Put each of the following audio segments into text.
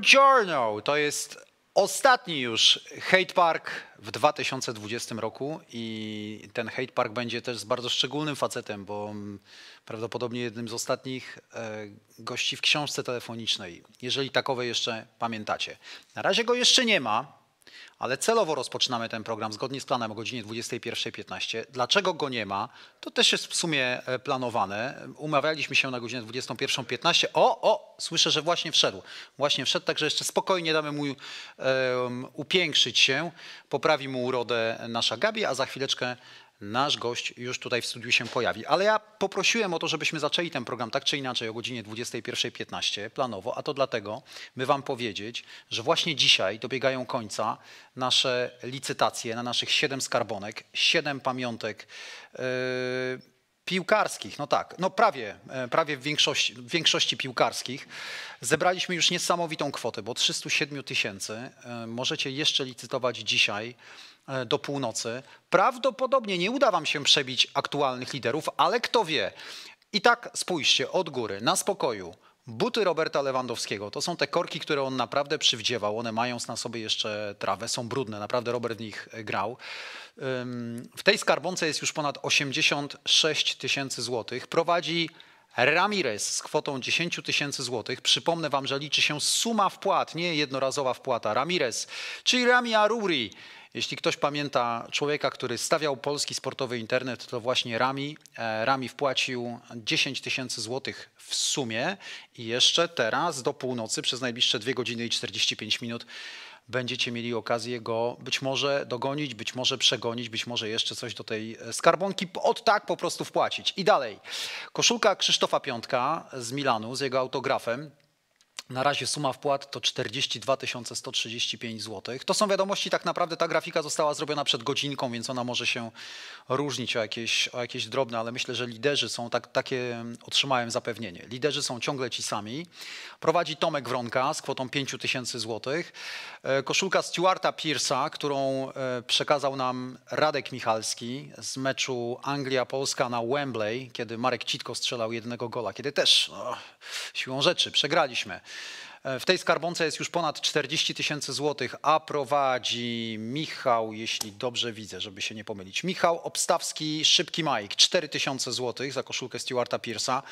Buongiorno! To jest ostatni już Hate Park w 2020 roku i ten Hate Park będzie też z bardzo szczególnym facetem, bo mm, prawdopodobnie jednym z ostatnich e, gości w książce telefonicznej, jeżeli takowe jeszcze pamiętacie. Na razie go jeszcze nie ma, ale celowo rozpoczynamy ten program zgodnie z planem o godzinie 21.15. Dlaczego go nie ma? To też jest w sumie e, planowane. Umawialiśmy się na godzinę 21.15. O, o, słyszę, że właśnie wszedł. Właśnie wszedł, także jeszcze spokojnie damy mu um, upiększyć się. Poprawi mu urodę nasza Gabi, a za chwileczkę nasz gość już tutaj w studiu się pojawi. Ale ja poprosiłem o to, żebyśmy zaczęli ten program tak czy inaczej o godzinie 21.15 planowo, a to dlatego, by wam powiedzieć, że właśnie dzisiaj dobiegają końca nasze licytacje na naszych siedem skarbonek, siedem pamiątek. Yy, piłkarskich, no tak, no prawie, e, prawie w większości, w większości piłkarskich. Zebraliśmy już niesamowitą kwotę, bo 307 tysięcy. E, możecie jeszcze licytować dzisiaj do północy. Prawdopodobnie nie uda wam się przebić aktualnych liderów, ale kto wie. I tak spójrzcie od góry, na spokoju. Buty Roberta Lewandowskiego to są te korki, które on naprawdę przywdziewał. One mają na sobie jeszcze trawę, są brudne, naprawdę Robert w nich grał. W tej skarbonce jest już ponad 86 tysięcy złotych. Prowadzi Ramirez z kwotą 10 tysięcy złotych. Przypomnę wam, że liczy się suma wpłat, nie jednorazowa wpłata. Ramirez, czyli Rami Aruri jeśli ktoś pamięta człowieka, który stawiał polski sportowy internet, to właśnie Rami. E, Rami wpłacił 10 tysięcy złotych w sumie i jeszcze teraz do północy przez najbliższe 2 godziny i 45 minut będziecie mieli okazję go być może dogonić, być może przegonić, być może jeszcze coś do tej skarbonki od tak po prostu wpłacić. I dalej. Koszulka Krzysztofa Piątka z Milanu z jego autografem. Na razie suma wpłat to 42 135 zł. To są wiadomości, tak naprawdę ta grafika została zrobiona przed godzinką, więc ona może się różnić o jakieś, o jakieś drobne, ale myślę, że liderzy są, tak, takie otrzymałem zapewnienie. Liderzy są ciągle ci sami. Prowadzi Tomek Wronka z kwotą 5 tysięcy złotych. E, koszulka Stuarta Pearsa, którą e, przekazał nam Radek Michalski z meczu Anglia-Polska na Wembley, kiedy Marek Citko strzelał jednego gola, kiedy też no, siłą rzeczy przegraliśmy. E, w tej skarbonce jest już ponad 40 tysięcy złotych, a prowadzi Michał, jeśli dobrze widzę, żeby się nie pomylić. Michał Obstawski, Szybki Mike, 4 tysiące złotych za koszulkę Stewarta Pearsa.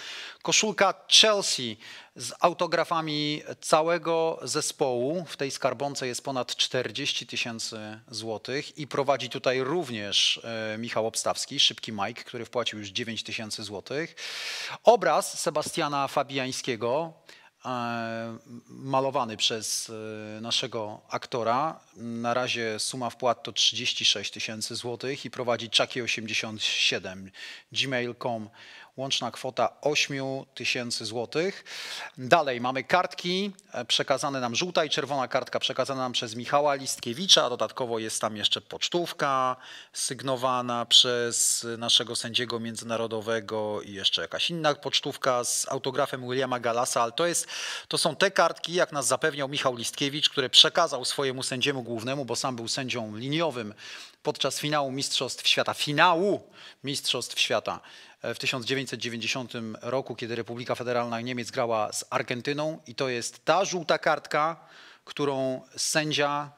Koszulka Chelsea z autografami całego zespołu. W tej skarbonce jest ponad 40 tysięcy złotych i prowadzi tutaj również e, Michał Obstawski, Szybki Mike, który wpłacił już 9 tysięcy złotych. Obraz Sebastiana Fabiańskiego, malowany przez e, naszego aktora. Na razie suma wpłat to 36 tysięcy złotych i prowadzi Chucky87 gmail.com Łączna kwota 8 tysięcy złotych. Dalej mamy kartki e, przekazane nam, żółta i czerwona kartka przekazana nam przez Michała Listkiewicza. Dodatkowo jest tam jeszcze pocztówka sygnowana przez naszego sędziego międzynarodowego i jeszcze jakaś inna pocztówka z autografem Williama Galasa. Ale to, jest, to są te kartki, jak nas zapewniał Michał Listkiewicz, które przekazał swojemu sędziemu głównemu, bo sam był sędzią liniowym podczas finału Mistrzostw Świata, finału Mistrzostw Świata w 1990 roku, kiedy Republika Federalna Niemiec grała z Argentyną i to jest ta żółta kartka, którą sędzia,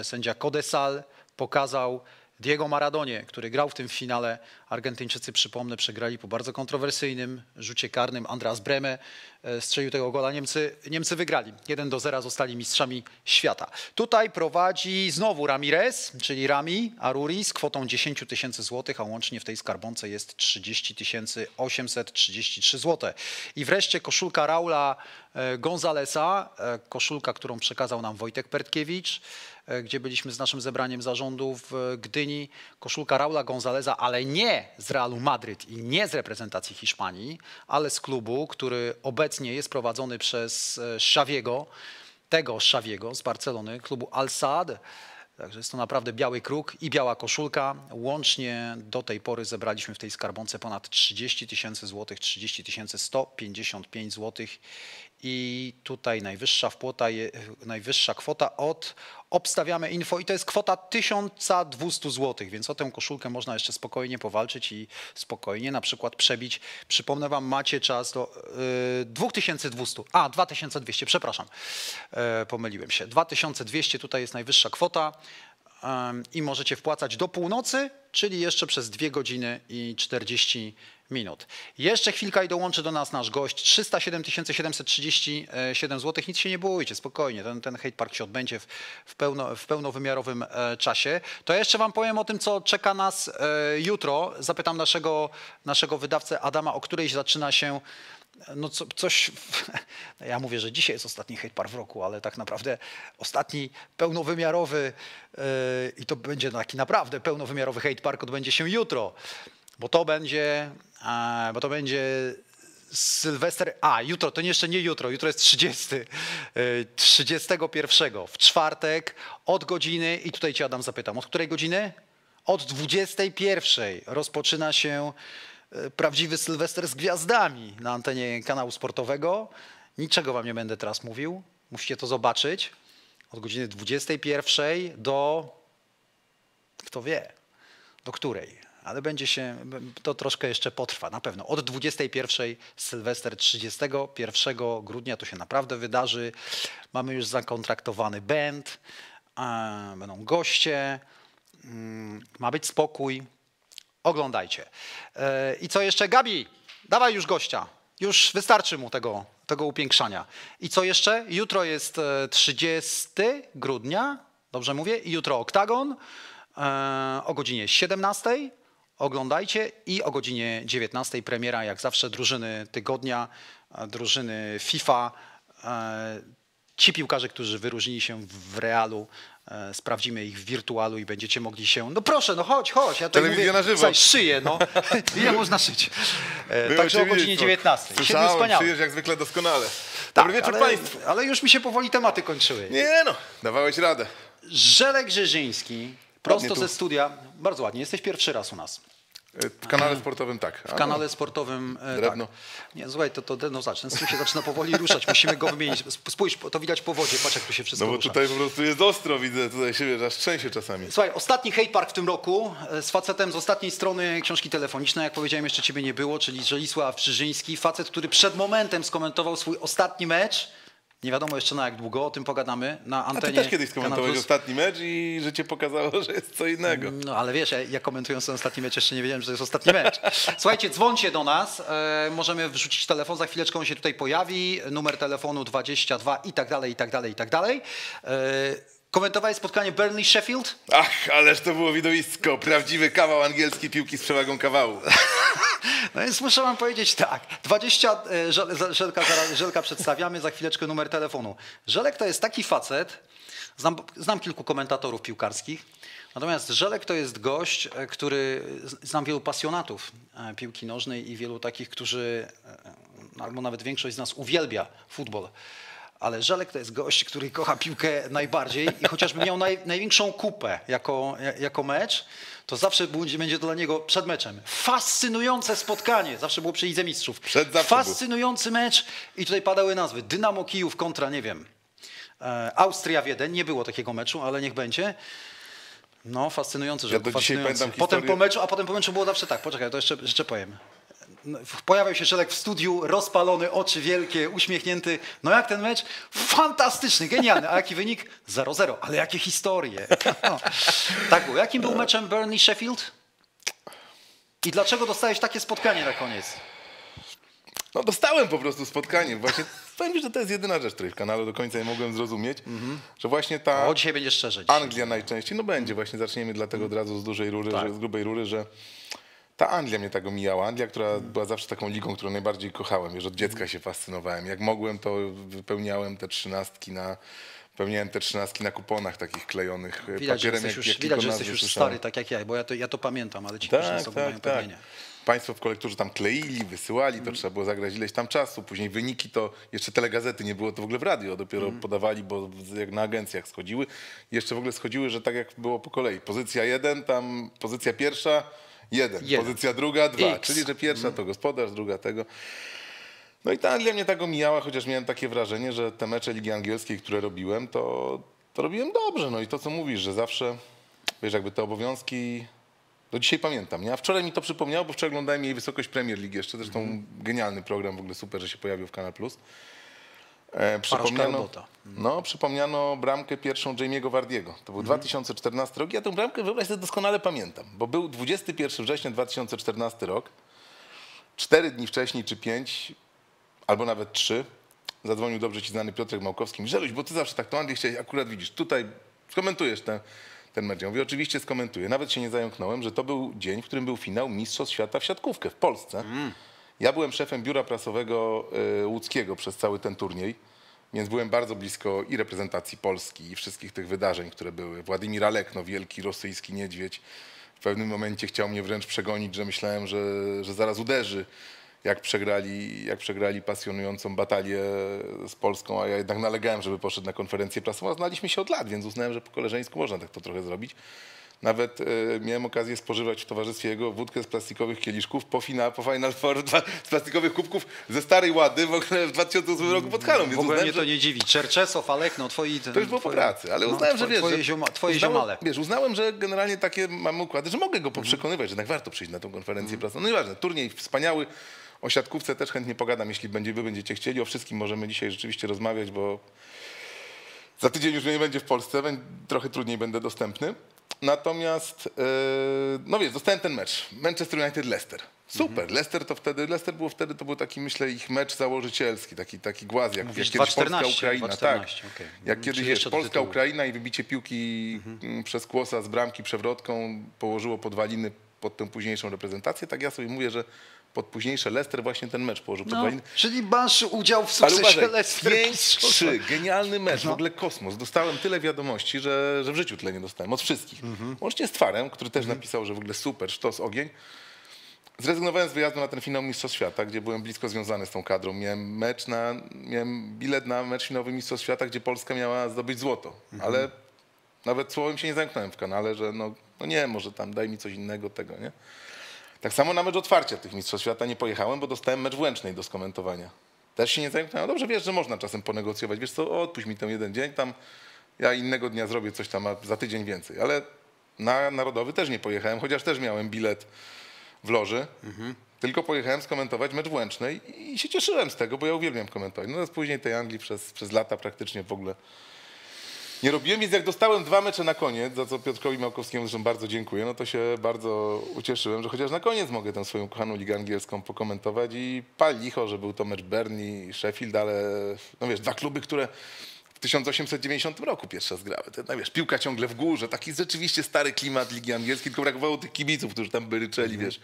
e, sędzia Kodesal pokazał Diego Maradonie, który grał w tym finale. Argentyńczycy, przypomnę, przegrali po bardzo kontrowersyjnym rzucie karnym. Andreas Breme e, strzelił tego gola. Niemcy, Niemcy wygrali. 1 do 0 zostali mistrzami świata. Tutaj prowadzi znowu Ramirez, czyli Rami Aruri z kwotą 10 tysięcy złotych, a łącznie w tej skarbonce jest 30 833 zł. I wreszcie koszulka Raula e, Gonzalesa, e, koszulka, którą przekazał nam Wojtek Pertkiewicz. E, gdzie byliśmy z naszym zebraniem zarządu w Gdyni, koszulka Raula Gonzaleza, ale nie z Realu Madryt i nie z reprezentacji Hiszpanii, ale z klubu, który obecnie jest prowadzony przez Szawiego, tego Szawiego z Barcelony, klubu Al Saad. Także jest to naprawdę biały kruk i biała koszulka. Łącznie do tej pory zebraliśmy w tej skarbonce ponad 30 tysięcy złotych, 30 155 złotych i tutaj najwyższa, najwyższa kwota od obstawiamy info i to jest kwota 1200 zł, więc o tę koszulkę można jeszcze spokojnie powalczyć i spokojnie na przykład przebić. Przypomnę wam, macie czas do y, 2200, a 2200, przepraszam, e, pomyliłem się. 2200 tutaj jest najwyższa kwota em, i możecie wpłacać do północy, czyli jeszcze przez 2 godziny i 40 minut. Jeszcze chwilka i dołączy do nas nasz gość. 307 737 zł. Nic się nie bójcie, spokojnie. Ten, ten hate park się odbędzie w, w, pełno, w pełnowymiarowym e, czasie. To jeszcze wam powiem o tym, co czeka nas e, jutro. Zapytam naszego, naszego wydawcę Adama, o której zaczyna się no co, coś, ja mówię, że dzisiaj jest ostatni hate park w roku, ale tak naprawdę ostatni pełnowymiarowy yy, i to będzie taki naprawdę pełnowymiarowy hate park odbędzie się jutro, bo to będzie, e, bo to będzie Sylwester, a jutro, to jeszcze nie jutro, jutro jest 30, yy, 31 w czwartek od godziny i tutaj cię Adam zapytam, od której godziny? Od 21 rozpoczyna się e, prawdziwy Sylwester z gwiazdami na antenie kanału sportowego. Niczego wam nie będę teraz mówił. Musicie to zobaczyć. Od godziny 21 do kto wie, do której. Ale będzie się, to troszkę jeszcze potrwa, na pewno. Od 21 Sylwester 31 grudnia to się naprawdę wydarzy. Mamy już zakontraktowany band, e, będą goście, mm, ma być spokój. Oglądajcie. E, I co jeszcze? Gabi, dawaj już gościa. Już wystarczy mu tego, tego upiększania. I co jeszcze? Jutro jest e, 30 grudnia, dobrze mówię? I jutro Oktagon e, o godzinie 17. Oglądajcie i o godzinie 19 premiera, jak zawsze, drużyny tygodnia, e, drużyny FIFA. E, Ci piłkarze, którzy wyróżnili się w realu, e, sprawdzimy ich w wirtualu i będziecie mogli się. No proszę, no chodź, chodź. Ja tutaj Telewizja mówię, na żywo. słuchaj, szyję, no. Ile można szyć? Było Także o godzinie widzieć, 19. Siedmiu Słyszałem, przyjesz jak zwykle doskonale. Tak, Dobry wieczór ale, Państwu. ale już mi się powoli tematy kończyły. Nie no, dawałeś radę. Żelek Rzeżyński, prosto ze studia. Bardzo ładnie, jesteś pierwszy raz u nas. W kanale sportowym tak. W kanale sportowym. e, Drewno. Tak. Nie, słuchaj, to, to no zobacz, ten stół się zaczyna powoli ruszać. Musimy go wymienić. Sp- Spójrz, to widać po wodzie, patrz jak tu się wszystko No bo rusza. tutaj po prostu jest ostro, widzę tutaj siebie, aż trzęsie czasami. Słuchaj, ostatni hate park w tym roku e, z facetem z ostatniej strony książki telefonicznej, jak powiedziałem, jeszcze ciebie nie było, czyli Żelisław Brzyżyński, facet, który przed momentem skomentował swój ostatni mecz. Nie wiadomo jeszcze na jak długo, o tym pogadamy na A antenie. ty też kiedyś skomentowałeś ostatni mecz i życie pokazało, że jest co innego. No ale wiesz, ja, ja komentując ten ostatni mecz jeszcze nie wiedziałem, że to jest ostatni mecz. Słuchajcie, dzwońcie do nas, e, możemy wrzucić telefon, za chwileczkę on się tutaj pojawi, numer telefonu 22 i tak dalej, i tak dalej, i tak dalej. E, komentowałeś spotkanie Burnley-Sheffield? Ach, ależ to było widowisko. Prawdziwy kawał angielskiej piłki z przewagą kawału. No więc muszę wam powiedzieć tak, 20, e, żelka, żelka przedstawiamy, za chwileczkę numer telefonu. Żelek to jest taki facet, znam, znam kilku komentatorów piłkarskich, natomiast Żelek to jest gość, e, który, znam wielu pasjonatów e, piłki nożnej i wielu takich, którzy, albo nawet większość z nas uwielbia futbol. Ale Żelek to jest gość, który kocha piłkę najbardziej i chociażby miał naj, największą kupę jako, ja- jako mecz, to zawsze będzie, to dla niego przed meczem. Fascynujące spotkanie, zawsze było przy Lidze Mistrzów. Fascynujący mecz i tutaj padały nazwy. Dynamo Kijów kontra, nie wiem, e, Austria Wiedeń. Nie było takiego meczu, ale niech będzie. No, fascynujący, że Ja fascynujący. Potem historię- po meczu, a potem po meczu było zawsze tak, poczekaj, to jeszcze, jeszcze powiem. No, Pojawiał się Żelek w studiu, rozpalony, oczy wielkie, uśmiechnięty. No jak ten mecz? Fantastyczny, genialny. A jaki wynik? 0-0. Ale jakie historie. No. Tak było. Jakim był meczem Burnley-Sheffield? I dlaczego dostałeś takie spotkanie na koniec? No dostałem po prostu spotkanie. Właśnie powiem że to jest jedyna rzecz, której w kanale do końca nie mogłem zrozumieć, że właśnie ta O, dzisiaj będzie szczerze. Dzisiaj. Anglia najczęściej, no będzie, właśnie zaczniemy dlatego od razu z dużej rury, Tak. że, z grubej rury, że ta Anglia mnie tak omijała. Anglia, która była zawsze taką ligą, którą najbardziej kochałem, już od dziecka się fascynowałem. Jak mogłem, to wypełniałem te trzynastki na Pełniałem te trzynastki na kuponach takich klejonych e, Widać, że papierem, jesteś już, jak, jak widać, że jesteś już słyszałem. stary, tak jak ja, bo ja to, ja to pamiętam, ale ci, którzy Tak, oglądają, tak, tak. pewnie nie. Państwo w kolekturze tam kleili, wysyłali, to trzeba było zagrać ileś tam czasu. Później wyniki to jeszcze telegazety nie było to w ogóle w radio, dopiero podawali, bo jak na agencjach schodziły. Jeszcze w ogóle schodziły, że tak jak było po kolei. Pozycja jeden, tam pozycja pierwsza, jeden. Jeden. Pozycja druga, dwa. X. Czyli, że pierwsza to gospodarz, druga tego. No i ta Anglia mnie tak omijała, chociaż miałem takie wrażenie, że te mecze Ligi Angielskiej, które robiłem, to to robiłem dobrze. No i to, co mówisz, że zawsze, wiesz, jakby te obowiązki, do dzisiaj pamiętam, nie? A wczoraj mi to przypomniało, bo wczoraj oglądałem jej Wysokość Premier League jeszcze, zresztą Mhm. genialny program, w ogóle super, że się pojawił w Kanal Plus. E, przypomniano, robota. no, przypomniano bramkę pierwszą Jamie'ego Wardiego. To był Mhm. 2014 rok. Ja tę bramkę, wyobraź sobie, doskonale pamiętam, bo był 21 września 2014 rok. Cztery dni wcześniej, czy pięć, albo nawet trzy, zadzwonił dobrze ci znany Piotrek Małkowski. Żeluś, bo ty zawsze tak to Andy chciałeś, akurat widzisz, tutaj skomentujesz ten, ten mecz. Ja mówię, oczywiście skomentuję. Nawet się nie zająknąłem, że to był dzień, w którym był finał Mistrzostw Świata w siatkówkę w Polsce. Ja byłem szefem biura prasowego y, łódzkiego przez cały ten turniej, więc byłem bardzo blisko i reprezentacji Polski, i wszystkich tych wydarzeń, które były. Władimir Alekno, wielki rosyjski niedźwiedź, w pewnym momencie chciał mnie wręcz przegonić, że myślałem, że, że zaraz uderzy, jak przegrali, jak przegrali pasjonującą batalię z Polską, a ja jednak nalegałem, żeby poszedł na konferencję prasową. Znaliśmy się od lat, więc uznałem, że po koleżeńsku można tak to trochę zrobić. Nawet e, miałem okazję spożywać w towarzystwie jego wódkę z plastikowych kieliszków po, fina, po Final Four z plastikowych kubków ze starej Łady w ogóle w 2008 roku pod Halą. Więc uznałem, mnie to że nie dziwi. Czerczesow, Alekno, twoi... to już było po pracy, ale no, uznałem, że twoje- wiesz, Twoje, że zioma, twoje uznałem, ziomale. Wiesz, uznałem, że generalnie takie mamy układy, że mogę go poprzekonywać, że jednak warto przyjść na tą konferencję prasową. No nieważne, turniej wspaniały, o siatkówce też chętnie pogadam, jeśli będzie, wy będziecie chcieli. O wszystkim możemy dzisiaj rzeczywiście rozmawiać, bo za tydzień już mnie nie będzie w Polsce, trochę trudniej będę dostępny. Natomiast, e, no wiesz, dostałem ten mecz. Manchester United-Leicester. Super. Leicester to wtedy, Leicester było wtedy, to był taki, myślę, ich mecz założycielski, taki, taki głaz, jak, Mówisz jak kiedyś 2.14, Polska-Ukraina. 2.14, Tak. okej. Jak kiedyś, tytułu. Polska-Ukraina i wybicie piłki mm, przez kłosa z bramki przewrotką położyło podwaliny pod tę późniejszą reprezentację. Tak ja sobie mówię, że pod późniejsze Leicester właśnie ten mecz położył No, czyli masz udział w sukcesie Leicester. 5-3, genialny mecz, No. w ogóle kosmos. Dostałem tyle wiadomości, że, że w życiu tyle nie dostałem, od wszystkich. Mhm. Łącznie z Twarem, który też napisał, że w ogóle super, sztos, ogień. Zrezygnowałem z wyjazdu na ten finał Mistrzostw Świata, gdzie byłem blisko związany z tą kadrą. Miałem mecz na, miałem bilet na mecz finałowy Mistrzostw Świata, gdzie Polska miała zdobyć złoto. Mhm. Ale nawet słowem się nie zamknąłem w kanale, że no, no nie, może tam daj mi coś innego tego, nie? Tak samo na mecz otwarcia tych Mistrzostw Świata nie pojechałem, bo dostałem mecz w Łęcznej do skomentowania. Też się nie zająknąłem. Dobrze, wiesz, że można czasem ponegocjować. Wiesz co, odpuść mi ten jeden dzień, tam ja innego dnia zrobię coś tam, a za tydzień więcej. Ale na Narodowy też nie pojechałem, chociaż też miałem bilet w loży. Tylko pojechałem skomentować mecz w Łęcznej i się cieszyłem z tego, bo ja uwielbiam komentować. No później tej Anglii przez, przez lata praktycznie w ogóle nie robiłem, więc jak dostałem dwa mecze na koniec, za co Piotrkowi Małkowskiemu zresztą bardzo dziękuję, no to się bardzo ucieszyłem, że chociaż na koniec mogę tę swoją kochaną ligę angielską pokomentować i pal licho, że był to mecz Burnley i Sheffield, ale no wiesz, dwa kluby, które w 1890 roku pierwszy raz grały. To, no wiesz, piłka ciągle w górze, taki rzeczywiście stary klimat ligi angielskiej, tylko brakowało tych kibiców, którzy tam by ryczeli, wiesz,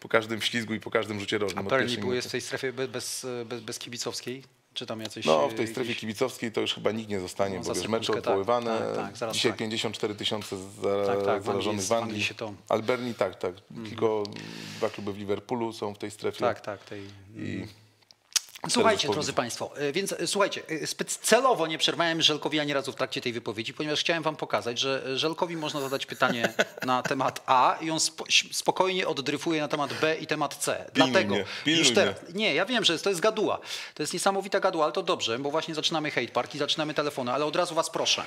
po każdym ślizgu i po każdym rzucie rożnym. A pierwszej był jest w tej strefie be- bez, bez, bez kibicowskiej? Czy tam jacyś... No, w e, tej strefie jakiś- kibicowskiej to już chyba nikt nie zostanie, No, bo wiesz, mecze tak, odwoływane. tak, tak, zaraz Dzisiaj tak. 54 tysiące za, Tak, tak, w Anglii zarażonych w Anglii. Anglii. Alberni tak, tak. Tylko dwa kluby w Liverpoolu są w tej strefie. Tak, tak. Tej... I Słuchajcie, drodzy Państwo, e, więc e, słuchajcie, e, celowo nie przerwałem Żelkowi ani razu w trakcie tej wypowiedzi, ponieważ chciałem Wam pokazać, że Żelkowi można zadać pytanie na temat A i on spokojnie oddryfuje na temat B i temat C. Dlatego mnie, już teraz. Nie, ja wiem, że to jest gaduła. To jest niesamowita gaduła, ale to dobrze, bo właśnie zaczynamy hate park i zaczynamy telefony, ale od razu Was proszę.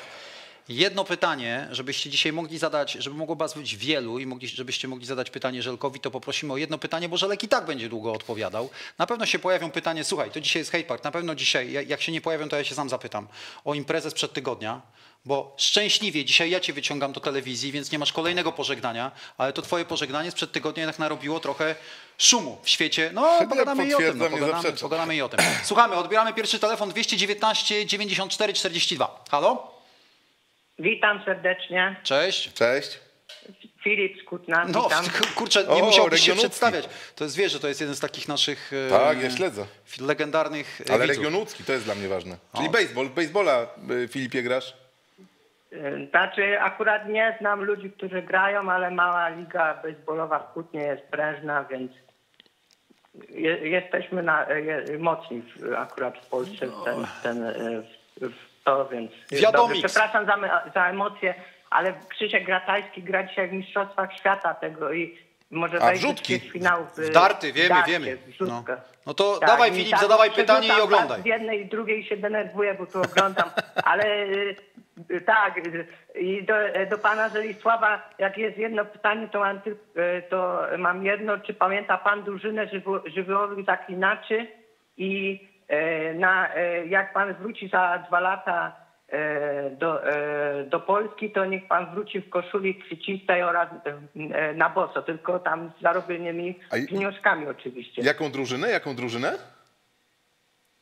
Jedno pytanie, żebyście dzisiaj mogli zadać, żeby mogło was być wielu i mogli, żebyście mogli zadać pytanie Żelkowi, to poprosimy o jedno pytanie, bo Żelek i tak będzie długo odpowiadał. Na pewno się pojawią pytanie, słuchaj, to dzisiaj jest hate park, na pewno dzisiaj, jak- się nie pojawią, to ja się sam zapytam o imprezę sprzed tygodnia, bo szczęśliwie dzisiaj ja cię wyciągam do telewizji, więc nie masz kolejnego pożegnania, ale to twoje pożegnanie sprzed tygodnia jednak narobiło trochę szumu w świecie. No, pogadamy i o tym. No, pogadamy, pogadamy i o tym. Słuchamy, odbieramy pierwszy telefon 219 94 42. Halo? Witam serdecznie. Cześć. Cześć. Filip z Kutna. No, Witam. kurczę, nie O, musiałbyś się Regionucki. przedstawiać. To jest, wiesz, że to jest jeden z takich naszych e, Tak, ja śledzę. legendarnych e, Ale widzów. region łódzki to jest dla mnie ważne. Czyli O. baseball. Baseballa, y, Filipie, grasz? Znaczy, akurat nie znam ludzi, którzy grają, ale mała liga baseballowa w Kutnie jest prężna, więc je, jesteśmy na, je, mocni w, akurat w Polsce w ten, w ten, w, w to, więc... Wiadomix. Przepraszam za, za emocje, ale Krzysiek Gratajski gra dzisiaj w Mistrzostwach Świata tego i może A, wrzutki. finałów. W darty, wiemy, wiemy. No. No. To dawaj, Filip, tak, zadawaj pytanie i oglądaj. Z jednej i drugiej się denerwuję, bo tu oglądam, ale y, y, tak, y, i do, do pana Żelisława, jak jest jedno pytanie, to mam, y, to mam jedno, czy pamięta pan drużynę żywo- żywiołowych zaklinaczy i y, na, y, jak pan wróci za dwa lata y, do, do Polski, to niech pan wróci w koszuli kwiecistej oraz na boso, tylko tam z zarobionymi pieniążkami oczywiście. Jaką drużynę? Jaką drużynę?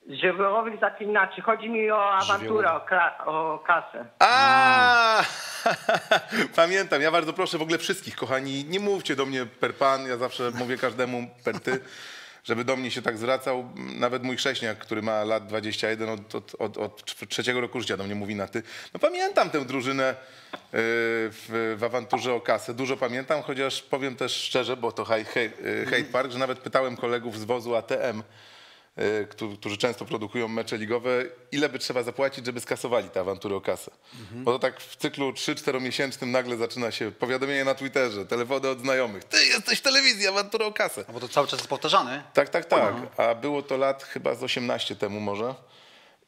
Żywiołowych zaklinaczy. Chodzi mi o awanturę, o, kla- o kasę. A, pamiętam. Ja bardzo proszę w ogóle wszystkich, kochani, nie mówcie do mnie per pan, ja zawsze mówię każdemu per ty, żeby do mnie się tak zwracał. Nawet mój chrześniak, który ma lat 21, od, od, od, od trzeciego roku życia do mnie mówi na ty. No pamiętam tę drużynę yy, w, w awanturze o kasę. Dużo pamiętam, chociaż powiem też szczerze, bo to hej, hej, yy, hate park, że nawet pytałem kolegów z wozu ATM, y, którzy, którzy często produkują mecze ligowe, ile by trzeba zapłacić, żeby skasowali tę awanturę o kasę. Bo to tak w cyklu 3-4 miesięcznym nagle zaczyna się powiadomienie na Twitterze, telefony od znajomych. Ty jesteś w telewizji, awantura o kasę. No bo to cały czas jest powtarzane. Tak, tak, tak. A było to lat chyba z 18 temu może.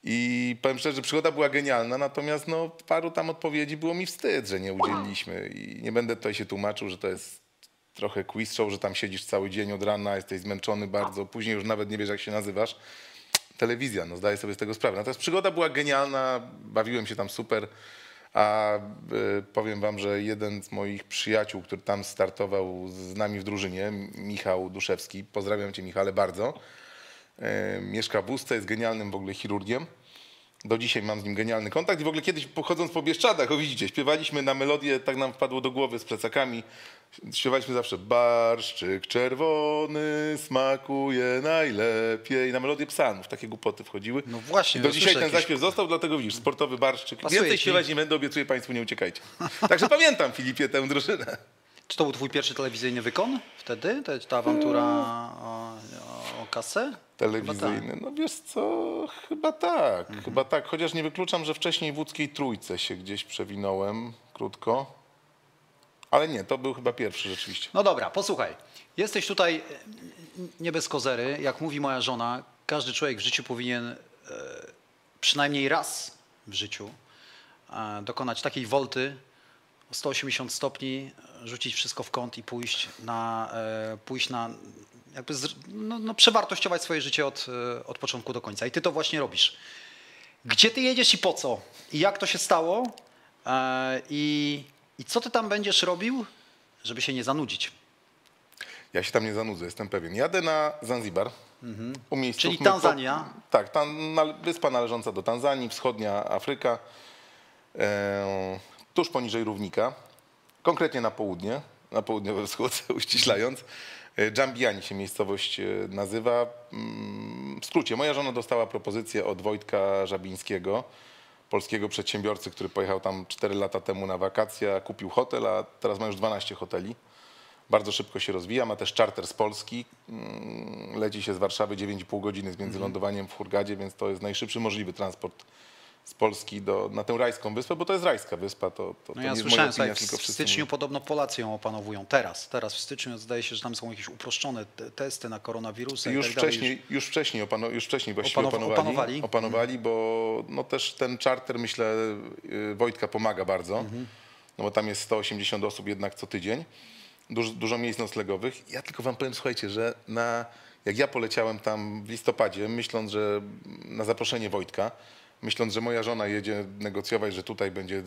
I powiem szczerze, że przygoda była genialna, natomiast no, paru tam odpowiedzi było mi wstyd, że nie udzieliliśmy. I nie będę tutaj się tłumaczył, że to jest trochę quiz show, że tam siedzisz cały dzień od rana, jesteś zmęczony bardzo, później już nawet nie wiesz, jak się nazywasz. Telewizja, no zdaję sobie z tego sprawę. Natomiast przygoda była genialna, bawiłem się tam super. A y, powiem wam, że jeden z moich przyjaciół, który tam startował z nami w drużynie, Michał Duszewski, pozdrawiam cię Michale bardzo, e, mieszka w Ustce, jest genialnym w ogóle chirurgiem. Do dzisiaj mam z nim genialny kontakt i w ogóle kiedyś pochodząc po Bieszczadach, o widzicie, śpiewaliśmy na melodię, tak nam wpadło do głowy z plecakami, śpiewaliśmy zawsze barszczyk czerwony smakuje najlepiej, na melodię psanów, takie głupoty wchodziły. No właśnie, I do no dzisiaj ten zaśpiew został, dlatego widzisz, sportowy barszczyk. Pasuje Więcej śpiewać nie będę, obiecuję Państwu, nie uciekajcie. Także pamiętam Filipie tę drużynę. Czy to był twój pierwszy telewizyjny wykon wtedy? Ta, ta awantura o, o kasę? Telewizyjny. No wiesz co, chyba tak, Mhm. chyba tak. Chociaż nie wykluczam, że wcześniej w łódzkiej trójce się gdzieś przewinąłem krótko. Ale nie, to był chyba pierwszy rzeczywiście. No dobra, posłuchaj. Jesteś tutaj e, nie bez kozery. Jak mówi moja żona, każdy człowiek w życiu powinien e, przynajmniej raz w życiu e, dokonać takiej wolty o 180 stopni, rzucić wszystko w kąt i pójść na, e, pójść na jakby z, no, no, przewartościować swoje życie od, e, od początku do końca. I ty to właśnie robisz. Gdzie ty jedziesz i po co? I jak to się stało? E, I, I co ty tam będziesz robił, żeby się nie zanudzić? Ja się tam nie zanudzę, jestem pewien. Jadę na Zanzibar. Mhm. Czyli Tanzania? Tak, tan, wyspa należąca do Tanzanii, wschodnia Afryka, e, tuż poniżej równika, konkretnie na południe, na południowy wschód, uściślając. E, Dżambiani się miejscowość e, nazywa. Mm, W skrócie, moja żona dostała propozycję od Wojtka Żabińskiego, polskiego przedsiębiorcy, który pojechał tam 4 lata temu na wakacje, kupił hotel, a teraz ma już 12 hoteli. Bardzo szybko się rozwija, ma też charter z Polski. Mm, Leci się z Warszawy 9,5 godziny z Mhm. międzylądowaniem w Hurgadzie, więc to jest najszybszy możliwy transport z Polski do, na tę rajską wyspę, bo to jest rajska wyspa. To, to, No to ja słyszałem, opinia, w, tylko w styczniu podobno Polacy ją opanowują. Teraz, teraz w styczniu zdaje się, że tam są jakieś uproszczone te- testy na koronawirusa Już tak dalej. wcześniej, już wcześniej, opano, już wcześniej właściwie Opanow- opanowali, opanowali? opanowali, bo no też ten charter, myślę, y, Wojtka pomaga bardzo, Mhm. no bo tam jest 180 osób jednak co tydzień, dużo, dużo miejsc noclegowych. Ja tylko wam powiem, słuchajcie, że na, jak ja poleciałem tam w listopadzie, myśląc, że na zaproszenie Wojtka, myśląc, że moja żona jedzie negocjować, że tutaj będzie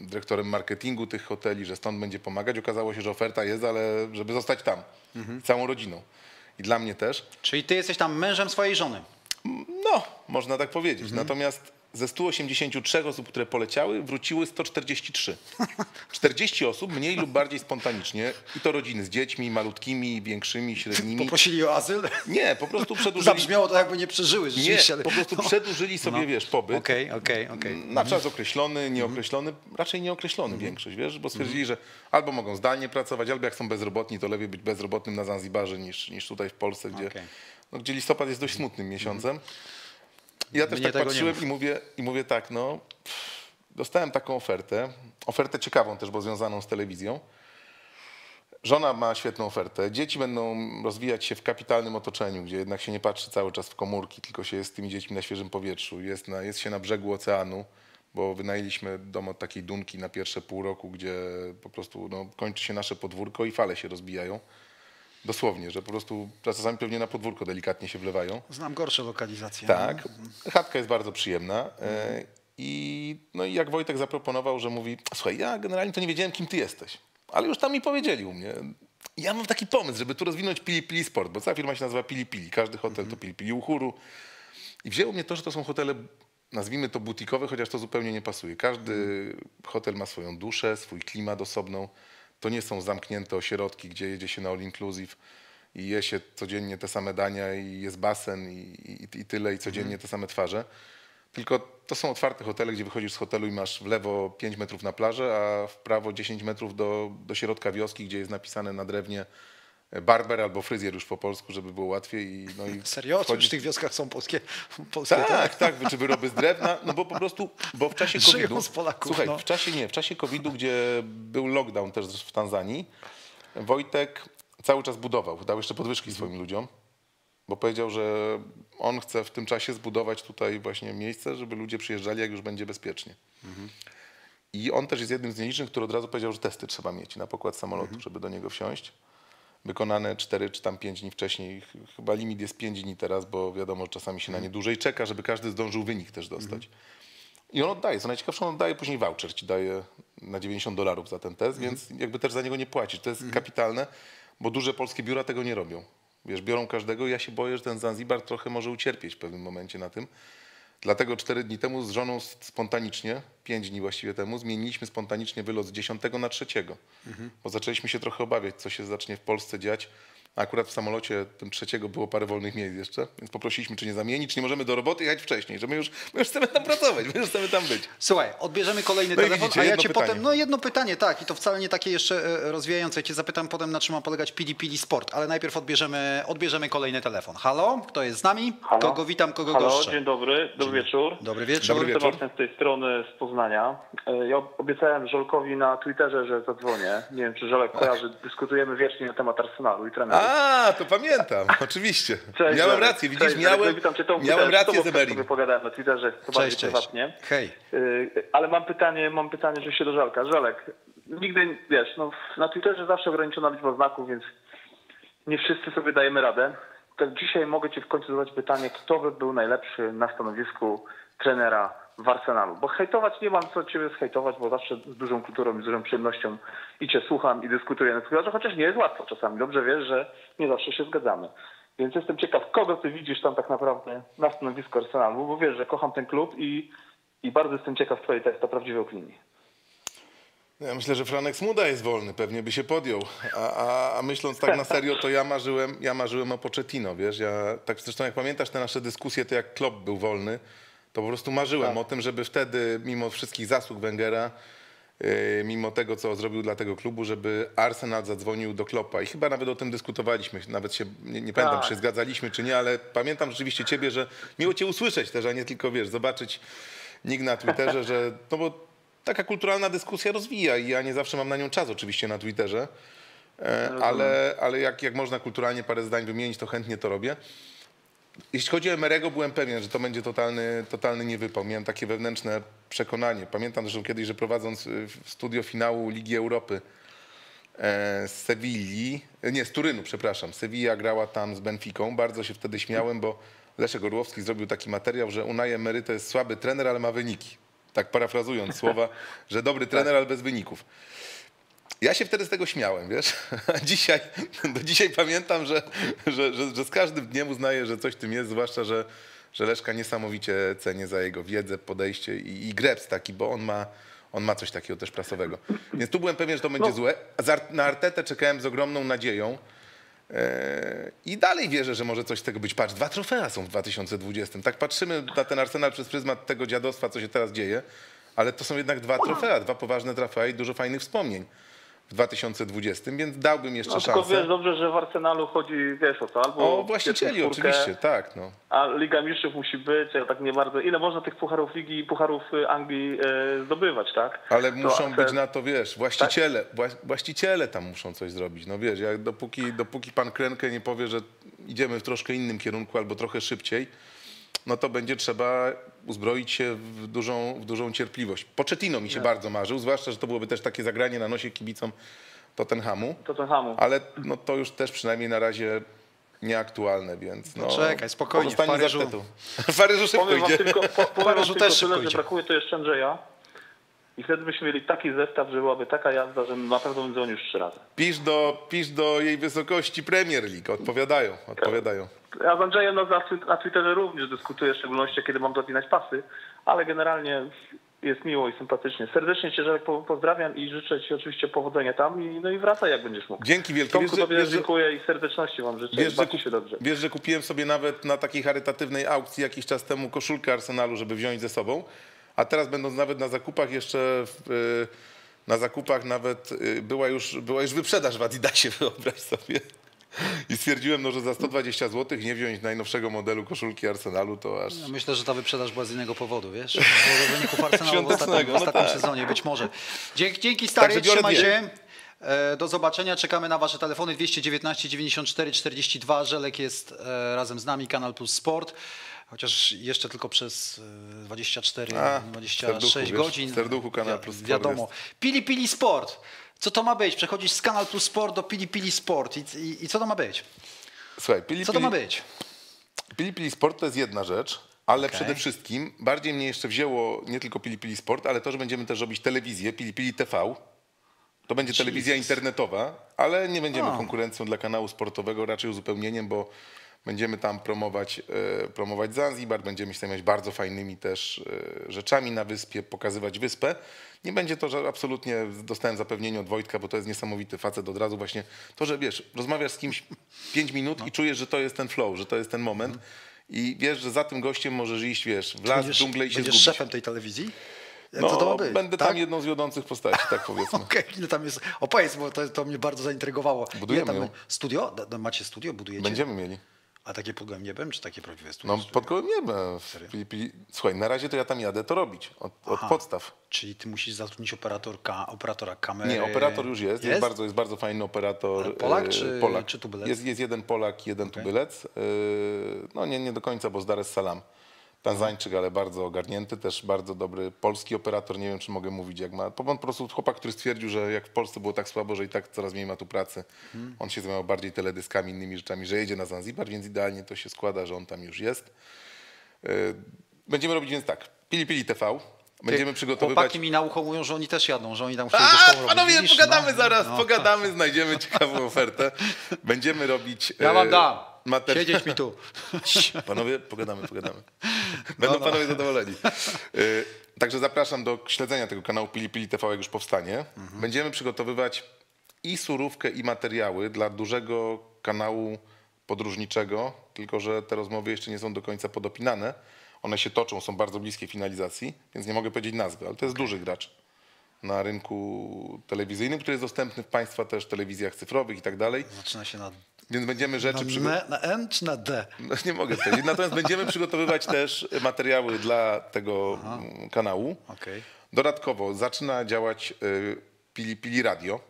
dyrektorem marketingu tych hoteli, że stąd będzie pomagać, okazało się, że oferta jest, ale żeby zostać tam, Mhm. całą rodziną. I dla mnie też. Czyli ty jesteś tam mężem swojej żony. No, można tak powiedzieć. Mhm. Natomiast ze 183 osób, które poleciały, wróciły 143. 40 osób mniej lub bardziej spontanicznie i to rodziny z dziećmi, malutkimi, większymi, średnimi. Poprosili o azyl? Nie, po prostu przedłużyli. Zabrzmiało to jakby nie przeżyły Nie, rzeczywiście. ale- po prostu przedłużyli sobie, No. wiesz, pobyt. Okej, okej, okej. Na czas określony, nieokreślony, raczej nieokreślony większość, wiesz, bo stwierdzili, że albo mogą zdalnie pracować, albo jak są bezrobotni, to lepiej być bezrobotnym na Zanzibarze niż, niż tutaj w Polsce, gdzie, no, gdzie listopad jest dość smutnym miesiącem. I ja też Mnie tak patrzyłem i mówię, i mówię tak, no, dostałem taką ofertę, ofertę ciekawą też, bo związaną z telewizją. Żona ma świetną ofertę. Dzieci będą rozwijać się w kapitalnym otoczeniu, gdzie jednak się nie patrzy cały czas w komórki, tylko się jest z tymi dziećmi na świeżym powietrzu. Jest, na, jest się na brzegu oceanu, bo wynajęliśmy dom od takiej dunki na pierwsze pół roku, gdzie po prostu no, kończy się nasze podwórko i fale się rozbijają. Dosłownie, że po prostu czasami pewnie na podwórko delikatnie się wlewają. Znam gorsze lokalizacje. Tak, chatka jest bardzo przyjemna. E, I, no i jak Wojtek zaproponował, że mówi, słuchaj, ja generalnie to nie wiedziałem, kim ty jesteś, ale już tam mi powiedzieli u mnie. Ja mam taki pomysł, żeby tu rozwinąć Pili Pili Sport, bo cała firma się nazywa Pili Pili. Każdy hotel to Pili Pili Uchuru. I wzięło mnie to, że to są hotele, nazwijmy to butikowe, chociaż to zupełnie nie pasuje. Każdy hotel ma swoją duszę, swój klimat osobną. To nie są zamknięte ośrodki, gdzie jedzie się na all inclusive i je się codziennie te same dania i jest basen i, i, i tyle i codziennie te same twarze. Tylko to są otwarte hotele, gdzie wychodzisz z hotelu i masz w lewo 5 metrów na plażę, a w prawo 10 metrów do, do środka wioski, gdzie jest napisane na drewnie barber albo fryzjer już po polsku, żeby było łatwiej. I, no i Serio? Czy wchodzisz- w tych wioskach są polskie, polskie tak, tak, czy wyroby z drewna, no bo po prostu, bo w czasie COVID-u, z Polaków, słuchaj, no. w czasie nie, w czasie COVID-u, gdzie był lockdown też w Tanzanii, Wojtek cały czas budował, dał jeszcze podwyżki swoim ludziom, bo powiedział, że on chce w tym czasie zbudować tutaj właśnie miejsce, żeby ludzie przyjeżdżali, jak już będzie bezpiecznie. I on też jest jednym z nielicznych, który od razu powiedział, że testy trzeba mieć na pokład samolotu, żeby do niego wsiąść. Wykonane 4 czy tam 5 dni wcześniej. Ch- Chyba limit jest 5 dni teraz, bo wiadomo, że czasami się na nie dłużej czeka, żeby każdy zdążył wynik też dostać. I on oddaje, co najciekawsze, on oddaje później voucher, ci daje na 90 dolarów za ten test, więc jakby też za niego nie płacisz. To jest kapitalne, bo duże polskie biura tego nie robią. Wiesz, biorą każdego i ja się boję, że ten Zanzibar trochę może ucierpieć w pewnym momencie na tym. Dlatego cztery dni temu z żoną spontanicznie, pięć dni właściwie temu, zmieniliśmy spontanicznie wylot z 10 na 3, bo zaczęliśmy się trochę obawiać, co się zacznie w Polsce dziać. A akurat w samolocie tym trzeciego było parę wolnych miejsc jeszcze, więc poprosiliśmy, czy nie zamienić, czy nie możemy do roboty jechać wcześniej, że my już, my już chcemy tam pracować, my już chcemy tam być. Słuchaj, odbierzemy kolejny No i telefon, widzicie, a ja jedno cię pytanie. potem, no jedno pytanie, tak, i to wcale nie takie jeszcze e, rozwijające. Ja cię zapytam potem, na czym ma polegać Pili Pili Sport, ale najpierw odbierzemy, odbierzemy kolejny telefon. Halo, kto jest z nami? Halo? Kogo witam, kogo Halo, goszczę? dzień dobry, dobry wieczór. Dobry wieczór. Dobry wieczór. Sebastian z tej strony z Poznania. E, Ja obiecałem Żolkowi na Twitterze, że zadzwonię. Nie wiem, czy Żolek kojarzy. Dyskutujemy wiecznie na temat Arsenalu i trenerów. A, to pamiętam, oczywiście. Cześć, miałem rację, widzisz, Cześć, miałem, No, witam cię, Tomku, miałem rację Z Emery. pogadałem na Twitterze, to Cześć, cześć. prywatnie. Hej. Y, Ale mam pytanie, mam pytanie rzeczywiście do Żelka. Żelek, nigdy, wiesz, no, na Twitterze zawsze ograniczona liczba znaków, więc nie wszyscy sobie dajemy radę. Tak dzisiaj mogę Ci w końcu zadać pytanie, kto by był najlepszy na stanowisku trenera w Arsenalu? Bo hejtować nie mam co Ciebie zhejtować, bo zawsze z dużą kulturą i z dużą przyjemnością i Cię słucham i dyskutuję na Twitterze, chociaż nie jest łatwo czasami. Dobrze wiesz, że nie zawsze się zgadzamy. Więc jestem ciekaw, kogo Ty widzisz tam tak naprawdę na stanowisku Arsenalu, bo wiesz, że kocham ten klub i, i bardzo jestem ciekaw Twojej to prawdziwej opinii. Ja myślę, że Franek Smuda jest wolny, pewnie by się podjął. A, a, a myśląc tak na serio, to ja marzyłem, ja marzyłem o Pochettino, wiesz, ja, tak zresztą jak pamiętasz te nasze dyskusje, to jak Klopp był wolny, to po prostu marzyłem o tym, żeby wtedy, mimo wszystkich zasług Wengera, yy, mimo tego, co zrobił dla tego klubu, żeby Arsenal zadzwonił do Kloppa. I chyba nawet o tym dyskutowaliśmy, nawet się, nie, nie pamiętam, czy się zgadzaliśmy, czy nie, ale pamiętam rzeczywiście ciebie, że miło cię usłyszeć też, a nie tylko, wiesz, zobaczyć nick na Twitterze, że, no bo taka kulturalna dyskusja rozwija i ja nie zawsze mam na nią czas oczywiście na Twitterze, e, ale, ale jak, jak można kulturalnie parę zdań wymienić, to chętnie to robię. Jeśli chodzi o Emerego, byłem pewien, że to będzie totalny, totalny niewypał. Miałem takie wewnętrzne przekonanie. Pamiętam zresztą kiedyś, że prowadząc y, w studio finału Ligi Europy e, z Sewilli, e, nie, z Turynu, przepraszam. Sevilla grała tam z Benficą. Bardzo się wtedy śmiałem, bo Leszek Orłowski zrobił taki materiał, że Unai Emery to jest słaby trener, ale ma wyniki. Tak parafrazując słowa, że dobry trener, ale bez wyników. Ja się wtedy z tego śmiałem, wiesz? A dzisiaj, do dzisiaj pamiętam, że, że, że, że z każdym dniem uznaję, że coś w tym jest, zwłaszcza, że, że Leszka niesamowicie cenię za jego wiedzę, podejście i, i greps taki, bo on ma, on ma coś takiego też prasowego. Więc tu byłem pewien, że to będzie złe. A za- Na Artetę czekałem z ogromną nadzieją. E, I dalej wierzę, że może coś z tego być. Patrz, dwa trofea są w 2020. Tak patrzymy na ten Arsenal przez pryzmat tego dziadostwa, co się teraz dzieje, ale to są jednak dwa trofea, dwa poważne trofea i dużo fajnych wspomnień. W 2020, więc dałbym jeszcze No tylko szansę. wiesz dobrze, że w Arsenalu chodzi, wiesz o co, albo O właścicieli czwórkę, oczywiście, tak. No. A Liga Mistrzów musi być, tak nie bardzo. Ile można tych pucharów Ligi i pucharów y, Anglii e, zdobywać, tak? Ale To muszą być na to, wiesz, właściciele, wła- właściciele tam muszą coś zrobić. No wiesz, jak dopóki, dopóki pan Krenke nie powie, że idziemy w troszkę innym kierunku albo trochę szybciej, no to będzie trzeba uzbroić się w dużą, w dużą cierpliwość. Pochettino mi się bardzo marzył, zwłaszcza, że to byłoby też takie zagranie na nosie kibicom Tottenhamu, Tottenhamu. ale no to już też przynajmniej na razie nieaktualne, więc no... Czekaj, spokojnie, w Paryżu-. W Paryżu szybko Powiem idzie. tylko, po, powiem Paryżu też szybko tyle, idzie. brakuje tu jeszcze Andrzeja. I wtedy byśmy mieli taki zestaw, że byłaby taka jazda, że na pewno bym dzwonił już trzy razy. Pisz do, pisz do jej wysokości Premier League, odpowiadają, odpowiadają. Ja z Andrzejem na, na Twitterze również dyskutuję, w szczególności kiedy mam dopinać pasy, ale generalnie jest miło i sympatycznie. Serdecznie Cię Żelek po- pozdrawiam i życzę Ci oczywiście powodzenia tam i, no i wracaj jak będziesz mógł. Dzięki wielkie. Tomku Wiesz, Tobie wiesz, dziękuję i serdeczności Wam życzę. Wiesz, że, się dobrze. wiesz, że kupiłem sobie nawet na takiej charytatywnej aukcji jakiś czas temu koszulkę Arsenalu, żeby wziąć ze sobą, a teraz będąc nawet na zakupach jeszcze w, y, na zakupach nawet y, była już, była już wyprzedaż w Adidasie, wyobraź sobie. I stwierdziłem, no, że za 120 zł nie wziąć najnowszego modelu koszulki Arsenalu, to aż... Ja myślę, że ta wyprzedaż była z innego powodu, wiesz? Bo wyników Arsenalu w ostatnim, w no ostatnim tak. sezonie, być może. Dzięki, dzięki stary, Także trzymaj się. E, Do zobaczenia, czekamy na wasze telefony 219 94 42. Żelek jest e, razem z nami, Kanal Plus Sport. Chociaż jeszcze tylko przez e, 24, A, 26 serduchu, wiesz, godzin. w serduchu Kanal Plus Sport Wiadomo. Pili Pili Sport. Co to ma być? Przechodzisz z Kanal Plus Sport do Pili Pili Sport. I, i, i co to ma być? Słuchaj, Pili Co to ma być? Pili Pili Sport to jest jedna rzecz, ale Okej. przede wszystkim bardziej mnie jeszcze wzięło nie tylko Pili Pili Sport, ale to, że będziemy też robić telewizję, Pili Pili TV. To będzie telewizja internetowa, ale nie będziemy O. konkurencją dla kanału sportowego, raczej uzupełnieniem, bo będziemy tam promować, e, promować Zanzibar, będziemy się zajmować bardzo fajnymi też e, rzeczami na wyspie, pokazywać wyspę. Nie będzie to, że absolutnie dostałem zapewnienie od Wojtka, bo to jest niesamowity facet od razu właśnie. To, że wiesz, rozmawiasz z kimś 5 minut No. i czujesz, że to jest ten flow, że to jest ten moment i wiesz, że za tym gościem możesz iść, wiesz, w las, w Będziesz, dżunglę i się będziesz zgubić. szefem tej telewizji? No, to być? będę tak? tam jedną z wiodących postaci, tak powiedzmy. Okej, ile tam jest? Opowiedz, bo to, to mnie bardzo zaintrygowało. Budujemy ile tam ją. Studio? Macie studio? Budujecie? Będziemy mieli. A takie pod gołym niebem, czy takie prawdziwe studio? No pod gołym niebem. Słuchaj, na razie to ja tam jadę to robić, od, od podstaw. Czyli ty musisz zatrudnić operatorka, operatora kamery. Nie, operator już jest, jest, Jest? bardzo, jest bardzo fajny operator. Ale Polak e, czy- Polak. czy tubylec? Jest, jest jeden Polak, jeden tubylec. E, No nie, nie do końca, bo z Dar es Salaam. Tanzańczyk, ale bardzo ogarnięty, też bardzo dobry polski operator. Nie wiem, czy mogę mówić, jak ma. Po prostu chłopak, który stwierdził, że jak w Polsce było tak słabo, że i tak coraz mniej ma tu pracy. Hmm. On się zajmował bardziej teledyskami, innymi rzeczami, że jedzie na Zanzibar, więc idealnie to się składa, że on tam już jest. E, Będziemy robić więc tak. Pili Pili TV. Będziemy Ty, przygotowywać. Chłopaki mi na ucho mówią, że oni też jadą, że oni tam chcieli do A, robić. panowie, Widzisz? pogadamy No, zaraz, no. pogadamy, znajdziemy ciekawą ofertę. Będziemy robić... Ja e, wam dam. Materi- Siedzieć mi tu. Panowie, pogadamy, pogadamy. Będą no. panowie zadowoleni. E, Także zapraszam do śledzenia tego kanału Pili Pili TV, jak już powstanie. Będziemy przygotowywać i surówkę, i materiały dla dużego kanału podróżniczego, tylko że te rozmowy jeszcze nie są do końca podopinane. One się toczą, są bardzo bliskie finalizacji, więc nie mogę powiedzieć nazwy, ale to jest duży gracz na rynku telewizyjnym, który jest dostępny w Państwa też telewizjach cyfrowych i tak dalej. Zaczyna się na, Więc będziemy rzeczy przygotowywać. na, N czy na D? No, nie mogę powiedzieć. Natomiast będziemy przygotowywać też materiały dla tego mm, kanału. Okej. Dodatkowo zaczyna działać y, Pili Pili Radio,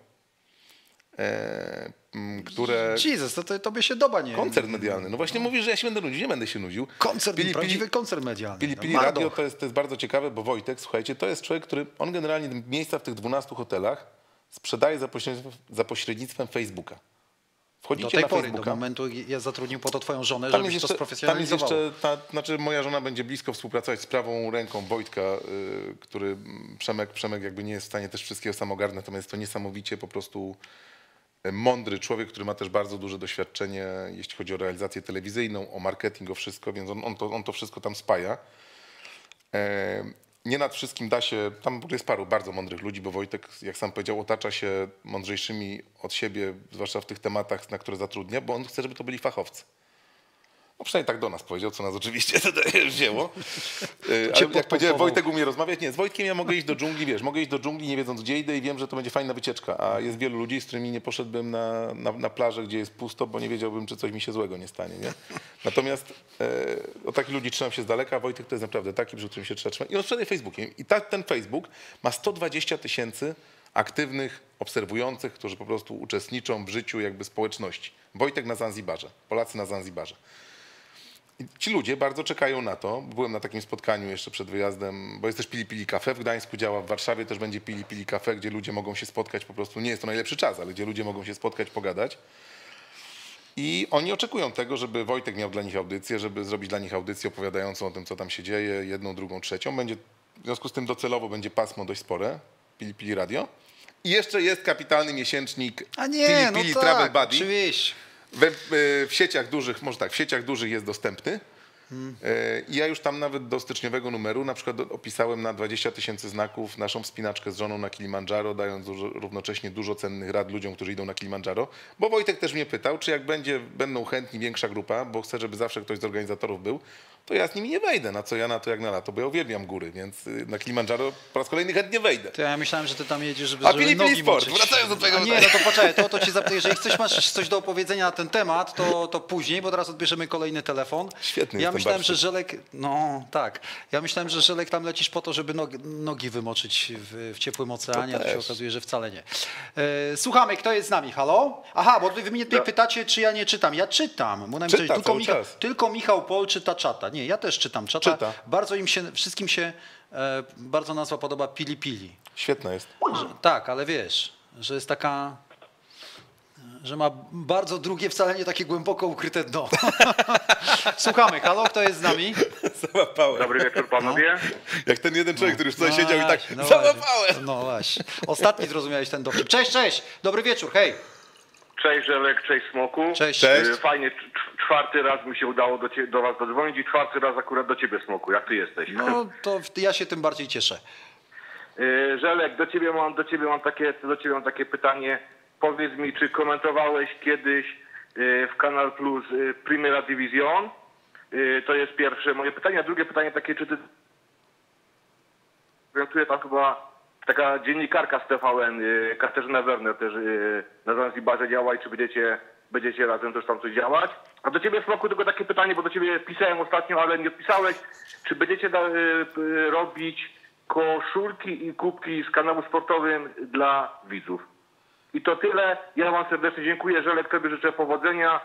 e, które... Jesus, to, to tobie się doba nie... Koncert medialny. No właśnie mówisz, że ja się będę nudził. Nie będę się nudził. Koncert, Pili, prawdziwy Pili, koncert medialny. Pili, No, Pili Mardo. Radio to jest, to jest bardzo ciekawe, bo Wojtek, słuchajcie, to jest człowiek, który, on generalnie miejsca w tych 12 hotelach sprzedaje za pośrednictwem, za pośrednictwem Facebooka. Wchodzicie Do tej na pory, Facebooka. do momentu ja zatrudnił po to twoją żonę, Tam żebyś jest, to jeszcze, tam jest sprofesjonalizował. jeszcze, ta, znaczy moja żona będzie blisko współpracować z prawą ręką Wojtka, y, który Przemek, Przemek jakby nie jest w stanie też wszystkiego sam ogarnąć, natomiast to niesamowicie po prostu y, mądry człowiek, który ma też bardzo duże doświadczenie, jeśli chodzi o realizację telewizyjną, o marketing, o wszystko, więc on, on, to, on to wszystko tam spaja. Nie nad wszystkim da się, tam jest paru bardzo mądrych ludzi, bo Wojtek, jak sam powiedział, otacza się mądrzejszymi od siebie, zwłaszcza w tych tematach, na które zatrudnia, bo on chce, żeby to byli fachowcy. No przynajmniej tak do nas powiedział, co nas oczywiście wzięło. Y, Ale jak powiedziałem. Wojtek umie rozmawiać, nie, z Wojtkiem ja mogę iść do dżungli, wiesz, mogę iść do dżungli nie wiedząc gdzie idę i wiem, że to będzie fajna wycieczka, a jest wielu ludzi, z którymi nie poszedłbym na, na, na plażę, gdzie jest pusto, bo nie wiedziałbym, czy coś mi się złego nie stanie, nie? Natomiast e, o takich ludzi trzymam się z daleka, a Wojtek to jest naprawdę taki, przy którym się trzeba trzymać. I on sprzedaje Facebookiem. I ta, ten Facebook ma 120 tysięcy aktywnych obserwujących, którzy po prostu uczestniczą w życiu jakby społeczności. Wojtek na Zanzibarze, Polacy na Zanzibarze. I ci ludzie bardzo czekają na to. Byłem na takim spotkaniu jeszcze przed wyjazdem, bo jest też Pili Pili Cafe w Gdańsku, działa w Warszawie, też będzie Pili Pili Cafe, gdzie ludzie mogą się spotkać po prostu. Nie jest to najlepszy czas, ale gdzie ludzie mogą się spotkać, pogadać. I oni oczekują tego, żeby Wojtek miał dla nich audycję, żeby zrobić dla nich audycję opowiadającą o tym, co tam się dzieje, jedną, drugą, trzecią. Będzie, w związku z tym docelowo będzie pasmo dość spore, Pili Pili Radio. I jeszcze jest kapitalny miesięcznik A nie, Pili no Pili tak, Travel Buddy. oczywiście. We, w sieciach dużych, może tak, w sieciach dużych jest dostępny. E, ja już tam nawet do styczniowego numeru na przykład opisałem na 20 tysięcy znaków naszą wspinaczkę z żoną na Kilimandżaro, dając dużo, równocześnie dużo cennych rad ludziom, którzy idą na Kilimandżaro. Bo Wojtek też mnie pytał, czy jak będzie, będą chętni większa grupa, bo chcę, żeby zawsze ktoś z organizatorów był, to ja z nimi nie wejdę. Na co ja na to jak na lato, bo ja uwielbiam góry, więc y, na Kilimandżaro po raz kolejny chętnie wejdę. To ja myślałem, że ty tam jedziesz, żeby, A żeby Pili Pili nogi Sport, moczyć. wracając do twojego A Nie, no to poczekaj, to, to ci zapytam, jeżeli chcesz masz coś do opowiedzenia na ten temat, to, to później, bo teraz odbierzemy kolejny telefon. Świetny Ja myślałem, że Żelek, no tak, ja myślałem, że Żelek tam lecisz po to, żeby nogi, nogi wymoczyć w, w ciepłym oceanie, a to się okazuje, że wcale nie. E, słuchamy, kto jest z nami, halo? Aha, bo wy mnie tutaj pytacie, czy ja nie czytam. Ja czytam, bo Czyta tylko, Michał, tylko Michał Pol czyta czata. Nie, ja też czytam czata. Czyta. Bardzo im się, wszystkim się, e, bardzo nazwa podoba Pili Pili. Świetna jest. Że, tak, ale wiesz, że jest taka, że ma bardzo drugie, wcale nie takie głęboko ukryte dno. Słuchamy, halo, kto jest z nami? Załapałem. Dobry wieczór panowie. Jak ten jeden człowiek, który już tutaj siedział i tak no załapałem. właśnie, No właśnie. Ostatni zrozumiałeś ten dowcip. Cześć, cześć, dobry wieczór, hej. Cześć Żelek, cześć Smoku. Cześć. Cześć. Y, Fajnie, cz- cz- czwarty raz mi się udało do, cie, do was dodzwonić i czwarty raz akurat do ciebie Smoku. Jak ty jesteś? No to ja się tym bardziej cieszę. Y, Żelek, do ciebie mam, do ciebie mam takie, do ciebie mam takie pytanie. Powiedz mi, czy komentowałeś kiedyś y, w Kanal Plus Primera Division? To jest pierwsze moje pytanie. A drugie pytanie takie, czy ty Orientuję tam chyba taka dziennikarka z TVN, y, Katarzyna Werner też y, na Zanzibarze działa i czy będziecie, będziecie razem też tam coś działać? A do ciebie Smoku tylko takie pytanie, bo do ciebie pisałem ostatnio, ale nie odpisałeś. Czy będziecie da, y, robić koszulki i kubki z kanału sportowym dla widzów? I to tyle. Ja wam serdecznie dziękuję. Żelek, tobie życzę powodzenia.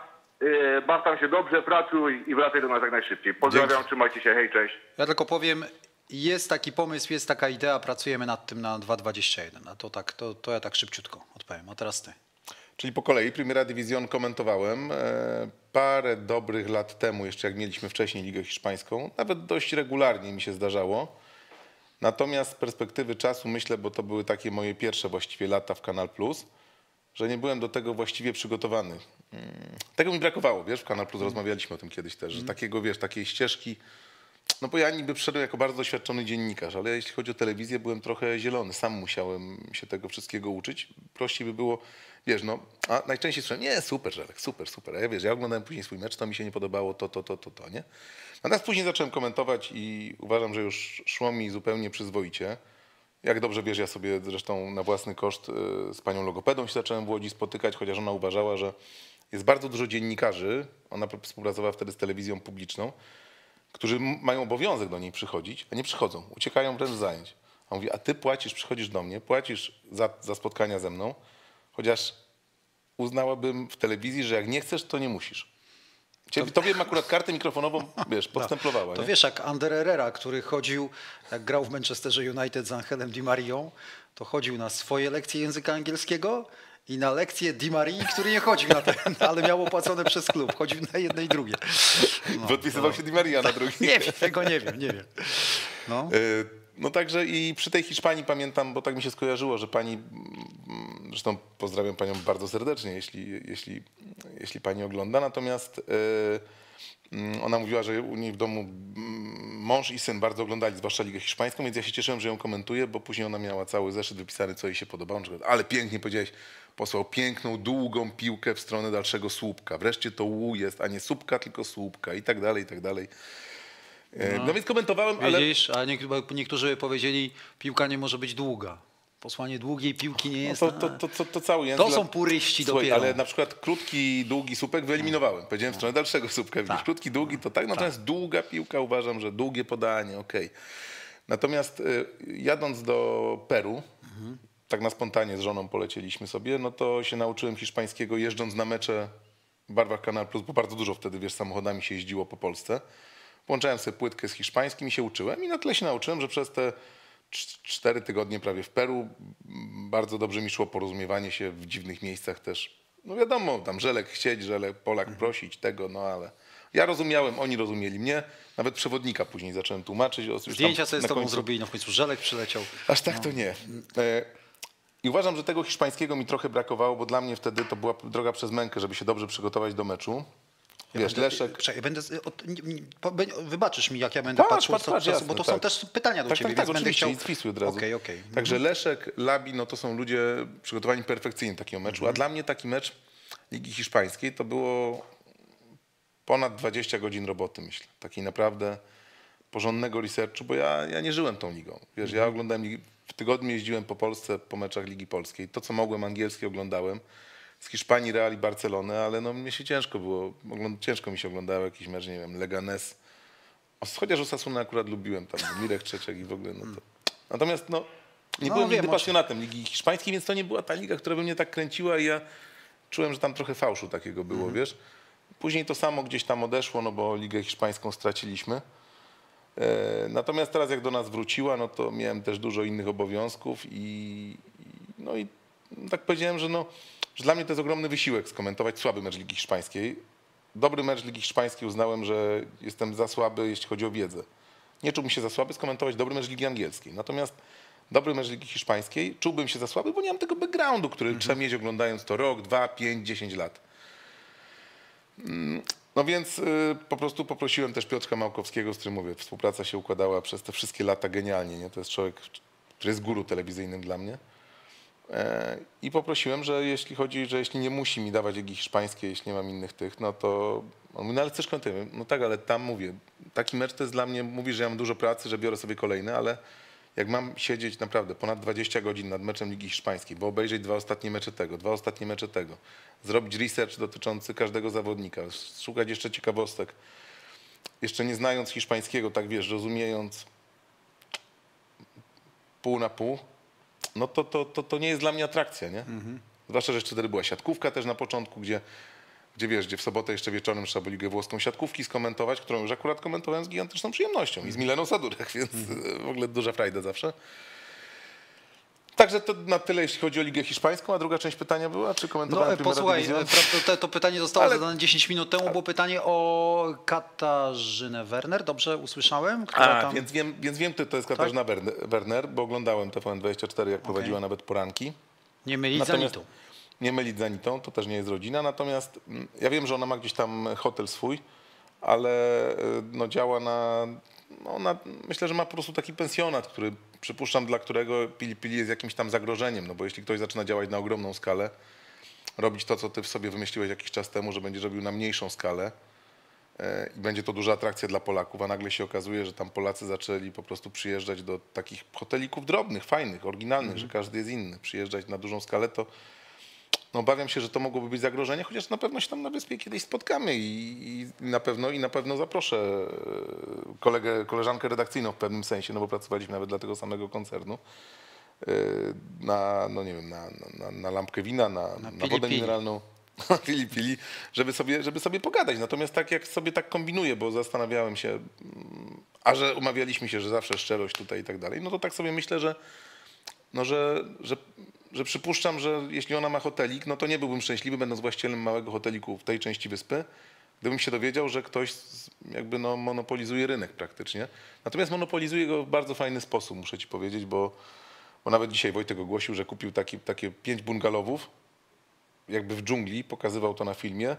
Baw tam się dobrze, pracuj i wracaj do nas jak najszybciej. Pozdrawiam, Dzięki. trzymajcie się, hej, cześć. Ja tylko powiem, jest taki pomysł, jest taka idea, pracujemy nad tym na 2.21. A to tak, to, to ja tak szybciutko odpowiem. A teraz ty. Czyli po kolei Primera Division komentowałem e, parę dobrych lat temu, jeszcze jak mieliśmy wcześniej Ligę Hiszpańską, nawet dość regularnie mi się zdarzało. Natomiast z perspektywy czasu myślę, bo to były takie moje pierwsze właściwie lata w Kanal Plus, że nie byłem do tego właściwie przygotowany. Mm, Tego mi brakowało, wiesz, w Kanal Plus rozmawialiśmy o tym kiedyś też, że takiego, wiesz, takiej ścieżki, no bo ja niby przyszedłem jako bardzo doświadczony dziennikarz, ale jeśli chodzi o telewizję, byłem trochę zielony. Sam musiałem się tego wszystkiego uczyć. Prościej by było, wiesz, no, a najczęściej słyszałem, nie, super, Żelek, super, super. A ja wiesz, ja oglądałem później swój mecz, to mi się nie podobało, to, to, to, to, to, nie? Natomiast później zacząłem komentować i uważam, że już szło mi zupełnie przyzwoicie. Jak dobrze wiesz, ja sobie zresztą na własny koszt y, z panią logopedą się zacząłem w Łodzi spotykać, chociaż ona uważała, że jest bardzo dużo dziennikarzy, ona współpracowała wtedy z telewizją publiczną, którzy mają obowiązek do niej przychodzić, a nie przychodzą, uciekają wręcz z zajęć. A on mówi, a ty płacisz, przychodzisz do mnie, płacisz za, za spotkania ze mną, chociaż uznałabym w telewizji, że jak nie chcesz, to nie musisz. Ciebie, Tobie bym akurat kartę mikrofonową, wiesz, podstęplowała. To nie? wiesz, jak Ander Herrera, który chodził, jak grał w Manchesterze United z Angelem Di Marią, to chodził na swoje lekcje języka angielskiego i na lekcje Di Marii, który nie chodził na ten, ale miał opłacone przez klub. Chodził na jedne i drugie. No, Podpisywał się Di Maria na drugi. Nie wiem, tego nie wiem, nie wiem. No. E, No także i przy tej Hiszpanii pamiętam, bo tak mi się skojarzyło, że pani, mm, zresztą pozdrawiam panią bardzo serdecznie, jeśli, jeśli, jeśli pani ogląda, natomiast e, mm, ona mówiła, że u niej w domu mm, mąż i syn bardzo oglądali, zwłaszcza Ligę Hiszpańską, więc ja się cieszyłem, że ją komentuję, bo później ona miała cały zeszyt wypisany, co jej się podobało. Na przykład, ale pięknie powiedziałeś, posłał piękną, długą piłkę w stronę dalszego słupka. Wreszcie to łu jest, a nie słupka, tylko słupka i tak dalej, i tak dalej. E, No, więc komentowałem, ale... Widzisz, a niek- niektórzy powiedzieli, piłka nie może być długa. Posłanie długiej piłki nie No jest... to, to, to, to, to cały język. To są puryści Słuchaj, dopiero. ale na przykład krótki, długi słupek wyeliminowałem. Powiedziałem w stronę dalszego słupka. Tak. krótki, długi to tak, natomiast długa piłka uważam, że długie podanie, okej. Natomiast y, jadąc do Peru, tak na spontanie z żoną polecieliśmy sobie, no to się nauczyłem hiszpańskiego jeżdżąc na mecze w barwach Kanal Plus, bo bardzo dużo wtedy, wiesz, samochodami się jeździło po Polsce. Włączałem sobie płytkę z hiszpańskim i się uczyłem i na tyle się nauczyłem, że przez te cz- cztery tygodnie prawie w Peru m, bardzo dobrze mi szło porozumiewanie się w dziwnych miejscach też. No wiadomo, tam Żelek chcieć, Żelek Polak prosić tego, no ale ja rozumiałem, oni rozumieli mnie. Nawet przewodnika później zacząłem tłumaczyć. Zdjęcia sobie z tobą końcu- zrobili, no w końcu Żelek przyleciał. Aż tak to nie. I uważam, że tego hiszpańskiego mi trochę brakowało, bo dla mnie wtedy to była droga przez mękę, żeby się dobrze przygotować do meczu. Wiesz, Będę- Leszek... Czekaj, będę, od, nie- nie- wybaczysz mi, jak ja będę Tak, patrzył patrz, od patrz, jasne, bo to tak. są też pytania do Tak, ciebie, tak, tak, będę chciał... i spisuj od razu. Okej, okej. Także Leszek, Labi, no to są ludzie przygotowani perfekcyjnie do takiego meczu, Mhm. a dla mnie taki mecz Ligi Hiszpańskiej to było ponad 20 godzin roboty, myślę. Takiej naprawdę porządnego researchu, bo ja, ja nie żyłem tą ligą. Wiesz, Mhm. ja oglądałem, ligi- w tygodniu jeździłem po Polsce po meczach Ligi Polskiej. To, co mogłem, angielskie oglądałem. Z Hiszpanii, Real i Barcelony, ale no mnie się ciężko było, ciężko mi się oglądało jakiś mecz, nie wiem, Leganes. Chociaż Osasuna akurat lubiłem tam, Mirek Trzeciak i w ogóle, no to... Natomiast no, nie No, byłem nigdy pasjonatem Ligi Hiszpańskiej, więc to nie była ta liga, która by mnie tak kręciła i ja czułem, że tam trochę fałszu takiego było, Mhm. wiesz. Później to samo gdzieś tam odeszło, no bo Ligę Hiszpańską straciliśmy. E, Natomiast teraz jak do nas wróciła, no to miałem też dużo innych obowiązków i, no i tak powiedziałem, że no, że dla mnie to jest ogromny wysiłek skomentować słaby mecz Ligi Hiszpańskiej. Dobry mecz Ligi Hiszpańskiej uznałem, że jestem za słaby, jeśli chodzi o wiedzę. Nie czułbym się za słaby skomentować dobry mecz Ligi Angielskiej. Natomiast dobry mecz Ligi Hiszpańskiej czułbym się za słaby, bo nie mam tego backgroundu, który trzeba mieć oglądając to rok, dwa, pięć, dziesięć lat. No więc y, po prostu poprosiłem też Piotrka Małkowskiego, z którym mówię, współpraca się układała przez te wszystkie lata genialnie. Nie? To jest człowiek, który jest guru telewizyjnym dla mnie. E, I poprosiłem, że jeśli chodzi, że jeśli nie musi mi dawać ligi hiszpańskiej, jeśli nie mam innych tych, no to on mówi, no ale chcesz komentować? No tak, ale tam mówię, taki mecz to jest dla mnie, mówi, że ja mam dużo pracy, że biorę sobie kolejny, ale jak mam siedzieć naprawdę ponad 20 godzin nad meczem Ligi Hiszpańskiej, bo obejrzeć dwa ostatnie mecze tego, dwa ostatnie mecze tego, zrobić research dotyczący każdego zawodnika, szukać jeszcze ciekawostek, jeszcze nie znając hiszpańskiego, tak wiesz, rozumiejąc pół na pół, no to, to, to, to nie jest dla mnie atrakcja, nie? Zwłaszcza, że jeszcze wtedy była siatkówka też na początku, gdzie, gdzie wiesz, gdzie w sobotę jeszcze wieczorem trzeba było Ligę Włoską siatkówki skomentować, którą już akurat komentowałem z gigantyczną przyjemnością i z Mileną Sadurek, więc w ogóle duża frajda zawsze. Także to na tyle, jeśli chodzi o Ligę Hiszpańską, a druga część pytania była, czy No komentowałem e, Primera posłuchaj, e, to, to pytanie zostało Ale- zadane 10 minut temu, było pytanie o Katarzynę Werner, dobrze usłyszałem? A, tam... więc wiem, więc wiem, to jest Katarzyna Werner- Werner, bo oglądałem TVN24, jak prowadziła nawet poranki. Nie mylić Natomiast- za Nitą. Nie mylić za Nitą, to też nie jest rodzina. Natomiast mm, ja wiem, że ona ma gdzieś tam hotel swój, ale y, no, działa na, no, na. Myślę, że ma po prostu taki pensjonat, który przypuszczam, dla którego Pili Pili jest jakimś tam zagrożeniem. No bo jeśli ktoś zaczyna działać na ogromną skalę, robić to, co ty w sobie wymyśliłeś jakiś czas temu, że będzie robił na mniejszą skalę, e, i będzie to duża atrakcja dla Polaków, a nagle się okazuje, że tam Polacy zaczęli po prostu przyjeżdżać do takich hotelików drobnych, fajnych, oryginalnych, że każdy jest inny. Przyjeżdżać na dużą skalę, to no obawiam się, że to mogłoby być zagrożenie, chociaż na pewno się tam na wyspie kiedyś spotkamy i, i na pewno i na pewno zaproszę e, kolegę, koleżankę redakcyjną w pewnym sensie, no bo pracowaliśmy nawet dla tego samego koncernu. e, Na, no nie wiem, na, na, na lampkę wina, na, na, pili wodę mineralną, pili pili, żeby sobie, żeby sobie pogadać. Natomiast tak jak sobie tak kombinuję, bo zastanawiałem się, mm, a że umawialiśmy się, że zawsze szczerość tutaj i tak dalej, no to tak sobie myślę, że no, że, że, że przypuszczam, że jeśli ona ma hotelik, no to nie byłbym szczęśliwy, będąc właścicielem małego hoteliku w tej części wyspy, gdybym się dowiedział, że ktoś jakby no, monopolizuje rynek praktycznie. Natomiast monopolizuje go w bardzo fajny sposób, muszę ci powiedzieć, bo, bo nawet dzisiaj Wojtek ogłosił, że kupił taki, takie pięć bungalowów, jakby w dżungli, pokazywał to na filmie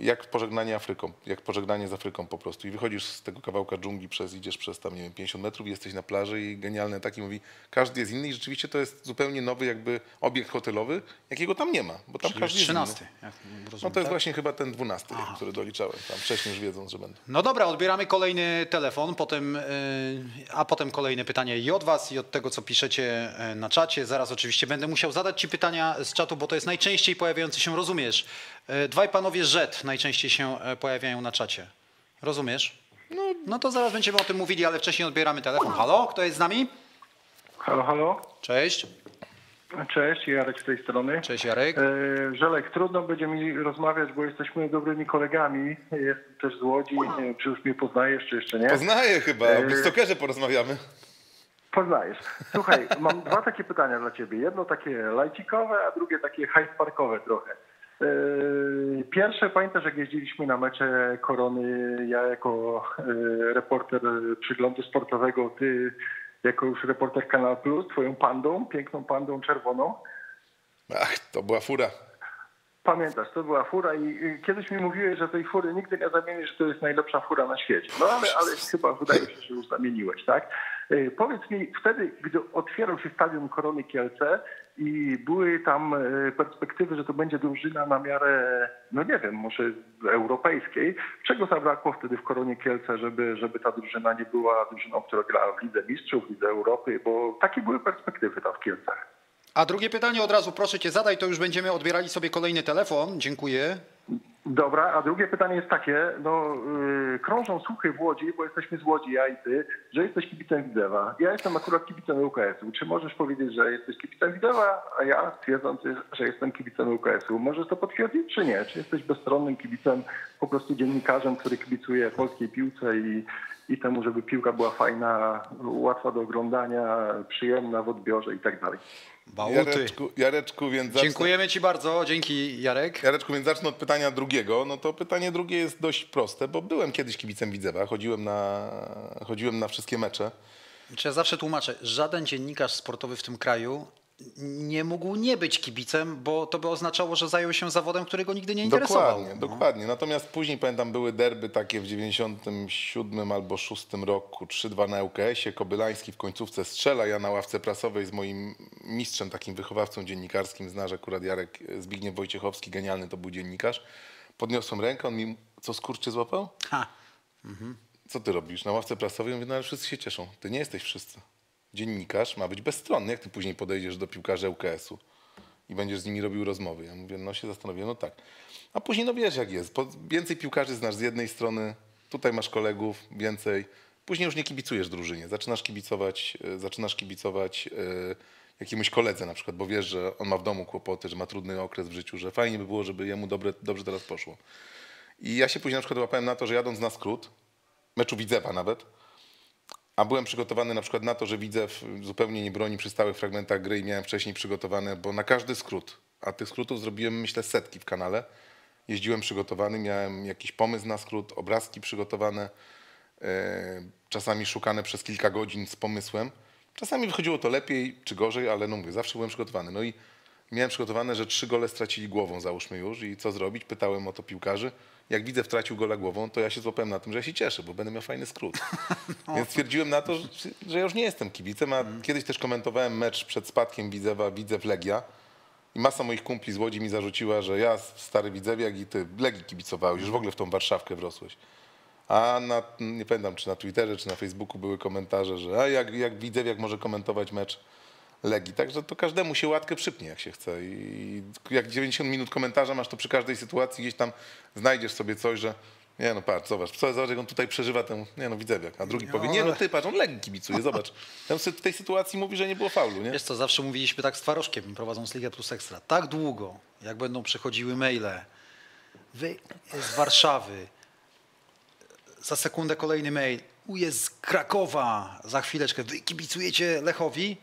jak pożegnanie Afryką, jak pożegnanie z Afryką po prostu. I wychodzisz z tego kawałka dżungli, przez, idziesz przez tam, nie wiem, 50 metrów, jesteś na plaży i genialny taki mówi, każdy jest inny i rzeczywiście to jest zupełnie nowy jakby obiekt hotelowy, jakiego tam nie ma, bo tam Czyli każdy jest inny. 13. Jak No rozumiem, to jest tak? właśnie chyba ten 12, który doliczałem tam wcześniej już wiedząc, że będę. No dobra, odbieramy kolejny telefon, potem, yy, a potem kolejne pytanie i od Was, i od tego, co piszecie yy, na czacie. Zaraz oczywiście będę musiał zadać Ci pytania z czatu, bo to jest najczęściej pojawiający się, rozumiesz? Yy, Dwaj panowie rzet najczęściej się e, pojawiają na czacie. Rozumiesz? No, no to zaraz będziemy o tym mówili, ale wcześniej odbieramy telefon. Halo, kto jest z nami? Halo, halo. Cześć. Cześć, Jarek z tej strony. Cześć Jarek. E, Żelek, trudno będzie mi rozmawiać, bo jesteśmy dobrymi kolegami. Jestem też z Łodzi. Nie wiem, czy już mnie poznajesz, czy jeszcze nie. Poznaję chyba, o Bistokerze porozmawiamy. Poznajesz. Słuchaj, mam dwa takie pytania dla ciebie. Jedno takie lajcikowe, a drugie takie hyde parkowe trochę. E, Pierwsze, pamiętasz jak jeździliśmy na mecze Korony, ja jako e, reporter przyglądu sportowego, ty jako już reporter Kanal Plus, twoją pandą, piękną pandą czerwoną. Ach, to była fura. Pamiętasz, to była fura i kiedyś mi mówiłeś, że tej fury nigdy nie zamienisz, że to jest najlepsza fura na świecie. No ale, ale chyba wydaje się, że już zamieniłeś, tak? Y, Powiedz mi, wtedy, gdy otwierał się stadion Korony Kielce i były tam y, perspektywy, że to będzie drużyna na miarę, no nie wiem, może europejskiej, czego zabrakło wtedy w Koronie Kielce, żeby, żeby ta drużyna nie była drużyną, która grała w Lidze Mistrzów, w Lidze Europy, bo takie były perspektywy tam w Kielcach. A drugie pytanie od razu proszę Cię zadaj, to już będziemy odbierali sobie kolejny telefon. Dziękuję. Dobra, a drugie pytanie jest takie, no yy, krążą słuchy w Łodzi, bo jesteśmy z Łodzi, ja i ty, że jesteś kibicem Widzewa. Ja jestem akurat kibicem UKS-u. Czy możesz powiedzieć, że jesteś kibicem Widzewa, a ja twierdzący, że jestem kibicem UKS-u. Możesz to potwierdzić, czy nie? Czy jesteś bezstronnym kibicem, po prostu dziennikarzem, który kibicuje polskiej piłce i, i temu, żeby piłka była fajna, łatwa do oglądania, przyjemna w odbiorze i tak dalej. Bałuty. Jareczku, Jareczku, więc zacznę, Dziękujemy Ci bardzo. Dzięki Jarek. Jareczku, więc zacznę od pytania drugiego. No to pytanie drugie jest dość proste, bo byłem kiedyś kibicem Widzewa, chodziłem na, chodziłem na wszystkie mecze. Czy ja zawsze tłumaczę, żaden dziennikarz sportowy w tym kraju nie mógł nie być kibicem, bo to by oznaczało, że zajął się zawodem, którego nigdy nie interesował. Dokładnie, dokładnie. Natomiast później pamiętam, były derby takie w 97 albo 6 roku, 3-2 na ŁKS-ie. Kobylański w końcówce strzela. Ja na ławce prasowej z moim mistrzem, takim wychowawcą dziennikarskim, znasz akurat Jarek Zbigniew Wojciechowski, genialny to był dziennikarz. Podniosłem rękę, on mi, co skurczy złapał? Ha. Co ty robisz? Na ławce prasowej? Mówię, no ale wszyscy się cieszą. Ty nie jesteś wszyscy. Dziennikarz ma być bezstronny. Jak ty później podejdziesz do piłkarzy ŁKS-u i będziesz z nimi robił rozmowy? Ja mówię, no się zastanowię, no tak. A później, no wiesz jak jest. Więcej piłkarzy znasz z jednej strony, tutaj masz kolegów, więcej. Później już nie kibicujesz drużynie. Zaczynasz kibicować, e, zaczynasz kibicować e, jakiemuś koledze na przykład, bo wiesz, że on ma w domu kłopoty, że ma trudny okres w życiu, że fajnie by było, żeby jemu dobre, dobrze teraz poszło. I ja się później na przykład łapałem na to, że jadąc na skrót, meczu Widzewa nawet, a byłem przygotowany na przykład na to, że Widzew zupełnie nie broni przy stałych fragmentach gry i miałem wcześniej przygotowane, bo na każdy skrót, a tych skrótów zrobiłem myślę setki w kanale, jeździłem przygotowany, miałem jakiś pomysł na skrót, obrazki przygotowane, e, czasami szukane przez kilka godzin z pomysłem. Czasami wychodziło to lepiej czy gorzej, ale no mówię, zawsze byłem przygotowany. No i miałem przygotowane, że trzy gole stracili głową, załóżmy już, i co zrobić? Pytałem o to piłkarzy. Jak widzę, wtracił gola głową, to ja się złapałem na tym, że ja się cieszę, bo będę miał fajny skrót. Więc stwierdziłem na to, że, że ja już nie jestem kibicem, a kiedyś też komentowałem mecz przed spadkiem Widzewa, Widzew Legia. I masa moich kumpli z Łodzi mi zarzuciła, że ja, stary Widzewiak i ty Legii kibicowałeś, już w ogóle w tą Warszawkę wrosłeś. A na, nie pamiętam, czy na Twitterze, czy na Facebooku były komentarze, że a jak, jak Widzewiak może komentować mecz Legii. Także to każdemu się łatkę przypnie, jak się chce. I jak 90 minut komentarza masz, to przy każdej sytuacji gdzieś tam znajdziesz sobie coś, że nie no patrz, zobacz, zobacz jak on tutaj przeżywa tę, nie no Widzewiak. A drugi powie, nie no ty patrz, on Legii kibicuje, zobacz. Ten w tej sytuacji mówi, że nie było faulu, nie? Wiesz co, zawsze mówiliśmy tak z Twarożkiem, prowadząc Ligę Plus Ekstra. Tak długo, jak będą przechodziły maile, wy z Warszawy, za sekundę kolejny mail, u jest z Krakowa, za chwileczkę, wy kibicujecie Lechowi?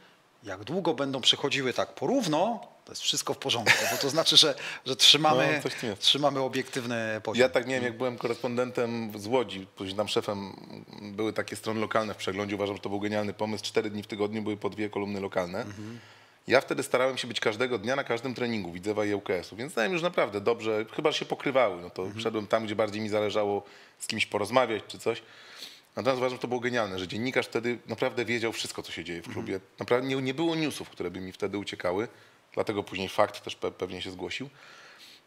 Jak długo będą przechodziły tak porówno, to jest wszystko w porządku, bo to znaczy, że, że trzymamy, No, trzymamy obiektywny poziom. Ja tak miałem, jak byłem korespondentem z Łodzi, później tam szefem były takie strony lokalne w przeglądzie. Uważam, że to był genialny pomysł. Cztery dni w tygodniu były po dwie kolumny lokalne. Ja wtedy starałem się być każdego dnia na każdym treningu Widzewa i ŁKS-u, więc znałem już naprawdę dobrze, chyba się pokrywały. No to szedłem tam, gdzie bardziej mi zależało z kimś porozmawiać czy coś. Natomiast uważam, że to było genialne, że dziennikarz wtedy naprawdę wiedział wszystko, co się dzieje w klubie. Naprawdę nie, nie było newsów, które by mi wtedy uciekały, dlatego później fakt też pe pewnie się zgłosił.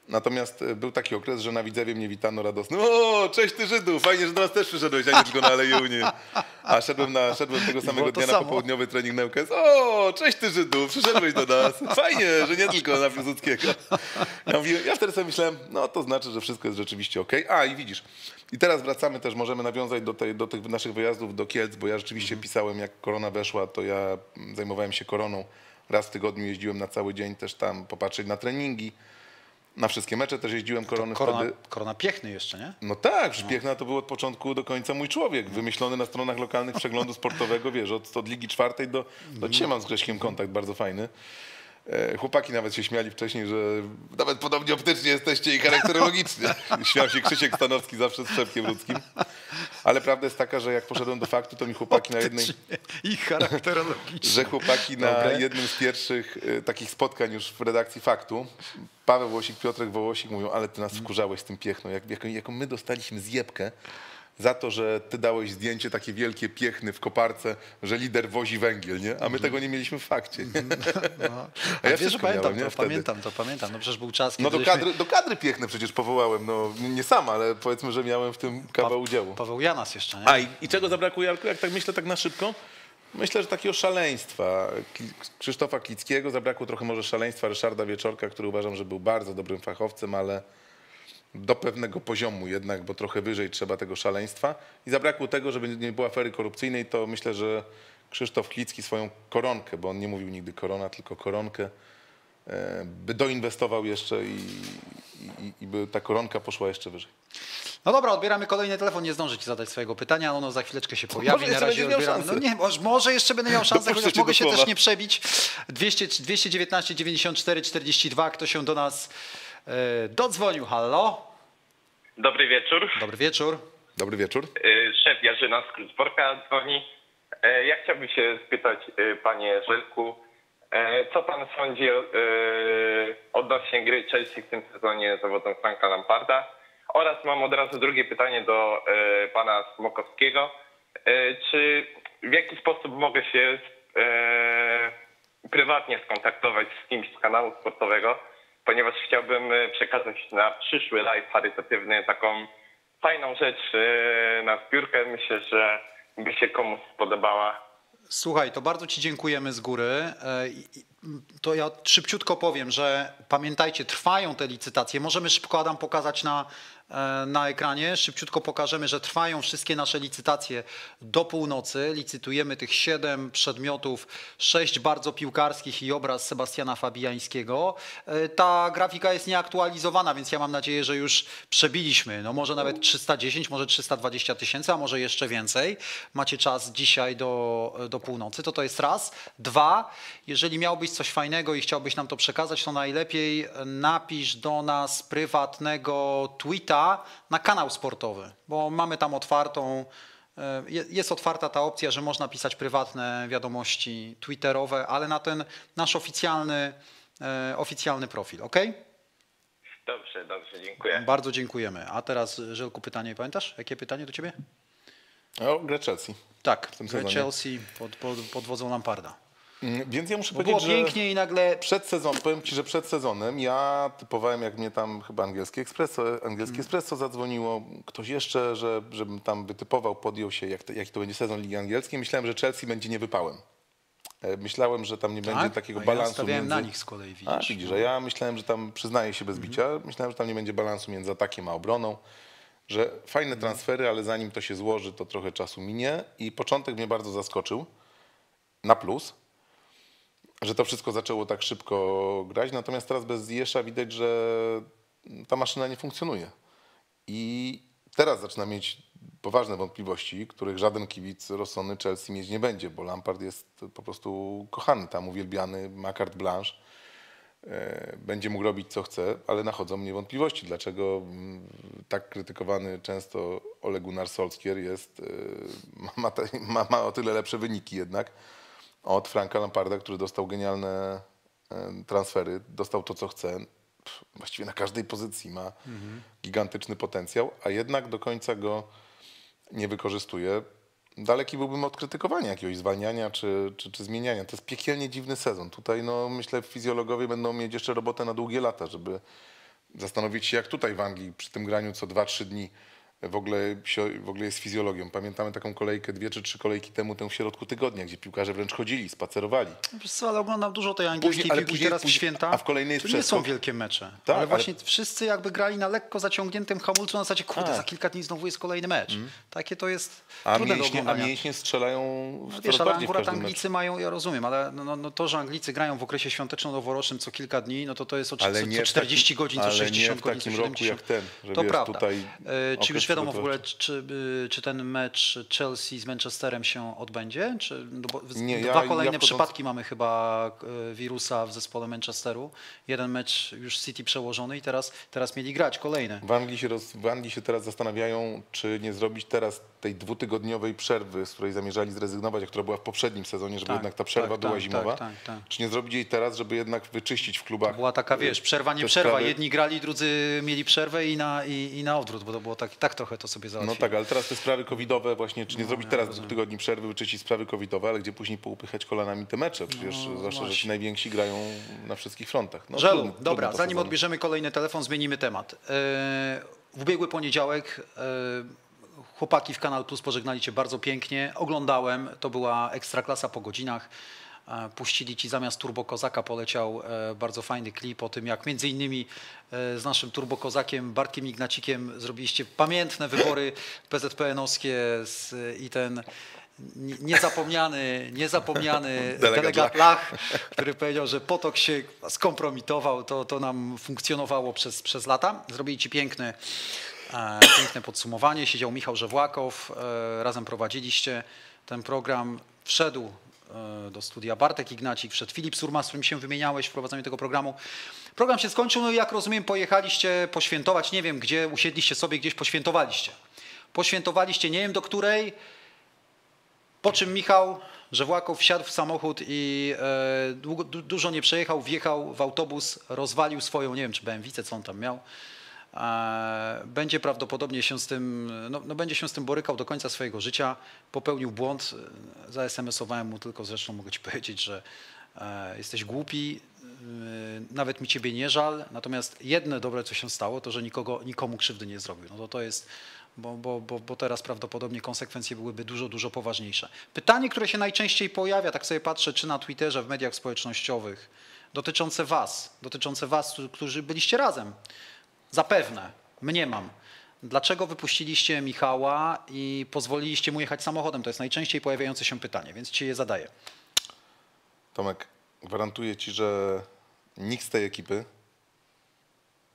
Natomiast e, był taki okres, że na Widzewie mnie witano radosny. O, cześć ty Żydu, fajnie, że do nas też przyszedłeś, a nie tylko na Aleję Unii. A szedłem, na, szedłem tego samego dnia na samo. popołudniowy trening na UKS. O, cześć ty Żydu, przyszedłeś do nas. Fajnie, że nie tylko na Piłsudskiego. Ja, mówię, ja wtedy sobie myślałem, no to znaczy, że wszystko jest rzeczywiście okej. A i widzisz, i teraz wracamy też, możemy nawiązać do, tej, do tych naszych wyjazdów do Kielc, bo ja rzeczywiście pisałem, jak korona weszła, to ja mm, zajmowałem się koroną. Raz w tygodniu jeździłem na cały dzień też tam popatrzeć na treningi. Na wszystkie mecze też jeździłem korony Korona, wtedy. korona piechny jeszcze, nie? No tak, Szpiechna to był od początku do końca mój człowiek, wymyślony na stronach lokalnych przeglądu sportowego, wiesz, od, od Ligi Czwartej do, do dzisiaj mam z Grześkiem kontakt bardzo fajny. E, Chłopaki nawet się śmiali wcześniej, że nawet podobnie optycznie jesteście i charakterologicznie. Śmiał się Krzysiek Stanowski zawsze z Przepkiem Ludzkim. Ale prawda jest taka, że jak poszedłem do faktu, to mi chłopaki na jednej, I charakterologicznie. że chłopaki na Dobre. jednym z pierwszych e, takich spotkań już w redakcji Faktu, Paweł Włosik, Piotrek Wołosik mówią, ale ty nas wkurzałeś z tym piechną, jak, jaką, jaką my dostaliśmy zjebkę za to, że ty dałeś zdjęcie takie wielkie piechny w koparce, że lider wozi węgiel, nie? A my tego nie mieliśmy w fakcie. Nie? No. A ja wiesz, pamiętam miałem, nie? to, pamiętam to, pamiętam. No przecież był czas, kiedy No do żeśmy- kadry, do kadry piechny przecież powołałem, no nie sam, ale powiedzmy, że miałem w tym kawał udziału. Paweł Janas jeszcze, nie? A i, i czego zabrakło Jarku, jak tak myślę tak na szybko? Myślę, że takiego szaleństwa. Krzysztofa Klickiego zabrakło trochę może szaleństwa Ryszarda Wieczorka, który uważam, że był bardzo dobrym fachowcem, ale do pewnego poziomu jednak, bo trochę wyżej trzeba tego szaleństwa. I zabrakło tego, żeby nie było afery korupcyjnej, to myślę, że Krzysztof Klicki swoją koronkę, bo on nie mówił nigdy korona, tylko koronkę, e, by doinwestował jeszcze i, i, i by ta koronka poszła jeszcze wyżej. No dobra, odbieramy kolejny telefon, nie zdążę ci zadać swojego pytania, ono za chwileczkę się pojawi. Może Na jeszcze razie odbieramy. No nie, może, jeszcze będę miał szansę, Dopuszczę chociaż mogę się słowa. też nie przebić. 200, 219 94 42, kto się do nas dodzwonił, halo? Dobry wieczór. Dobry wieczór. Dobry wieczór. Y, Szef Jarzyna z Kluczborka dzwoni. E, Ja chciałbym się spytać, panie Żelku, e, co pan sądzi o, odnośnie gry Chelsea w tym sezonie zawodem Franka Lamparda? Oraz mam od razu drugie pytanie do pana Smokowskiego. E, Czy w jaki sposób mogę się e, prywatnie skontaktować z kimś z kanału sportowego, ponieważ chciałbym e, przekazać na przyszły live charytatywny taką fajną rzecz e, na zbiórkę. Myślę, że by się komuś spodobała. Słuchaj, to bardzo Ci dziękujemy z góry. E, To ja szybciutko powiem, że pamiętajcie, trwają te licytacje. Możemy szybko, Adam, pokazać na, na ekranie. Szybciutko pokażemy, że trwają wszystkie nasze licytacje do północy. Licytujemy tych siedem przedmiotów, sześć bardzo piłkarskich i obraz Sebastiana Fabiańskiego. E, Ta grafika jest nieaktualizowana, więc ja mam nadzieję, że już przebiliśmy. No może nawet 310, może 320 tysięcy, a może jeszcze więcej. Macie czas dzisiaj do, do północy, to to jest raz. Dwa, jeżeli miałbyś coś fajnego i chciałbyś nam to przekazać, to najlepiej napisz do nas prywatnego tweeta na kanał sportowy, bo mamy tam otwartą, e, je- jest otwarta ta opcja, że można pisać prywatne wiadomości twitterowe, ale na ten nasz oficjalny, e, oficjalny profil, ok? Dobrze, dobrze, dziękuję. Bardzo dziękujemy. A teraz, Żelku, pytanie, pamiętasz? Jakie pytanie do ciebie? O, grę Chelsea. Tak, grę. Chelsea pod, pod, pod wodzą Lamparda. Mm, Więc ja muszę Bo było powiedzieć, że pięknie i nagle przed sezonem, powiem Ci, że przed sezonem ja typowałem, jak mnie tam chyba angielskie espresso, angielskie espresso zadzwoniło, ktoś jeszcze, że, żebym tam wytypował, podjął się, jak to, jaki to będzie sezon Ligi Angielskiej. Myślałem, że Chelsea będzie niewypałem. E, Myślałem, że tam nie będzie tak? takiego A balansu Ja stawiałem między... na nich z kolei, A, widzisz. no. widzisz, że ja myślałem, że tam, przyznaję się bez bicia, myślałem, że tam nie będzie balansu między atakiem a obroną, że fajne transfery, ale zanim to się złoży, to trochę czasu minie i początek mnie bardzo zaskoczył, na plus, że to wszystko zaczęło tak szybko grać, natomiast teraz bez Ziyesza widać, że ta maszyna nie funkcjonuje. I teraz zaczyna mieć poważne wątpliwości, których żaden kibic rozsądny Chelsea mieć nie będzie, bo Lampard jest po prostu kochany tam, uwielbiany, ma carte blanche, e, będzie mógł robić co chce, ale nachodzą mnie wątpliwości, dlaczego mm, tak krytykowany często Ole Gunnar Solskjaer jest, e, ma, ma, ma o tyle lepsze wyniki jednak od Franka Lamparda, który dostał genialne e, transfery, dostał to, co chce. Pff, Właściwie na każdej pozycji ma gigantyczny potencjał, a jednak do końca go nie wykorzystuje. Daleki byłbym od krytykowania jakiegoś zwalniania czy, czy, czy zmieniania. To jest piekielnie dziwny sezon. Tutaj no, myślę fizjologowie będą mieć jeszcze robotę na długie lata, żeby zastanowić się jak tutaj w Anglii przy tym graniu co 2-3 dni w ogóle, w ogóle jest fizjologią. Pamiętamy taką kolejkę, dwie czy trzy kolejki temu, tę w środku tygodnia, gdzie piłkarze wręcz chodzili, spacerowali. Wiesz co, ale oglądam dużo tej angielskiej Później- ale piłki później- teraz w później- święta. a w kolejnej jest to nie są wielkie mecze. Tak, ale ale- właśnie wszyscy jakby grali na lekko zaciągniętym hamulcu na zasadzie, kurde, Tak. za kilka dni znowu jest kolejny mecz. Takie to jest A trudne do mięśnie, a mięśnie strzelają No coraz wiesz, ale w akurat każdym Anglicy meczu. mają, ja rozumiem, ale no, no, no to, że Anglicy grają w okresie świąteczno-noworocznym co kilka dni, no to to jest o, co, Ale co nie w 40 takim- godzin, co ale nie 60 w godzin, co takim roku 70. jak ten, że to wiesz, prawda. tutaj E, czy okres już wiadomo w ogóle, czy, y, czy ten mecz Chelsea z Manchesterem się odbędzie? Czy, no Nie, ja- dwa ja kolejne wchodząc- przypadki mamy chyba e, wirusa w zespole Manchesteru. Jeden mecz już City przełożony i teraz, teraz mieli grać kolejny. W Anglii, się roz, w Anglii się teraz zastanawiają, czy nie zrobić teraz tej dwutygodniowej przerwy, z której zamierzali zrezygnować, a która była w poprzednim sezonie, żeby Tak, jednak ta przerwa tak, była tak, zimowa. tak, tak, tak. Czy nie zrobić jej teraz, żeby jednak wyczyścić w klubach? Była taka, wiesz, przerwa, nie przerwa. sprawy? Jedni grali, drudzy mieli przerwę i na, i, i na odwrót, bo to było tak, tak trochę to sobie No załatwili. tak, ale teraz te sprawy covidowe właśnie, czy nie No, zrobić ja teraz rozumiem. dwóch tygodni przerwy, wyczyścić sprawy covidowe, ale gdzie później poupychać kolanami te mecze, przecież No, zwłaszcza, że ci najwięksi grają na wszystkich frontach. No, Żelu, dobra, zanim odbierzemy kolejny telefon, zmienimy temat. E, W ubiegły poniedziałek e, chłopaki w Kanal Plus pożegnali Cię bardzo pięknie. Oglądałem, to była ekstraklasa po godzinach. Puścili Ci zamiast Turbo Kozaka poleciał e, bardzo fajny klip o tym, jak między innymi e, z naszym Turbo Kozakiem Bartkiem Ignacikiem zrobiliście pamiętne wybory PZPN-owskie i ten nie- niezapomniany, niezapomniany Delegat Lach, który powiedział, że potok się skompromitował, to, to nam funkcjonowało przez, przez lata. Zrobili ci piękny, e, piękne podsumowanie. Siedział Michał Żewłakow, razem prowadziliście ten program. Wszedł do studia Bartek Ignacik, wszedł Filip Surma, z którym się wymieniałeś w prowadzeniu tego programu. Program się skończył, no i jak rozumiem, pojechaliście poświętować, nie wiem gdzie, usiedliście sobie, gdzieś poświętowaliście. Poświętowaliście, nie wiem do której, po czym Michał Żewłakow wsiadł w samochód i e, długo, du, dużo nie przejechał, wjechał w autobus, rozwalił swoją, nie wiem czy BMW, co on tam miał. Będzie prawdopodobnie się z tym, no, no będzie się z tym borykał do końca swojego życia. Popełnił błąd. Za-SMS-owałem mu tylko, zresztą mogę ci powiedzieć, że e, jesteś głupi, e, nawet mi ciebie nie żal. Natomiast jedne dobre, co się stało, to że nikogo, nikomu krzywdy nie zrobił. No to to jest, bo, bo, bo, bo teraz prawdopodobnie konsekwencje byłyby dużo, dużo poważniejsze. Pytanie, które się najczęściej pojawia, tak sobie patrzę, czy na Twitterze, w mediach społecznościowych, dotyczące was, dotyczące was, którzy byliście razem. Zapewne, mniemam. Dlaczego wypuściliście Michała i pozwoliliście mu jechać samochodem? To jest najczęściej pojawiające się pytanie, więc ci je zadaję. Tomek, gwarantuję ci, że nikt z tej ekipy,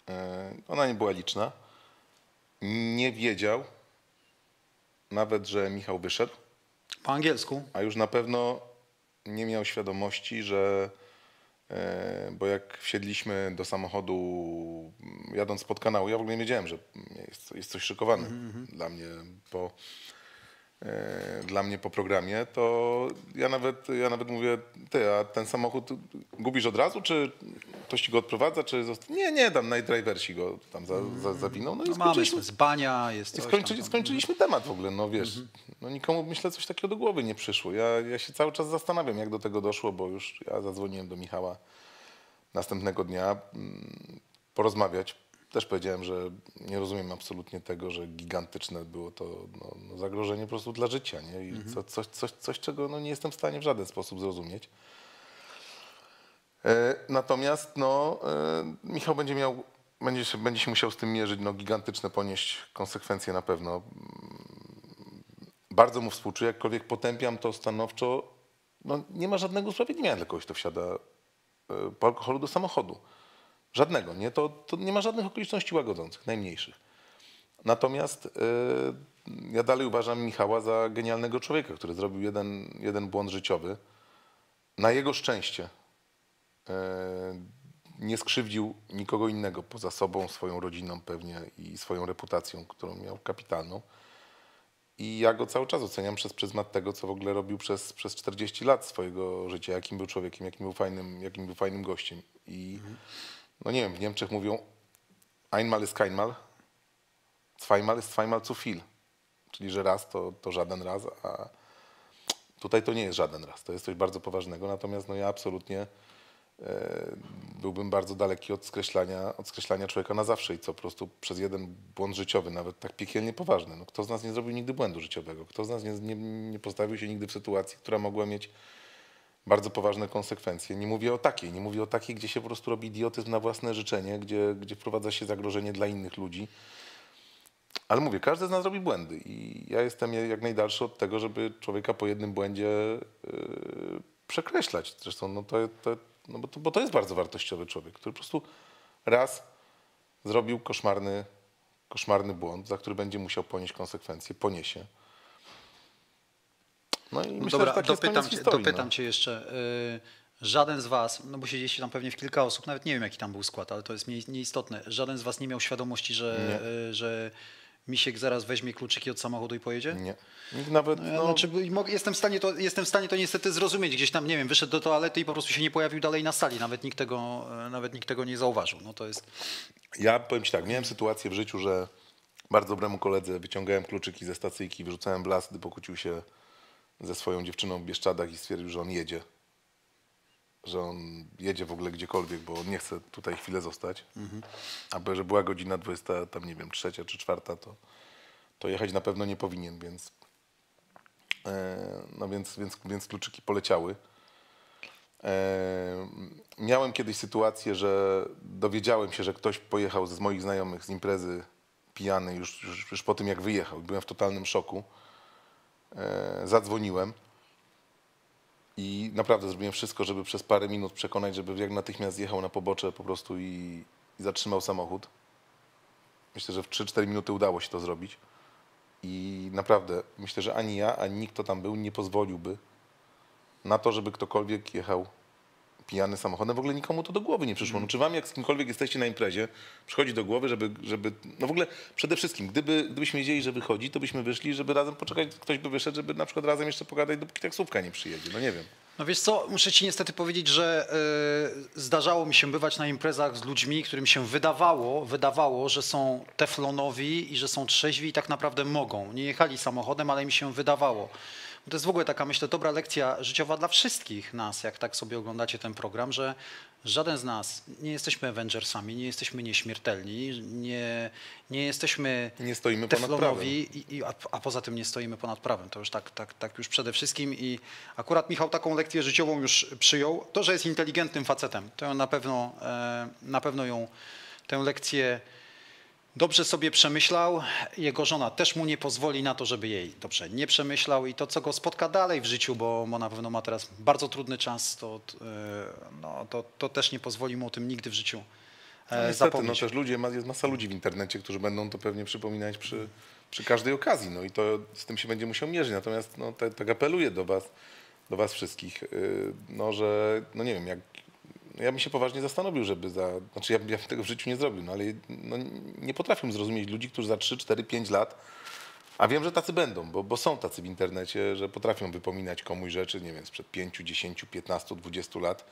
e, ona nie była liczna, nie wiedział nawet, że Michał wyszedł, Po angielsku. a już na pewno nie miał świadomości, że bo jak wsiedliśmy do samochodu m, jadąc pod kanału, ja w ogóle nie wiedziałem, że jest, jest coś szykowane dla mnie po, e, dla mnie po programie, to ja nawet, ja nawet mówię, ty, a ten samochód gubisz od razu, czy ktoś ci go odprowadza, czy zosta- nie, nie, tam najdrajwersi go tam za, za, zawinął, no i No mamy skończyliśmy, z bania, jest i skończyli, skończyliśmy temat w ogóle, no wiesz, no nikomu myślę coś takiego do głowy nie przyszło. Ja, ja się cały czas zastanawiam, jak do tego doszło, bo już ja zadzwoniłem do Michała następnego dnia mm, porozmawiać. Też powiedziałem, że nie rozumiem absolutnie tego, że gigantyczne było to no, no zagrożenie po prostu dla życia, nie? I co, coś, coś, coś, czego no, nie jestem w stanie w żaden sposób zrozumieć. E, Natomiast no, e, Michał będzie miał, będzie się, będzie się musiał z tym mierzyć, no, gigantyczne ponieść konsekwencje na pewno. Bardzo mu współczuję, jakkolwiek potępiam to stanowczo. No, nie ma żadnego usprawiedliwienia dla kogoś, kto wsiada e, po alkoholu do samochodu. Żadnego, nie? To, to nie ma żadnych okoliczności łagodzących, najmniejszych. Natomiast e, ja dalej uważam Michała za genialnego człowieka, który zrobił jeden, jeden błąd życiowy. Na jego szczęście e, nie skrzywdził nikogo innego poza sobą, swoją rodziną pewnie i swoją reputacją, którą miał kapitalną. I ja go cały czas oceniam przez pryzmat tego, co w ogóle robił przez, przez 40 lat swojego życia, jakim był człowiekiem, jakim był fajnym, jakim był fajnym gościem. I no nie wiem, w Niemczech mówią einmal ist keinmal, zweimal ist zweimal zu viel. Czyli, że raz to, to żaden raz, a tutaj to nie jest żaden raz. To jest coś bardzo poważnego. Natomiast no ja absolutnie e, byłbym bardzo daleki od skreślania, od skreślania człowieka na zawsze i co po prostu przez jeden błąd życiowy, nawet tak piekielnie poważny. No, kto z nas nie zrobił nigdy błędu życiowego? Kto z nas nie, nie, nie postawił się nigdy w sytuacji, która mogła mieć bardzo poważne konsekwencje. Nie mówię o takiej, nie mówię o takiej, gdzie się po prostu robi idiotyzm na własne życzenie, gdzie, gdzie wprowadza się zagrożenie dla innych ludzi. Ale mówię, każdy z nas robi błędy i ja jestem jak najdalszy od tego, żeby człowieka po jednym błędzie yy, przekreślać. Zresztą no to, to, no bo, to, bo to jest bardzo wartościowy człowiek, który po prostu raz zrobił koszmarny, koszmarny błąd, za który będzie musiał ponieść konsekwencje, poniesie. No i myślę, Dobra, że tak jest dopytam, koniec cię, historii, dopytam no. cię jeszcze. y, Żaden z was, no bo siedzieliście tam pewnie w kilka osób, nawet nie wiem jaki tam był skład, ale to jest nie- nieistotne. Żaden z was nie miał świadomości, że, y, że Misiek zaraz weźmie kluczyki od samochodu i pojedzie? Nie. Nawet, No, no, znaczy, jestem, w stanie to, jestem w stanie to niestety zrozumieć. Gdzieś tam, nie wiem, wyszedł do toalety i po prostu się nie pojawił dalej na sali. Nawet nikt tego, e, nawet nikt tego nie zauważył. No to jest... Ja powiem ci tak, miałem sytuację w życiu, że bardzo dobremu koledze wyciągałem kluczyki ze stacyjki, wyrzucałem w las, gdy pokłócił się ze swoją dziewczyną w Bieszczadach i stwierdził, że on jedzie. Że on jedzie w ogóle gdziekolwiek, bo on nie chce tutaj chwilę zostać. A bo że była godzina 20, tam nie wiem, trzecia czy czwarta, to, to jechać na pewno nie powinien, więc, e, no więc, więc, więc kluczyki poleciały. E, miałem kiedyś sytuację, że dowiedziałem się, że ktoś pojechał z moich znajomych z imprezy pijany już, już, już po tym, jak wyjechał. Byłem w totalnym szoku. E, zadzwoniłem i naprawdę zrobiłem wszystko, żeby przez parę minut przekonać, żeby jak natychmiast zjechał na pobocze po prostu i, i zatrzymał samochód. Myślę, że w 3-4 minuty udało się to zrobić. I naprawdę myślę, że ani ja, ani nikt, kto tam był, nie pozwoliłby na to, żeby ktokolwiek jechał pijany samochodem. W ogóle nikomu to do głowy nie przyszło. No, czy wam, jak z kimkolwiek jesteście na imprezie, przychodzi do głowy, żeby, żeby no w ogóle przede wszystkim, gdyby, gdybyśmy wiedzieli, że wychodzi, to byśmy wyszli, żeby razem poczekać, ktoś by wyszedł, żeby na przykład razem jeszcze pogadać, dopóki taksówka nie przyjedzie. No nie wiem. No wiesz co, muszę ci niestety powiedzieć, że e, zdarzało mi się bywać na imprezach z ludźmi, którym się wydawało, wydawało, że są teflonowi i że są trzeźwi i tak naprawdę mogą. Nie jechali samochodem, ale mi się wydawało. To jest w ogóle taka, myślę, dobra lekcja życiowa dla wszystkich nas, jak tak sobie oglądacie ten program, że żaden z nas nie jesteśmy Avengersami, nie jesteśmy nieśmiertelni, nie, nie jesteśmy Nie stoimy ponad teflonowi, i, i, a, a poza tym nie stoimy ponad prawem. To już tak, tak, tak już przede wszystkim i akurat Michał taką lekcję życiową już przyjął. To, że jest inteligentnym facetem, to na pewno, e, na pewno ją, tę lekcję dobrze sobie przemyślał. Jego żona też mu nie pozwoli na to, żeby jej dobrze nie przemyślał i to, co go spotka dalej w życiu, bo bo na pewno ma teraz bardzo trudny czas, to, e, no, to, to też nie pozwoli mu o tym nigdy w życiu e, No niestety, no zapomnieć. też ludzie, jest masa ludzi w internecie, którzy będą to pewnie przypominać przy, przy każdej okazji. No i to z tym się będzie musiał mierzyć. Natomiast no, tak, tak apeluję do was, do was wszystkich, yy, no że, no nie wiem, jak, no ja bym się poważnie zastanowił, żeby za, znaczy ja, ja bym tego w życiu nie zrobił, no ale no, nie potrafię zrozumieć ludzi, którzy za 3, 4, 5 lat, a wiem, że tacy będą, bo, bo są tacy w internecie, że potrafią wypominać komuś rzeczy, nie wiem, sprzed 5, 10, 15, 20 lat,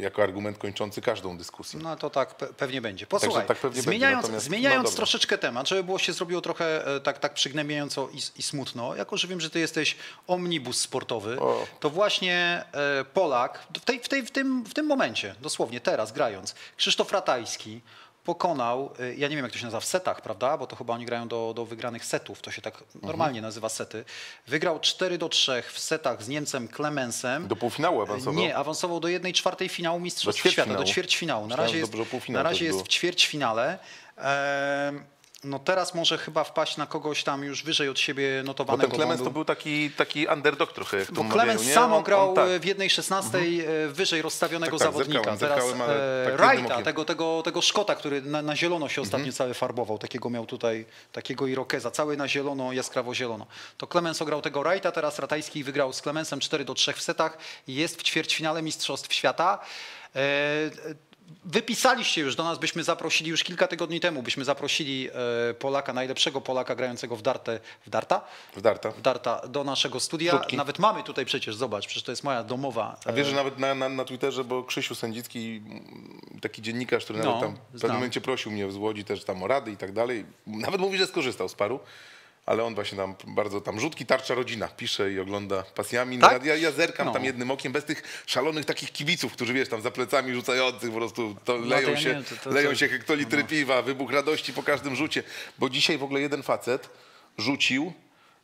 jako argument kończący każdą dyskusję. No to tak pe- pewnie będzie. Posłuchaj, tak pewnie będzie, zmieniając, natomiast- zmieniając no troszeczkę temat, żeby było się zrobiło trochę e, tak, tak przygnębiająco i, i smutno, jako że wiem, że ty jesteś omnibus sportowy, O. to właśnie e, Polak, w, tej, w, tej, w, tym, w tym momencie, dosłownie teraz grając, Krzysztof Ratajski pokonał, e, ja nie wiem jak to się nazywa, w setach, prawda, bo to chyba oni grają do, do wygranych setów, to się tak Mhm. normalnie nazywa sety, wygrał 4 do 3 w setach z Niemcem Clemensem, Do półfinału awansował? nie, awansował do jednej czwartej finału Mistrzostw Świata, ćwierćfinału. do ćwierćfinału. Na razie jest, na razie jest w ćwierćfinale. Ehm, no teraz może chyba wpaść na kogoś tam już wyżej od siebie Bo notowanego. ten Clemens bo to był taki, taki underdog trochę, jak to bo Clemens nie? sam On- on grał tak. w jednej szesnastej e, wyżej rozstawionego Tak, tak, zawodnika. zerkałem, Teraz e, tak jednym Wrighta, tego, tego, tego Szkota, który na, na zielono się ostatnio Mhm. cały farbował, takiego miał tutaj, takiego Irokeza, cały na zielono, jaskrawo zielono. To Clemens ograł tego Wrighta, teraz Ratajski wygrał z Clemensem 4 do 3 w setach i jest w ćwierćfinale Mistrzostw Świata. E, Wypisaliście już do nas, byśmy zaprosili już kilka tygodni temu, byśmy zaprosili e, Polaka, najlepszego Polaka grającego w Dartę, w Darta, Wdarta. w Darta do naszego studia. Nawet mamy tutaj przecież, zobacz, przecież to jest moja domowa. A wiesz, że nawet na, na, na Twitterze, bo Krzysiu Sędzicki, m, taki dziennikarz, który No, nawet tam w znam. pewnym momencie prosił mnie z Łodzi też tam o rady i tak dalej. Nawet mówi, że skorzystał z paru. Ale on właśnie tam bardzo tam rzutki tarcza rodzina pisze i ogląda pasjami. Tak? Ja, ja zerkam No. tam jednym okiem bez tych szalonych takich kibiców, którzy wiesz, tam za plecami rzucających po prostu to leją No to ja się, wiem, to- to- leją się hektolitry piwa, wybuch radości po każdym rzucie. Bo dzisiaj w ogóle jeden facet rzucił,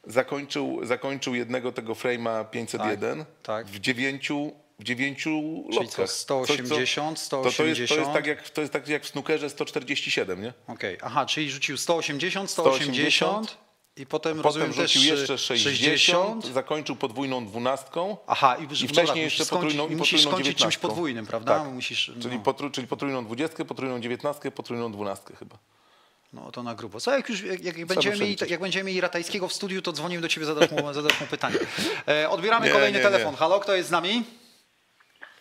zakończył, zakończył jednego tego frame'a 501 tak. w dziewięciu w dziewięciu Czyli lotkach. 180, to, to, jest, to, jest 180? tak jak, to jest tak jak w snookerze 147, nie? Okej, aha, czyli rzucił 180, 180 i potem, Potem rozumiem rzucił też jeszcze 60, 60. zakończył podwójną dwunastką. Aha, i, I wcześniej jeszcze skończyć- potrójną i musisz potrójną skończyć czymś podwójnym, prawda? Tak. Musisz, Czyli, no, potru, czyli potrójną dwudziestkę, potrójną dziewiętnastkę, potrójną dwunastkę chyba. no to na grubo. Co, jak już jak, jak, będziemy mieli, jak będziemy mieli Ratajskiego w studiu, to dzwonimy do ciebie, zadasz mu, zadasz mu pytanie. E, odbieramy Nie, kolejny nie, telefon. nie. Halo, kto jest z nami?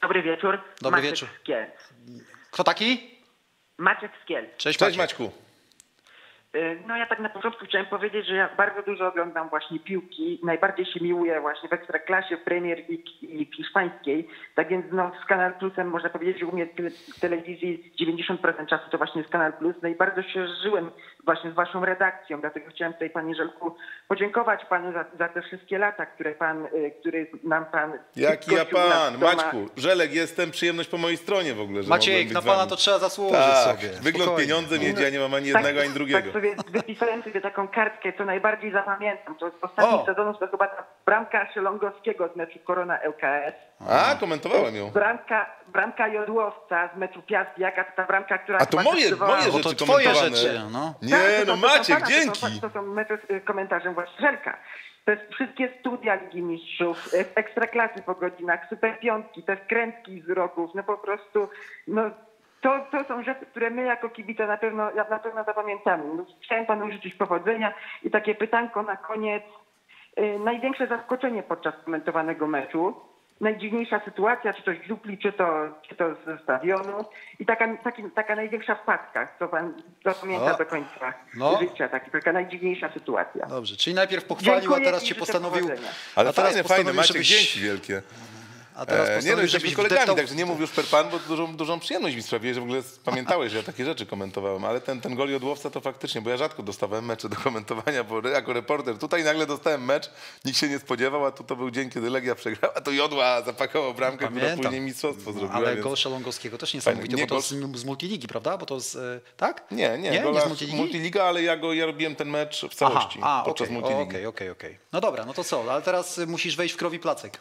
Dobry wieczór. Dobry Maciek wieczór. Z Kielc. Kto taki? Maciek z Kielc. Cześć, Cześć Maciek. Maćku. Y, No ja tak na początku chciałem powiedzieć, że ja bardzo dużo oglądam właśnie piłki. Najbardziej się miłuję właśnie w Ekstraklasie, w Premier League i hiszpańskiej. Tak więc no, z Kanal Plusem można powiedzieć, że u mnie w telewizji 90% czasu to właśnie jest Kanal Plus. No i bardzo się żyłem właśnie z waszą redakcją. Dlatego chciałem tutaj panie Żelku podziękować panu za, za te wszystkie lata, które pan, y, który nam pan... Jaki ja pan. Maćku. Żelek, jestem, przyjemność po mojej stronie w ogóle. Że mogłem Maciek, na pana to trzeba zasłużyć tak, sobie. Wygląd Spokojnie. pieniądze mieć, ja nie mam ani Tak- jednego, ani drugiego. Tak sobie wypisałem sobie taką kartkę, co najbardziej zapamiętam. To z ostatnich sezonów to chyba ta bramka Szelongowskiego z meczu Korona LKS. A, komentowałem ją. Bramka, bramka Jodłowca z meczu Piast Jaka, to ta bramka, która A to moje, moje Bo to rzeczy twoje rzeczy, no. Nie, Tak, no to- Maciek, pana, dzięki. To są, to są mecze z y, komentarzem właścicielka. To jest wszystkie studia Ligi Mistrzów, y, ekstraklasy po godzinach, super piątki, te wkrętki z rogów, no po prostu, no to, to są rzeczy, które my jako kibice na pewno, na pewno zapamiętamy. No, chciałem panu życzyć powodzenia i takie pytanko na koniec. Y, największe zaskoczenie podczas komentowanego meczu, najdziwniejsza sytuacja, czy to z dziupli, czy to, czy to ze stadionu i taka, taki, taka największa wpadka, co pan zapamięta do końca No. życia, taka, taka najdziwniejsza sytuacja. Dobrze, czyli najpierw pochwalił, a Dziękuję teraz i cię życzę postanowił... Ale a teraz fajne, fajne, postanowił, Maciek, żebyś- dzięki wielkie. A teraz E, nie no, żebyś kolegami, wdeptał- także nie mów już per pan, bo dużą, dużą przyjemność mi sprawiłeś, że w ogóle pamiętałeś, że ja takie rzeczy komentowałem, ale ten, ten gol Jodłowca to faktycznie, bo ja rzadko dostawałem mecze do komentowania, bo jako reporter tutaj nagle dostałem mecz, nikt się nie spodziewał, a tu to był dzień, kiedy Legia przegrała, to Jodła zapakował bramkę, która Pamiętam. później mistrzostwo zrobiła. Ale więc... gol Szelongowskiego też niesamowity, Nie, bo to z, z multiligi, prawda? Bo to z, e, tak? Nie, nie, nie, gola nie z z multiligi? multiliga, ale ja, go, ja robiłem ten mecz w Aha, całości a, podczas okej, multiligi. okej, okej, okej. No dobra, no to co? Ale teraz musisz wejść w krowi placek.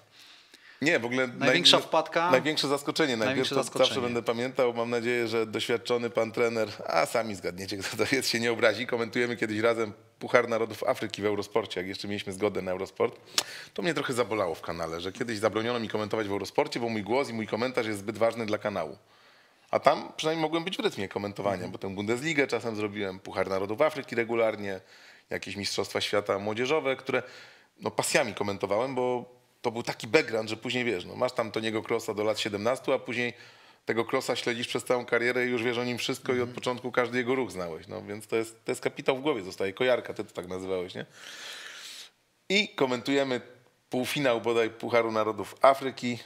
Nie, w ogóle Największa wpadka? Największe zaskoczenie. Najpierw zaskoczenie. zawsze będę pamiętał. Mam nadzieję, że doświadczony pan trener, a sami zgadniecie, kto to jest, się nie obrazi. Komentujemy kiedyś razem Puchar Narodów Afryki w Eurosporcie, jak jeszcze mieliśmy zgodę na Eurosport. To mnie trochę zabolało w kanale, że kiedyś zabroniono mi komentować w Eurosporcie, bo mój głos i mój komentarz jest zbyt ważny dla kanału. A tam przynajmniej mogłem być w rytmie komentowania, bo tę Bundesligę czasem zrobiłem, Puchar Narodów Afryki regularnie, jakieś Mistrzostwa Świata młodzieżowe, które no, pasjami komentowałem, bo to był taki background, że później wiesz, no, masz tam Toniego Krosa do lat 17, a później tego Krosa śledzisz przez całą karierę i już wiesz o nim wszystko i od początku każdy jego ruch znałeś. No, więc to jest, to jest kapitał w głowie, zostaje kojarka, ty to tak nazywałeś, nie? I komentujemy półfinał bodaj Pucharu Narodów Afryki.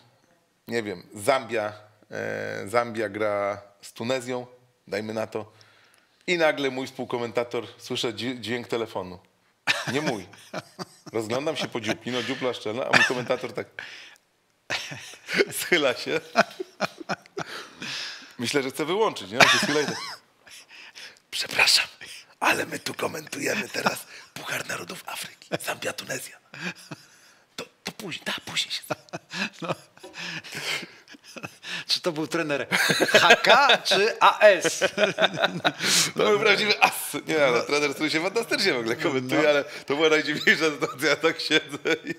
Nie wiem, Zambia, e, Zambia gra z Tunezją, dajmy na to. I nagle mój współkomentator, słyszę dźwię- dźwięk telefonu. Nie mój. Rozglądam się po dziupli, no dziupla szczelna, a mój komentator tak schyla się. Myślę, że chce wyłączyć, nie? Się i tak. Przepraszam, ale my tu komentujemy teraz Puchar Narodów Afryki, Zambia, Tunezja. To, to później, da, później się... Czy to był trener HK czy AS? To był prawdziwy as. Nie, ale trener, który się fantastycznie w ogóle komentuje, ale to była najdziwniejsza sytuacja. Ja tak siedzę i,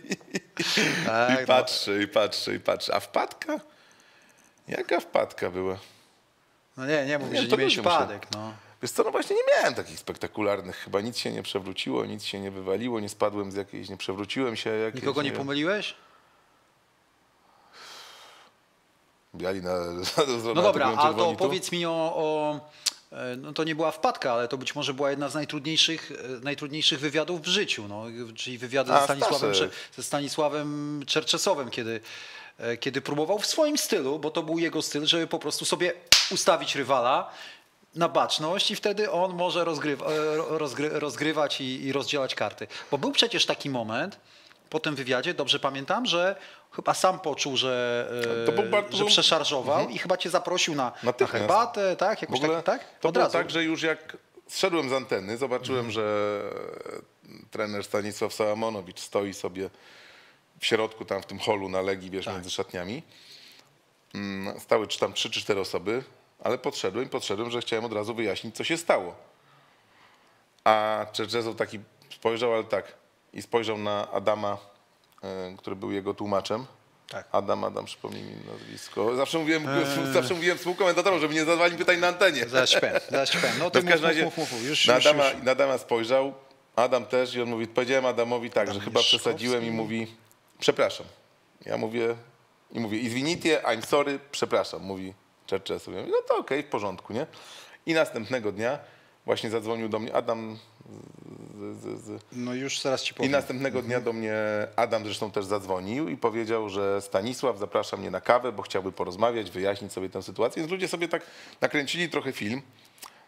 Tak, i patrzę, i patrzę, i patrzę. A wpadka? Jaka wpadka była? No nie, nie mów, Nie, że to nie miałeś wpadek. No. Wiesz co, no właśnie nie miałem takich spektakularnych. Chyba nic się nie przewróciło, nic się nie wywaliło, nie spadłem z jakiejś, nie przewróciłem się. Jakiejś, Nikogo nie wiem. pomyliłeś? Biali na, na No dobra, ale to powiedz mi o, o e, no to nie była wpadka, ale to być może była jedna z najtrudniejszych, e, najtrudniejszych wywiadów w życiu, no, czyli wywiady A, ze Stanisławem, ze Stanisławem Czerczesowem, kiedy, e, kiedy próbował w swoim stylu, bo to był jego styl, żeby po prostu sobie ustawić rywala na baczność i wtedy on może rozgrywa, rozgry, rozgrywać i, i rozdzielać karty. Bo był przecież taki moment po tym wywiadzie, dobrze pamiętam, że chyba sam poczuł, że, e, To był bardzo- że przeszarżował i chyba cię zaprosił na, na herbatę, tak? Jakoś tak, tak? to Od było razu. tak, że już jak zszedłem z anteny, zobaczyłem, że trener Stanisław Sałamonowicz stoi sobie w środku, tam w tym holu na Legii, wiesz, Tak. między szatniami. Mm, Stały czy tam trzy czy cztery osoby, ale podszedłem, podszedłem, że chciałem od razu wyjaśnić, co się stało. A Czerczezow taki spojrzał, ale tak, i spojrzał na Adama, e, który był jego tłumaczem. Tak. Adam, Adam, przypomnij mi nazwisko. Zawsze mówiłem, zawsze mówiłem współkomentatorom, żeby nie zadawali pytań na antenie. Ci powiem. No No w każdym razie mów, mów, mów. Już, na, Adama, już. na Adama spojrzał, Adam też i on mówi, powiedziałem Adamowi tak, że chyba przesadziłem i mówi, przepraszam. Ja mówię, i mówię, izwinitie, I'm sorry, przepraszam, mówi Czerczesu. Ja mówię, no to okej, w porządku, nie? I następnego dnia właśnie zadzwonił do mnie Adam z, z, No już zaraz ci i powiem. następnego dnia do mnie Adam zresztą też zadzwonił i powiedział, że Stanisław zaprasza mnie na kawę, bo chciałby porozmawiać, wyjaśnić sobie tę sytuację. Więc ludzie sobie tak nakręcili trochę film,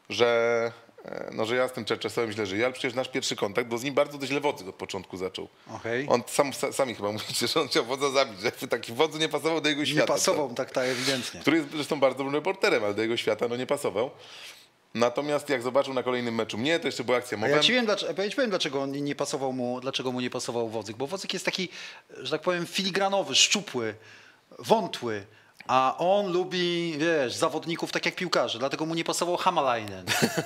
że, e, no, że ja z tym Czerczesowem źle żyję, ale przecież nasz pierwszy kontakt, bo z nim bardzo źle wodzy od początku zaczął. Okej. On sam, sa- sami chyba mówicie, że on chciał wodza zabić, że taki wodzu nie pasował do jego Nie świata. pasował tak, tak ewidentnie. Który jest zresztą bardzo dobrym reporterem, ale do jego świata no, nie pasował. Natomiast jak zobaczył na kolejnym meczu mnie, to jeszcze była akcja mowem. ja ci wiem, dlaczego, ja ci powiem, dlaczego nie pasował mu, dlaczego mu nie pasował Wodzyk. Bo Wodzyk jest taki, że tak powiem, filigranowy, szczupły, wątły. A on lubi, wiesz, zawodników tak jak piłkarze, dlatego mu nie pasował Hamalainen.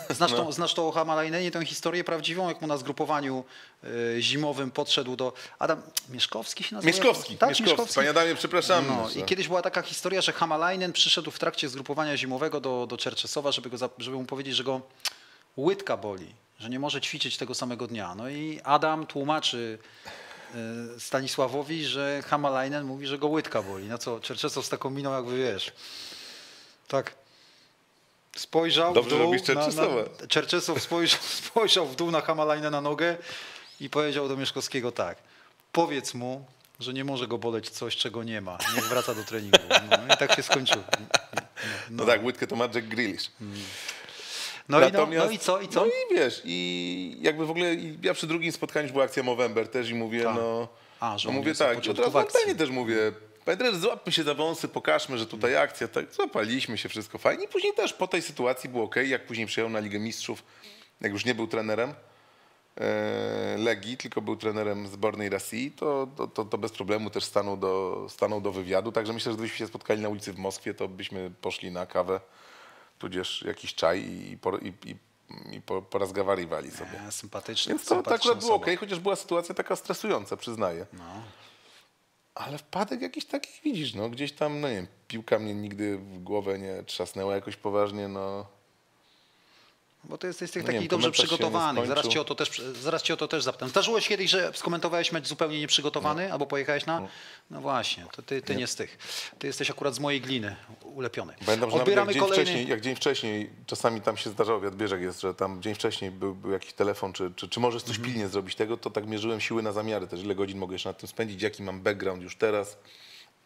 Znasz, No. tą, znasz tą o Hamalainie, tę historię prawdziwą, jak mu na zgrupowaniu y, zimowym podszedł do... Adam Mieszkowski się nazywa? Mieszkowski, Tak, Mieszkowski. Panie Adamie, przepraszamy. No. I kiedyś była taka historia, że Hamalainen przyszedł w trakcie zgrupowania zimowego do, do Czerczesowa, żeby, go, żeby mu powiedzieć, że go łydka boli, że nie może ćwiczyć tego samego dnia. No i Adam tłumaczy Stanisławowi, że Hamalainen mówi, że go łydka boli. Na co Czerczesow z taką miną jakby, wiesz, tak spojrzał Dobrze w dół. robisz. Na, na, Czerczesow spojrzał, spojrzał w dół na Hamalainen na nogę i powiedział do Mieszkowskiego tak, powiedz mu, że nie może go boleć coś, czego nie ma. Niech wraca do treningu. No, I tak się skończyło. No tak, łydkę to ma Jack Grealish. No, i, no, Natomiast- no i co? I co? No i wiesz, i jakby w ogóle, i ja przy drugim spotkaniu była akcja Movember też i mówię, Tak. no, A, że no mówię tak, i od razu akcji. też mówię, panie trenerze, złapmy się za wąsy, pokażmy, że tutaj akcja, tak, złapaliśmy się, wszystko fajnie. I później też po tej sytuacji było ok, jak później przyjechał na Ligę Mistrzów, jak już nie był trenerem e, Legii, tylko był trenerem zbornej Rosji, to, to, to, to bez problemu też stanął do, stanął do wywiadu, także myślę, że gdybyśmy się spotkali na ulicy w Moskwie, to byśmy poszli na kawę, tudzież jakiś czaj i, i, i, i po, porazgawariwali sobie. E, Sympatyczny. Więc to, sympatyczna akurat było ok, chociaż była sytuacja taka stresująca, przyznaję. No. Ale wpadek jakiś taki widzisz, no gdzieś tam, no nie wiem, piłka mnie nigdy w głowę nie trzasnęła jakoś poważnie, no. Bo to jesteś z tych No nie takich wiem, dobrze nie przygotowanych. Zaraz skończył. ci, o to też, zaraz ci o to też zapytam. Zdarzyło się kiedyś, że skomentowałeś mecz zupełnie nieprzygotowany, albo pojechałeś na... No właśnie, to ty, ty nie. z tych. Ty jesteś akurat z mojej gliny ulepiony. Pamiętam, że nawet jak Odbieramy dzień, kolejny... wcześniej, jak dzień wcześniej, czasami tam się zdarzało, Wiatbierzek jest, że tam dzień wcześniej był, był jakiś telefon, czy, czy, czy możesz coś Mhm. pilnie zrobić tego, to tak mierzyłem siły na zamiary też, ile godzin mogę jeszcze nad tym spędzić, jaki mam background już teraz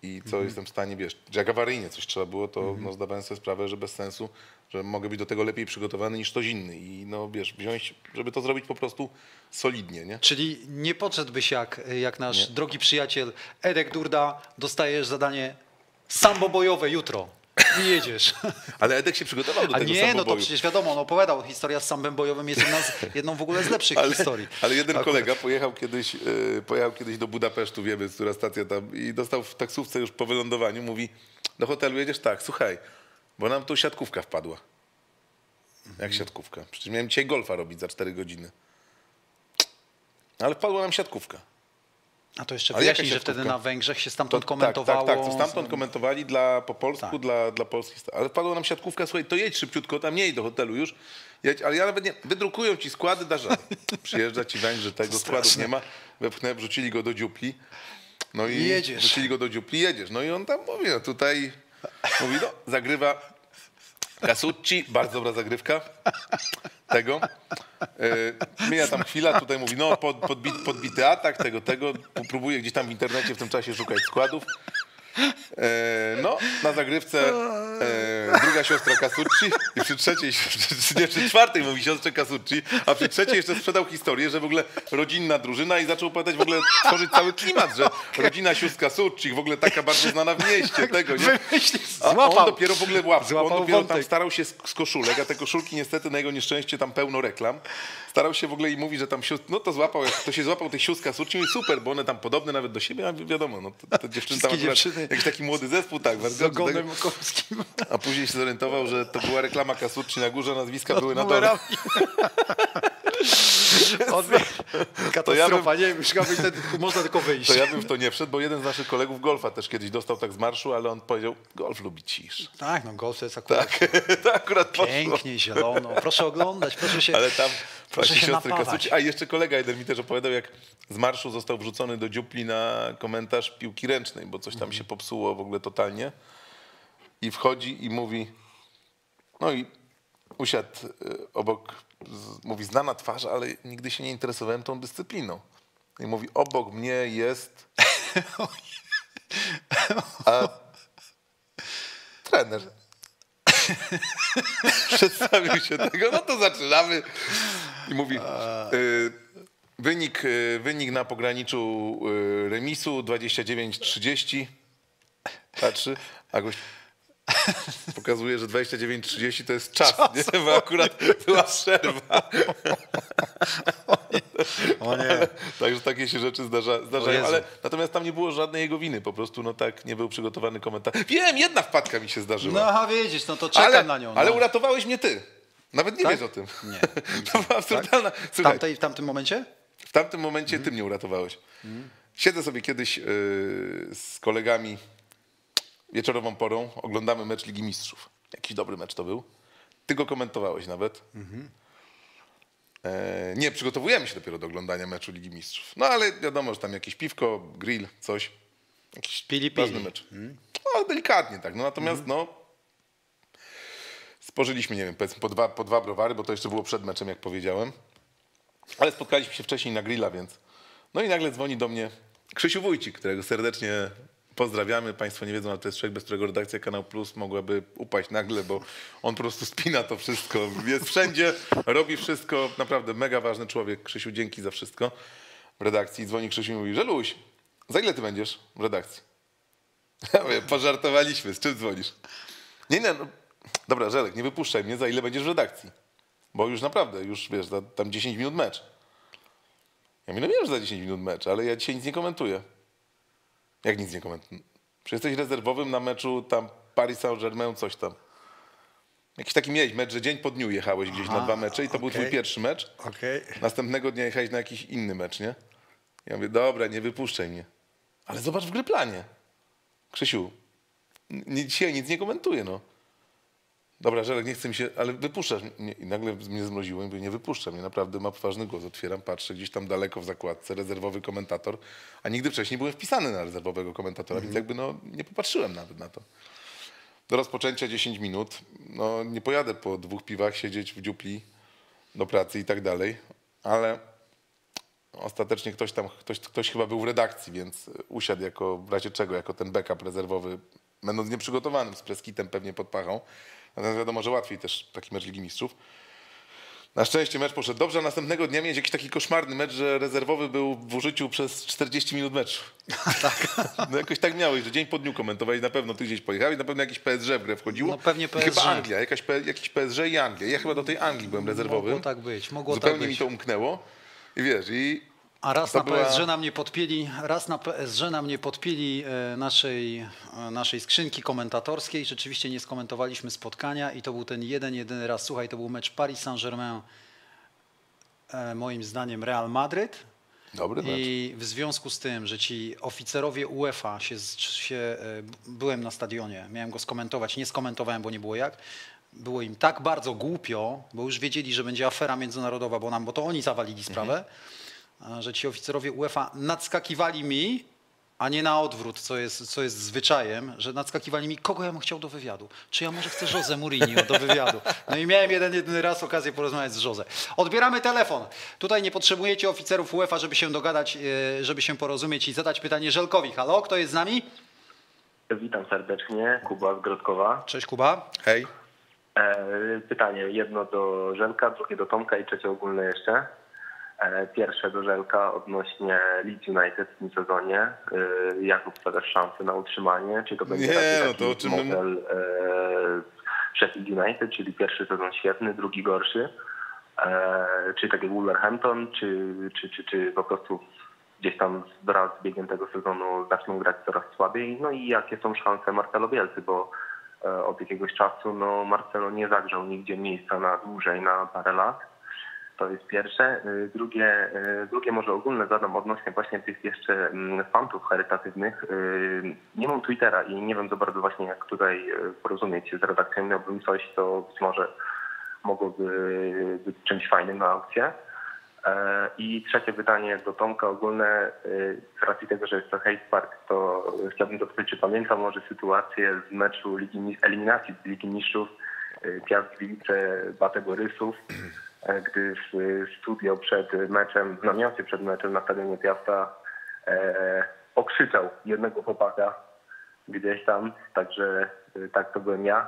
i co Mhm. jestem w stanie, wiesz, jak awaryjnie coś trzeba było, to no, zdawałem sobie sprawę, że bez sensu, że mogę być do tego lepiej przygotowany niż ktoś inny i no wiesz, wziąć, żeby to zrobić po prostu solidnie, nie? Czyli nie podszedłbyś jak, jak nasz drogi przyjaciel Edek Durda, dostajesz zadanie sambo bojowe jutro i jedziesz. Ale Edek się przygotował do A tego nie, no to przecież wiadomo, on opowiadał, historia z sambem bojowym jest jedna z, jedną w ogóle z lepszych ale, historii. Ale jeden Akurat. kolega pojechał kiedyś, yy, pojechał kiedyś do Budapesztu, wiemy, która stacja tam i dostał w taksówce już po wylądowaniu, mówi, do hotelu jedziesz? Tak, słuchaj, bo nam tu siatkówka wpadła. Jak siatkówka? Przecież miałem dzisiaj golfa robić za 4 godziny. Ale wpadła nam siatkówka. A to jeszcze wyjaśnij, że wtedy na Węgrzech się stamtąd tak, komentowało. tak, tak, to stamtąd komentowali dla, po polsku Tak. dla, dla polskich. Ale wpadła nam siatkówka, słuchaj, to jedź szybciutko, tam nie jedź do hotelu już. Jedź, ale ja nawet nie, wydrukują ci składy, dasz. Przyjeżdża ci Węgrzy, tego składów nie ma. Wepchnę, wrzucili go do dziupli. No i I jedziesz. wrzucili go do dziupli, jedziesz. No i on tam mówi, no tutaj Mówi, no, zagrywa Kasucci, bardzo dobra zagrywka tego. Yy, mija tam chwila, tutaj mówi, no pod, podbit, podbity atak, tego, tego. Próbuje gdzieś tam w internecie w tym czasie szukać składów. E, no, na zagrywce e, druga siostra Kasucci i przy trzeciej, nie, przy czwartej mówi siostrze Kasucci, a przy trzeciej jeszcze sprzedał historię, że w ogóle rodzinna drużyna i zaczął opowiadać w ogóle, tworzyć cały klimat, że rodzina sióstr Kasucci, w ogóle taka bardzo znana w mieście, tego, nie? A on dopiero w ogóle łapał, on Złapał dopiero tam starał się z, z koszulek, a te koszulki niestety na jego nieszczęście tam pełno reklam. Starał się w ogóle i mówi, że tam sióstr, no to złapał, to się złapał tych sióstr Kasucci i super, bo one tam podobne nawet do siebie, a wiadomo, no to, to dziewczyny tam akurat. Jakiś taki młody zespół, tak, Z tego, ogonem kowskim. a później się zorientował, że to była reklama Kasucci na górze, nazwiska były na dole. Odwie... Katastrofa, bym- nie wiem, już chyba wtedy można tylko wyjść. To ja bym w to nie wszedł, bo jeden z naszych kolegów golfa też kiedyś dostał tak z marszu, ale on powiedział, golf lubi cisz. Tak, no golf to jest akurat Tak, to akurat poszło. pięknie, zielono. Proszę oglądać, proszę się... Ale tam proszę się siostry. Kasucci. A jeszcze kolega jeden mi też opowiadał, jak z marszu został wrzucony do dziupli na komentarz piłki ręcznej, bo coś tam Mhm. się popsuło w ogóle totalnie. I wchodzi i mówi, no i usiadł y, obok, mówi, znana twarz, ale nigdy się nie interesowałem tą dyscypliną. I mówi, obok mnie jest... A trener. Przedstawił się tego, no to zaczynamy. I mówi, y, wynik, y, wynik na pograniczu y, remisu 29-30. Patrzy, a gość pokazuje, że 29-30 to jest czas, nie? bo akurat była przerwa. O nie. Także takie się rzeczy zdarza, zdarzają, ale natomiast tam nie było żadnej jego winy, po prostu no tak, nie był przygotowany komentarz. Wiem, jedna wpadka mi się zdarzyła. No aha, wiedzieć, no to czekam ale, na nią. No. ale uratowałeś mnie ty. Nawet nie Tak? wiesz o tym. Nie. To była absurdalna. w, Słuchaj, tamtej, w tamtym momencie? w tamtym momencie Mhm. ty mnie uratowałeś. Siedzę sobie kiedyś yy, z kolegami wieczorową porą, oglądamy mecz Ligi Mistrzów. Jakiś dobry mecz to był. Ty go komentowałeś nawet. Mhm. E, nie, przygotowujemy się dopiero do oglądania meczu Ligi Mistrzów. No ale wiadomo, że tam jakieś piwko, grill, coś. Jakiś Pili, ważny pili. mecz. No delikatnie tak. No natomiast Mhm. no spożyliśmy, nie wiem, powiedzmy po dwa, po dwa browary, bo to jeszcze było przed meczem, jak powiedziałem. Ale spotkaliśmy się wcześniej na grilla, więc. No i nagle dzwoni do mnie Krzysiu Wójcik, którego serdecznie pozdrawiamy. Państwo nie wiedzą, ale to jest człowiek, bez którego redakcja Kanał Plus mogłaby upaść nagle, bo on po prostu spina to wszystko. Jest wszędzie, robi wszystko. Naprawdę mega ważny człowiek. Krzysiu, dzięki za wszystko w redakcji. Dzwoni Krzysiu i mówi, Żeluś, za ile ty będziesz w redakcji? Ja mówię, pożartowaliśmy, z czym dzwonisz? Nie, nie, no, dobra, Żelek, nie wypuszczaj mnie, za ile będziesz w redakcji. Bo już naprawdę, już wiesz, tam 10 minut mecz. Ja mówię, no wiem, że za 10 minut mecz, ale ja dzisiaj nic nie komentuję. Jak nic nie komentuję? Przecież jesteś rezerwowym na meczu tam Paris Saint-Germain, coś tam. Jakiś taki miałeś mecz, że dzień po dniu jechałeś gdzieś na Aha, dwa mecze i to był okej. twój pierwszy mecz. Okej. Następnego dnia jechałeś na jakiś inny mecz, nie? Ja mówię, dobra, nie wypuszczaj mnie. Ale zobacz w gryplanie. Krzysiu, n- dzisiaj nic nie komentuję, no. Dobra, Żelek, nie chce mi się, ale wypuszczasz mnie. I nagle mnie zmroziło i mówię, nie wypuszczam mnie, naprawdę ma poważny głos. Otwieram, patrzę, gdzieś tam daleko w zakładce, rezerwowy komentator, a nigdy wcześniej byłem wpisany na rezerwowego komentatora, więc jakby no nie popatrzyłem nawet na to. Do rozpoczęcia 10 minut, no nie pojadę po dwóch piwach siedzieć w dziupli do pracy i tak dalej, ale ostatecznie ktoś tam, ktoś, ktoś chyba był w redakcji, więc usiadł jako, w razie czego, jako ten backup rezerwowy, będąc nieprzygotowanym z preskitem pewnie pod pachą. Natomiast wiadomo, że łatwiej też taki mecz Ligi Mistrzów. Na szczęście mecz poszedł dobrze, a następnego dnia mieć jakiś taki koszmarny mecz, że rezerwowy był w użyciu przez 40 minut meczu. No jakoś tak miałeś, że dzień po dniu komentowałeś, na pewno ty gdzieś pojechałeś, na pewno jakiś PSG w grę wchodziło. No pewnie I chyba PSG. Anglia, jakaś, jakiś PSG i Anglia. Ja chyba do tej Anglii byłem rezerwowym. Mogło tak być, mogło Zupełnie tak mi być. to umknęło. I wiesz, i A raz To na była- PSG nam nie podpili, raz na PSG nam nie podpili e, naszej, e, naszej skrzynki komentatorskiej. Rzeczywiście nie skomentowaliśmy spotkania i to był ten jeden, jedyny raz. Słuchaj, to był mecz Paris Saint-Germain, e, moim zdaniem Real Madryt. dobry mecz. I w związku z tym, że ci oficerowie UEFA się, się byłem na stadionie, miałem go skomentować, nie skomentowałem, bo nie było jak. Było im tak bardzo głupio, bo już wiedzieli, że będzie afera międzynarodowa, bo nam, bo to oni zawalili sprawę, a, że ci oficerowie UEFA nadskakiwali mi, a nie na odwrót, co jest, co jest zwyczajem, że nadskakiwali mi, kogo ja bym chciał do wywiadu. Czy ja może chcę Jose Mourinho do wywiadu? No i miałem jeden, jedyny raz okazję porozmawiać z Jose. Odbieramy telefon. Tutaj nie potrzebujecie oficerów UEFA, żeby się dogadać, e, żeby się porozumieć i zadać pytanie Żelkowi. Halo, kto jest z nami? Witam serdecznie, Kuba z Grodkowa. Cześć Kuba. Hej. E, pytanie jedno do Żelka, drugie do Tomka i trzecie ogólne jeszcze. E, pierwsze do Żelka odnośnie Leeds United w tym sezonie. E, jak obstawiasz szanse na utrzymanie? Czy to będzie Nie, taki, no to czym my- model e, Sheffield United, czyli pierwszy sezon świetny, drugi gorszy? Czy tak jak Wolverhampton, czy, czy, czy, czy po prostu gdzieś tam wraz z biegiem tego sezonu zaczną grać coraz słabiej? No i jakie są szanse Marcelo Bielcy, bo od jakiegoś czasu no Marcelo nie zagrzał nigdzie miejsca na dłużej, na parę lat. To jest pierwsze. Y, Drugie, y, drugie może ogólne zadam odnośnie właśnie tych jeszcze mm, fantów charytatywnych. Y, Nie mam Twittera i nie wiem za bardzo właśnie jak tutaj porozumieć się z redakcją. Miałbym coś, co być może mogłoby być czymś fajnym na aukcję. E, I trzecie pytanie do Tomka ogólne. Z racji tego, że jest to Hate Park, to chciałbym dopytać, czy pamiętam może sytuację z meczu Ligi, Mi- eliminacji z Ligi Mistrzów Piast Gliwice Bategorysów, e, gdy w y, studio przed meczem, w namiocie przed meczem na stadionie Piasta e, okrzyczał jednego chłopaka gdzieś tam, także y, tak to byłem ja.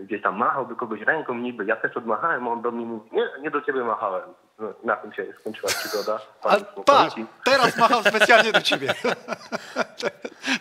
Gdzieś tam machał do kogoś ręką niby, ja też odmachałem, on do mnie mówi, nie, nie do ciebie machałem. No, na tym się skończyła przygoda. A Panu patrz, smakości. teraz macham specjalnie do ciebie.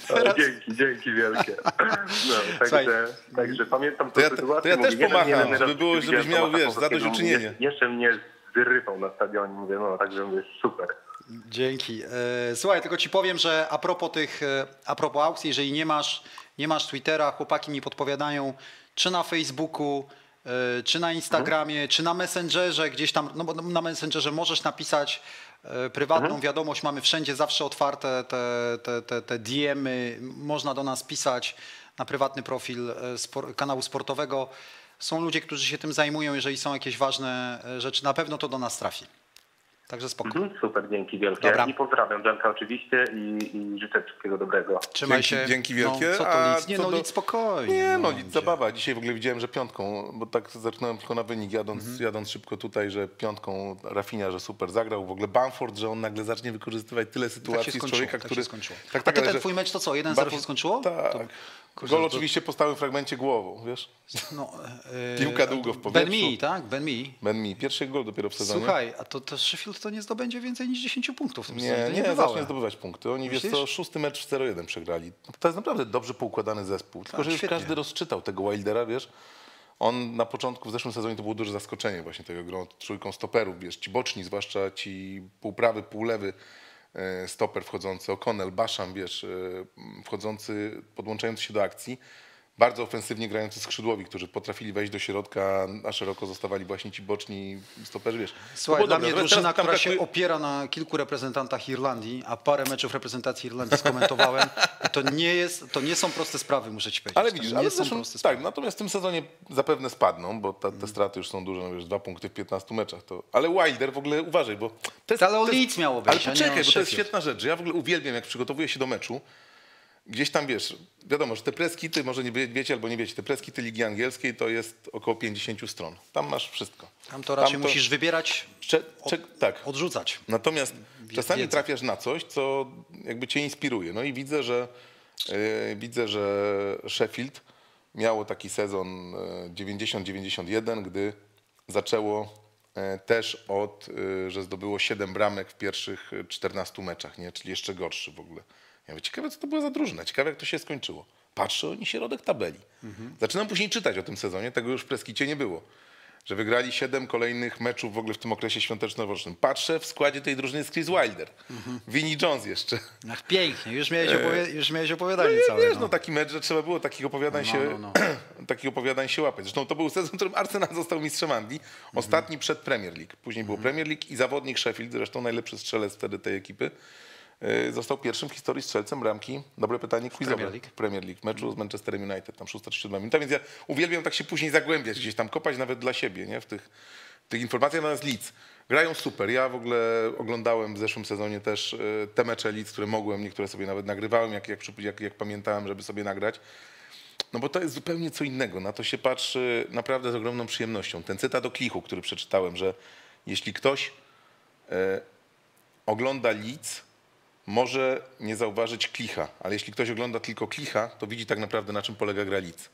O, Dzięki, dzięki wielkie. No, Słuchaj. także, także pamiętam To tę ja- sytuację. ja mówię, też pomacham, żeby było, żebyś miał, wiesz, zadośćuczynienie. Jeszcze mnie wyrypał na stadionie, mówię, no także mówię, super. Dzięki. E, Słuchaj, tylko ci powiem, że a propos tych, e, a propos aukcji, jeżeli nie masz, nie masz Twittera, chłopaki mi podpowiadają, czy na Facebooku, czy na Instagramie, czy na Messengerze, gdzieś tam, no bo na Messengerze możesz napisać e, prywatną wiadomość, mamy wszędzie zawsze otwarte te, te, te, te DM-y, można do nas pisać na prywatny profil e, spor- kanału sportowego. Są ludzie, którzy się tym zajmują, jeżeli są jakieś ważne e, rzeczy, na pewno to do nas trafi. Także spokojnie. Mhm, super, dzięki wielkie. Dobra. I pozdrawiam Dżanka oczywiście i, i życzę wszystkiego dobrego. Trzymaj Dzięki- się. dzięki wielkie. No, co to A nic? Nie, no do- nic spokojnie. Nie, no gdzie? nic, zabawa. Dzisiaj w ogóle widziałem, że piątką, bo tak zaczynałem tylko na wynik, jadąc, Mhm. jadąc szybko tutaj, że piątką Rafinia, że super zagrał. W ogóle Bamford, że on nagle zacznie wykorzystywać tyle Tak sytuacji się z człowieka, tak który... się skończyło. Tak, A tak, to ale ten że- twój mecz to co? 1-0 się Bamford- skończyło? Tak. To, kurczę, Gol to- oczywiście po stałym fragmencie głową, wiesz? No, e, Piłka długo w Ben powietrzu. Mi, tak? Ben Mi. Ben Mi, pierwszy gol dopiero w sezonie. Słuchaj, a to, to Sheffield to nie zdobędzie więcej niż 10 punktów w tym Nie. To nie, niebywałe. zacznie zdobywać punkty. Oni, wiesz Myślisz? co, szósty mecz w 0-1 przegrali. To jest naprawdę dobrze poukładany zespół. Tylko, Tak, że już świetnie. każdy rozczytał tego Wildera, wiesz. On na początku, w zeszłym sezonie to było duże zaskoczenie właśnie tego grą trójką stoperów, wiesz, ci boczni, zwłaszcza ci półprawy, półlewy e, stoper wchodzący, O'Connell, Basham, wiesz, e, wchodzący, podłączający się do akcji. Bardzo ofensywnie grający skrzydłowi, którzy potrafili wejść do środka, a szeroko zostawali właśnie ci boczni stoperzy, wiesz. To Słuchaj, było dla mnie drużyna, która się opiera na kilku reprezentantach Irlandii, a parę meczów reprezentacji Irlandii skomentowałem, to nie, jest, to nie są proste sprawy, muszę ci powiedzieć. Ale To widzisz, nie ale są zresztą, proste tak, sprawy. natomiast w tym sezonie zapewne spadną, bo ta, te straty już są duże, no wiesz, dwa punkty w 15 meczach. To, ale Wilder w ogóle uważaj, bo to jest, Ale o to jest- miało być, Ale nie poczekaj, bo to jest świetna rzecz, ja w ogóle uwielbiam, jak przygotowuję się do meczu, gdzieś tam wiesz, wiadomo, że te preskity, może nie wie- wiecie albo nie wiecie, te preskity Ligi Angielskiej to jest około 50 stron. Tam masz wszystko. Tam to raczej musisz wybierać, Cze, cze, tak. odrzucać. Natomiast czasami trafiasz na coś, co jakby cię inspiruje. No i widzę, że e, widzę, że Sheffield miało taki sezon e, 90-91, gdy zaczęło e, też od, e, że zdobyło 7 bramek w pierwszych e, 14 meczach, nie? czyli jeszcze gorszy w ogóle. Ja mówię, ciekawe, co to była za drużyna, ciekawe, jak to się skończyło. Patrzę, oni środek tabeli. Zaczynam później czytać o tym sezonie, tego już w preskicie nie było że wygrali 7 kolejnych meczów w ogóle w tym okresie świąteczno-noworocznym. Patrzę, w składzie tej drużyny jest Chris Wilder, Vinnie Jones jeszcze. Ach, pięknie, już miałeś, opowie- już miałeś opowiadanie No całe. wiesz, no. no taki mecz, że trzeba było takich opowiadań, No, się, no, takich opowiadań się łapać. Zresztą to był sezon, w którym Arsenal został mistrzem Anglii, ostatni przed Premier League. Później był Premier League i zawodnik Sheffield, zresztą najlepszy strzelec wtedy tej ekipy, został pierwszym w historii strzelcem bramki. Dobre pytanie, quizowe. Premier League? W Premier League, meczu z Manchesterem United, tam 6 czy 7 minuta, więc ja uwielbiam tak się później zagłębiać, gdzieś tam kopać nawet dla siebie, nie? W tych, tych informacjach natomiast Leeds. Grają super. Ja w ogóle oglądałem w zeszłym sezonie też e, te mecze Leeds, które mogłem, niektóre sobie nawet nagrywałem, jak, jak, jak, jak pamiętałem, żeby sobie nagrać. No bo to jest zupełnie co innego. Na to się patrzy naprawdę z ogromną przyjemnością. Ten cytat o Klichu, który przeczytałem, że jeśli ktoś e, ogląda Leeds, może nie zauważyć Klicha, ale jeśli ktoś ogląda tylko Klicha, to widzi tak naprawdę na czym polega gra Leeds.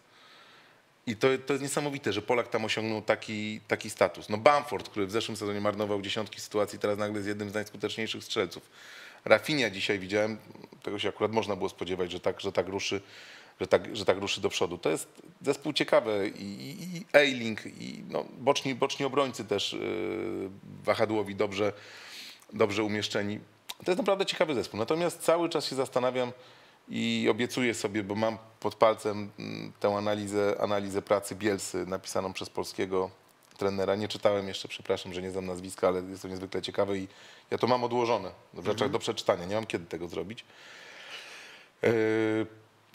I to, to jest niesamowite, że Polak tam osiągnął taki, taki status. No Bamford, który w zeszłym sezonie marnował dziesiątki sytuacji, teraz nagle jest jednym z najskuteczniejszych strzelców. Rafinha dzisiaj widziałem, tego się akurat można było spodziewać, że tak, że tak ruszy, że tak, że tak ruszy do przodu. To jest zespół ciekawy i, i, i Eiling, i no, boczni, boczni obrońcy też yy, wahadłowi dobrze, dobrze umieszczeni. To jest naprawdę ciekawy zespół. Natomiast cały czas się zastanawiam i obiecuję sobie, bo mam pod palcem mm, tę analizę, analizę pracy Bielsy napisaną przez polskiego trenera. Nie czytałem jeszcze, przepraszam, że nie znam nazwiska, ale jest to niezwykle ciekawe i ja to mam odłożone w rzeczach do przeczytania. Nie mam kiedy tego zrobić. Yy,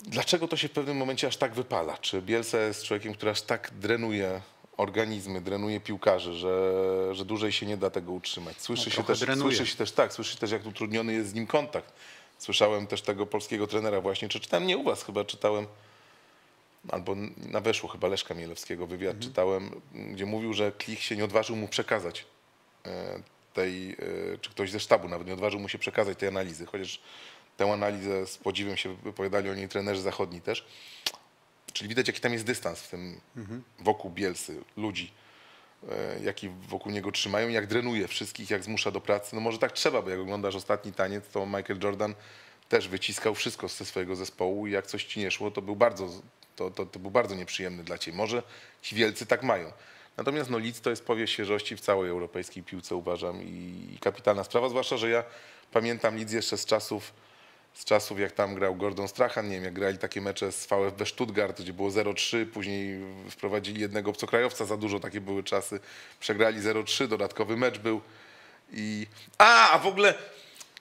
Dlaczego to się w pewnym momencie aż tak wypala? Czy Bielsa jest człowiekiem, który aż tak drenuje organizmy, drenuje piłkarzy, że, że dłużej się nie da tego utrzymać? Słyszy, No, się też, drenuje. słyszy się też tak, słyszy też jak utrudniony jest z nim kontakt. Słyszałem też tego polskiego trenera właśnie, czy czytałem, nie u was chyba czytałem, albo na weszło chyba Leszka Mielewskiego wywiad czytałem, gdzie mówił, że Klich się nie odważył mu przekazać e, tej, e, czy ktoś ze sztabu nawet nie odważył mu się przekazać tej analizy, chociaż tę analizę z podziwem się wypowiadali o niej trenerzy zachodni też. Czyli widać, jaki tam jest dystans w tym wokół Bielsy, ludzi, e, jaki wokół niego trzymają, jak drenuje wszystkich, jak zmusza do pracy. No może tak trzeba, bo jak oglądasz ostatni taniec, to Michael Jordan też wyciskał wszystko ze swojego zespołu i jak coś ci nie szło, to był bardzo, to, to, to był bardzo nieprzyjemny dla ciebie. Może ci wielcy tak mają. Natomiast no Leeds to jest powieść świeżości w całej europejskiej piłce uważam i, i kapitalna sprawa, zwłaszcza, że ja pamiętam Leeds jeszcze z czasów z czasów, jak tam grał Gordon Strachan, nie wiem, jak grali takie mecze z VfB Stuttgart, gdzie było 0-3, później wprowadzili jednego obcokrajowca za dużo, takie były czasy. Przegrali 0-3, dodatkowy mecz był i... A, a w ogóle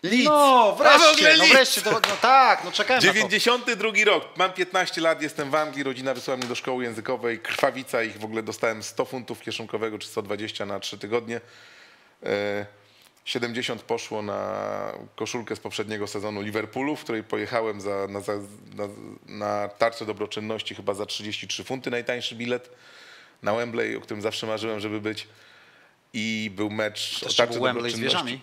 Leeds! No, wreszcie, no wreszcie, to, no tak, no czekałem na to. 92 rok, mam 15 lat, jestem w Anglii, rodzina wysłała mnie do szkoły językowej, krwawica ich, w ogóle dostałem 100 funtów kieszonkowego, czy 120 na 3 tygodnie. E, 70 poszło na koszulkę z poprzedniego sezonu Liverpoolu, w której pojechałem za, na, za, na, na tarczę dobroczynności chyba za 33 funty, najtańszy bilet na Wembley, o którym zawsze marzyłem, żeby być. I był mecz To o tarczy był Wembley z wieżami?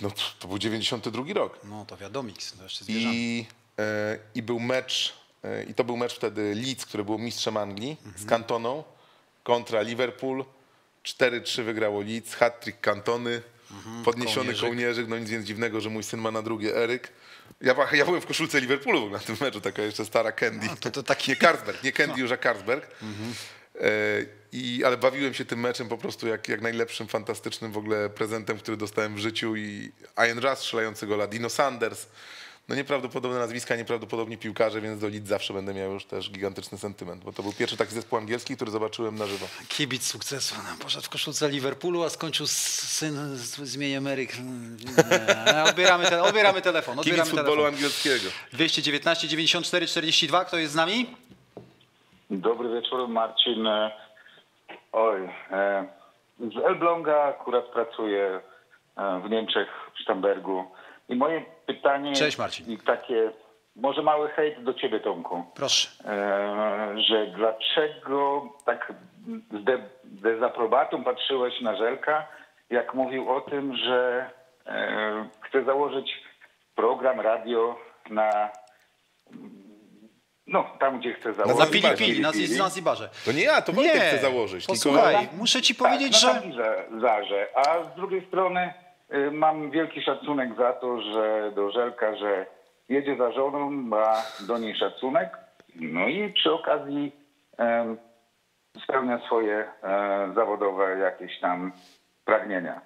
No, to był 92 rok. No to wiadomiks, to jeszcze z wieżami. I, e, I był mecz, e, i to był mecz wtedy Leeds, który był mistrzem Anglii z Cantoną kontra Liverpool. 4-3 wygrało Leeds, hat-trick Cantony, podniesiony Kołnierzyk. kołnierzyk. no nic więc dziwnego, że mój syn ma na drugie Eryk. Ja, ja byłem w koszulce Liverpoolu na tym meczu, taka jeszcze stara Candy. to- to taki- Nie Carlsberg, nie Candy, już a Carlsberg. E, I, ale bawiłem się tym meczem po prostu jak, jak najlepszym, fantastycznym w ogóle prezentem, który dostałem w życiu i Ian Rush strzelający gola, Dino Sanders. No nieprawdopodobne nazwiska, nieprawdopodobni piłkarze, więc do Leeds zawsze będę miał już też gigantyczny sentyment, bo to był pierwszy taki zespół angielski, który zobaczyłem na żywo. Kibic sukcesu. No, poszedł w koszulce Liverpoolu, a skończył z syn z zmień Emeryk. Nie, odbieramy, te, odbieramy telefon. Kibic Odbieramy futbolu telefon. angielskiego. 219 94 42, kto jest z nami? Dobry wieczór, Marcin. E, Oj, e, z Elbląga akurat pracuję e, w Niemczech, w Sztambergu. I moje pytanie Cześć, Marcin. takie, może mały hejt do ciebie, Tomku. Proszę. E, że dlaczego tak z de- dezaprobatą patrzyłeś na Żelka, jak mówił o tym, że e, chce założyć program radio na no, tam gdzie chce założyć. Na. Filipini, na Z- Zanzibarze. To nie ja, to Wojtek chce założyć. posłuchaj, Tylko... muszę ci Tak, powiedzieć, na że... Zanzibarze. A z drugiej strony mam wielki szacunek za to, że do Żelka, że jedzie za żoną, ma do niej szacunek. No i przy okazji em, spełnia swoje e, zawodowe jakieś tam pragnienia.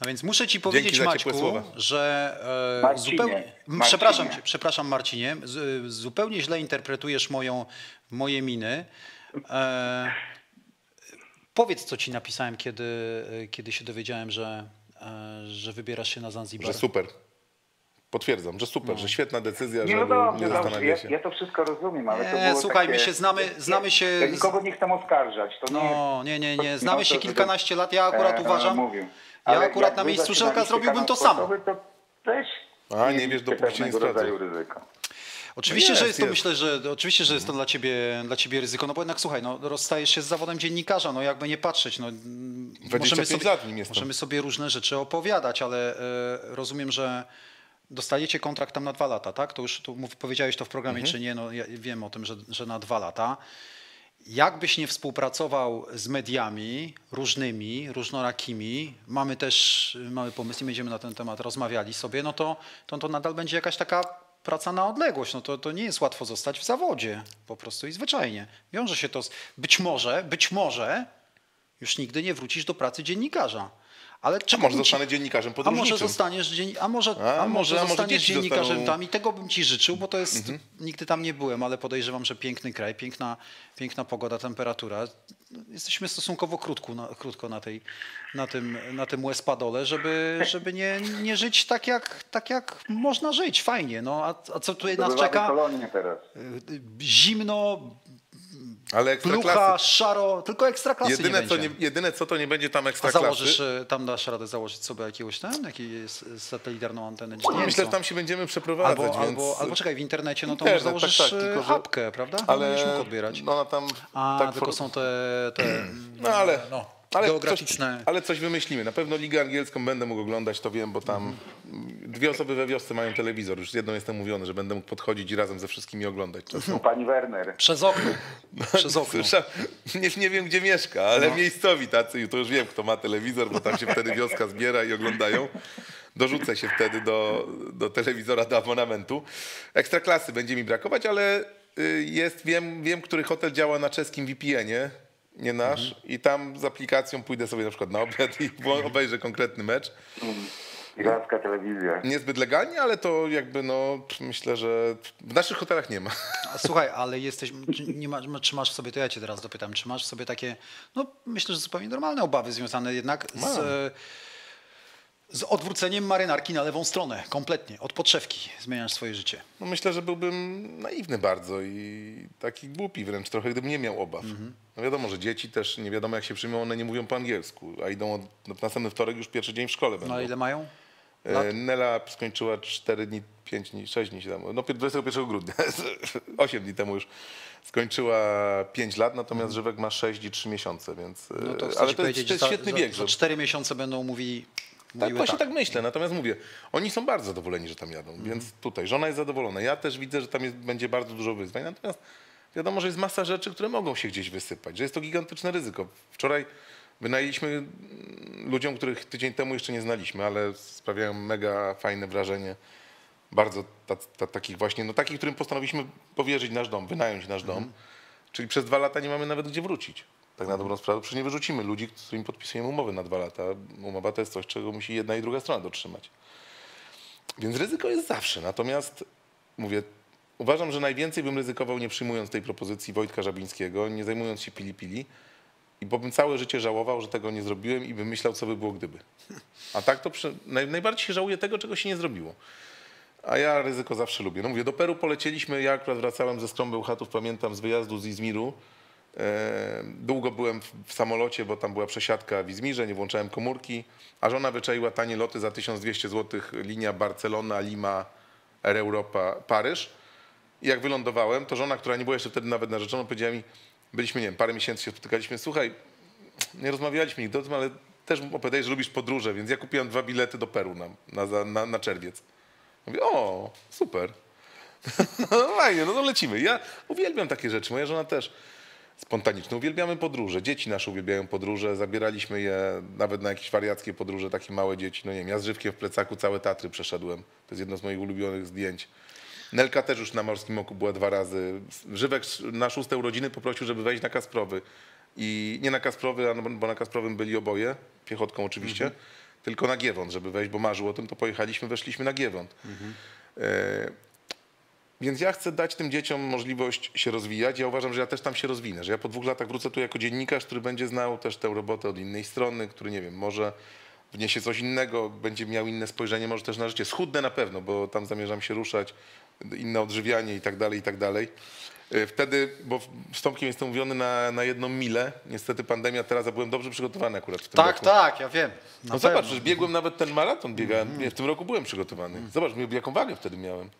No więc muszę ci powiedzieć, Maćku, że e, Marcinie, zupełnie. Marcinie. Przepraszam cię, przepraszam Marcinie. Z, zupełnie źle interpretujesz moją, moje miny. E, powiedz, co ci napisałem, kiedy, kiedy się dowiedziałem, że, e, że wybierasz się na Zanzibar. Że super. Potwierdzam, że super, że świetna decyzja, Nie, że no dobrze, nie dobrze. zastanawia Ja, się. ja to wszystko rozumiem, ale to Nie, było słuchaj, takie... my się znamy- znamy się Ja nikogo nie chcę oskarżać. To nie No, nie, nie, nie. Znamy o się to, kilkanaście lat. Ja akurat e, uważam, Mówił. Ja akurat na miejscu Żelka zrobiłbym to samo. To też A, nie wiesz, dopóki się nie ryzyko. Oczywiście, No że jest, jest to, jest. myślę, że oczywiście, że jest to dla ciebie, dla ciebie ryzyko, no bo jednak słuchaj, no rozstajesz się z zawodem dziennikarza, no jakby nie patrzeć, no 25 sobie, możemy sobie różne rzeczy opowiadać, ale e, rozumiem, że dostajecie kontrakt tam na dwa lata, tak? To już tu mów, powiedziałeś to w programie, Mhm. czy nie, no ja wiem o tym, że, że na dwa lata. Jakbyś nie współpracował z mediami różnymi, różnorakimi, mamy też mamy pomysł i będziemy na ten temat rozmawiali sobie, no to, to, to nadal będzie jakaś taka praca na odległość. No to, to nie jest łatwo zostać w zawodzie po prostu i zwyczajnie. Wiąże się to z, być może, być może już nigdy nie wrócisz do pracy dziennikarza. Ale A może zostanę dziennikarzem a może podróżniczym. zostaniesz, dzien... a może, A, a, może- a może dziennikarzem zostaną- tam i tego bym ci życzył, bo to jest, Mhm. nigdy tam nie byłem, ale podejrzewam, że piękny kraj, piękna, piękna pogoda, temperatura. Jesteśmy stosunkowo krótko na, krótko na, tej, na tym, na tym Łespadole, żeby, żeby nie, nie żyć tak jak, tak jak można żyć, fajnie. No, a, a co tutaj nas czeka? teraz. Y, Zimno, Ale plucha, szaro, tylko ekstraklasy Jedyne nie co, będzie. nie, jedyne co to nie będzie tam A ekstraklasy. założysz, e, tam dasz radę założyć sobie jakiegoś tam, jakiś satelitarną antenę? Nie wiem Myślę, co. że tam się będziemy przeprowadzać, Albo, więc... albo, albo czekaj, w internecie, no to Internet, może założysz tak, tak, e, tylko że- apkę, prawda? Ale Będziesz mógł odbierać. No, ona tam... A, tak tylko for- są te, te No ale, no, ale, geograficzne... coś, ale coś wymyślimy. Na pewno Ligę Angielską będę mógł oglądać, to wiem, bo tam dwie osoby we wiosce mają telewizor. Już z jedną jestem mówiony, że będę mógł podchodzić i razem ze wszystkimi oglądać. Czasem. Pani Werner. Przez okno. Przez okno. Słysza- Nie, nie wiem, gdzie mieszka, ale miejscowi tacy, to już wiem, kto ma telewizor, bo tam się wtedy wioska zbiera i oglądają. Dorzucę się wtedy do, do telewizora, do abonamentu. Ekstraklasy będzie mi brakować, ale y, jest, wiem, wiem, który hotel działa na czeskim VPN-ie, nie nasz, i tam z aplikacją pójdę sobie na przykład na obiad i obejrzę konkretny mecz. Iracka telewizja. Niezbyt legalnie, ale to jakby no, myślę, że w naszych hotelach nie ma. A Słuchaj, ale jesteś, czy, nie masz, czy masz w sobie, to ja cię teraz dopytam, czy masz w sobie takie, no myślę, że zupełnie normalne obawy związane jednak z, z odwróceniem marynarki na lewą stronę, kompletnie, od podszewki zmieniasz swoje życie. No myślę, że byłbym naiwny bardzo i taki głupi wręcz trochę, gdybym nie miał obaw. No wiadomo, że dzieci też nie wiadomo jak się przyjmą, one nie mówią po angielsku, a idą od, no, następny wtorek już pierwszy dzień w szkole będą. No ile mają? lat? E, Nela skończyła 4 dni, 5 dni, 6 dni temu, no 21 grudnia, 8 dni temu już skończyła 5 lat, natomiast Żywek ma 6 i 3 miesiące, więc e, No to ale to jest, to jest za- świetny za, bieg. Za że- cztery miesiące będą mówili, tak, właśnie tak. tak myślę. Natomiast mówię, oni są bardzo zadowoleni, że tam jadą, Mhm. więc tutaj żona jest zadowolona. Ja też widzę, że tam jest, będzie bardzo dużo wyzwań. Natomiast wiadomo, że jest masa rzeczy, które mogą się gdzieś wysypać, że jest to gigantyczne ryzyko. Wczoraj wynajęliśmy mm, ludziom, których tydzień temu jeszcze nie znaliśmy, ale sprawiają mega fajne wrażenie. Bardzo ta, ta, takich właśnie, no takich, którym postanowiliśmy powierzyć nasz dom, wynająć nasz dom. Czyli przez dwa lata nie mamy nawet gdzie wrócić. Tak na dobrą sprawę, przecież nie wyrzucimy ludzi, z którymi podpisujemy umowy na dwa lata. Umowa to jest coś, czego musi jedna i druga strona dotrzymać. Więc ryzyko jest zawsze. Natomiast mówię, uważam, że najwięcej bym ryzykował nie przyjmując tej propozycji Wojtka Żabińskiego, nie zajmując się pili-pili, i bo bym całe życie żałował, że tego nie zrobiłem i bym myślał, co by było gdyby. A tak to przy... naj, najbardziej się żałuję tego, czego się nie zrobiło. A ja ryzyko zawsze lubię. No mówię, do Peru polecieliśmy, ja akurat wracałem ze Skrąby Uchatów, pamiętam, z wyjazdu z Izmiru. Długo byłem w, samolocie, bo tam była przesiadka w Izmirze, nie włączałem komórki, a żona wyczaiła tanie loty za 1200 zł, linia Barcelona, Lima, Air Europa, Paryż. I jak wylądowałem, to żona, która nie była jeszcze wtedy nawet narzeczoną, powiedziała mi, byliśmy, nie wiem, parę miesięcy się spotykaliśmy, słuchaj, nie rozmawialiśmy nigdy o tym, ale też opowiadaj, że lubisz podróże, więc ja kupiłem dwa bilety do Peru na, na, na, na czerwiec. Mówię, o, super. No fajnie, no to lecimy. Ja uwielbiam takie rzeczy, moja żona też spontaniczne. Uwielbiamy podróże. Dzieci nasze uwielbiają podróże. Zabieraliśmy je nawet na jakieś wariackie podróże, takie małe dzieci. No nie wiem, ja z Żywkiem w plecaku całe Tatry przeszedłem. To jest jedno z moich ulubionych zdjęć. Nelka też już na Morskim Oku była dwa razy. Żywek na szóste urodziny poprosił, żeby wejść na Kasprowy. I nie na Kasprowy, no- bo na Kasprowym byli oboje, piechotką oczywiście, tylko na Giewont, żeby wejść, bo marzył o tym, to pojechaliśmy, weszliśmy na Giewont. E, więc ja chcę dać tym dzieciom możliwość się rozwijać. Ja uważam, że ja też tam się rozwinę, że ja po dwóch latach wrócę tu jako dziennikarz, który będzie znał też tę robotę od innej strony, który nie wiem, może wniesie coś innego, będzie miał inne spojrzenie, może też na życie. Schudnę na pewno, bo tam zamierzam się ruszać, inne odżywianie i tak dalej, i tak dalej. Y, Wtedy, bo z Tomkiem jestem umówiony na, na jedną milę. Niestety pandemia teraz, a byłem dobrze przygotowany akurat w tym Tak, roku. tak, ja wiem. No zobacz, że biegłem nawet ten maraton, biegałem. Nie, W tym roku byłem przygotowany. Zobacz, jaką wagę wtedy miałem.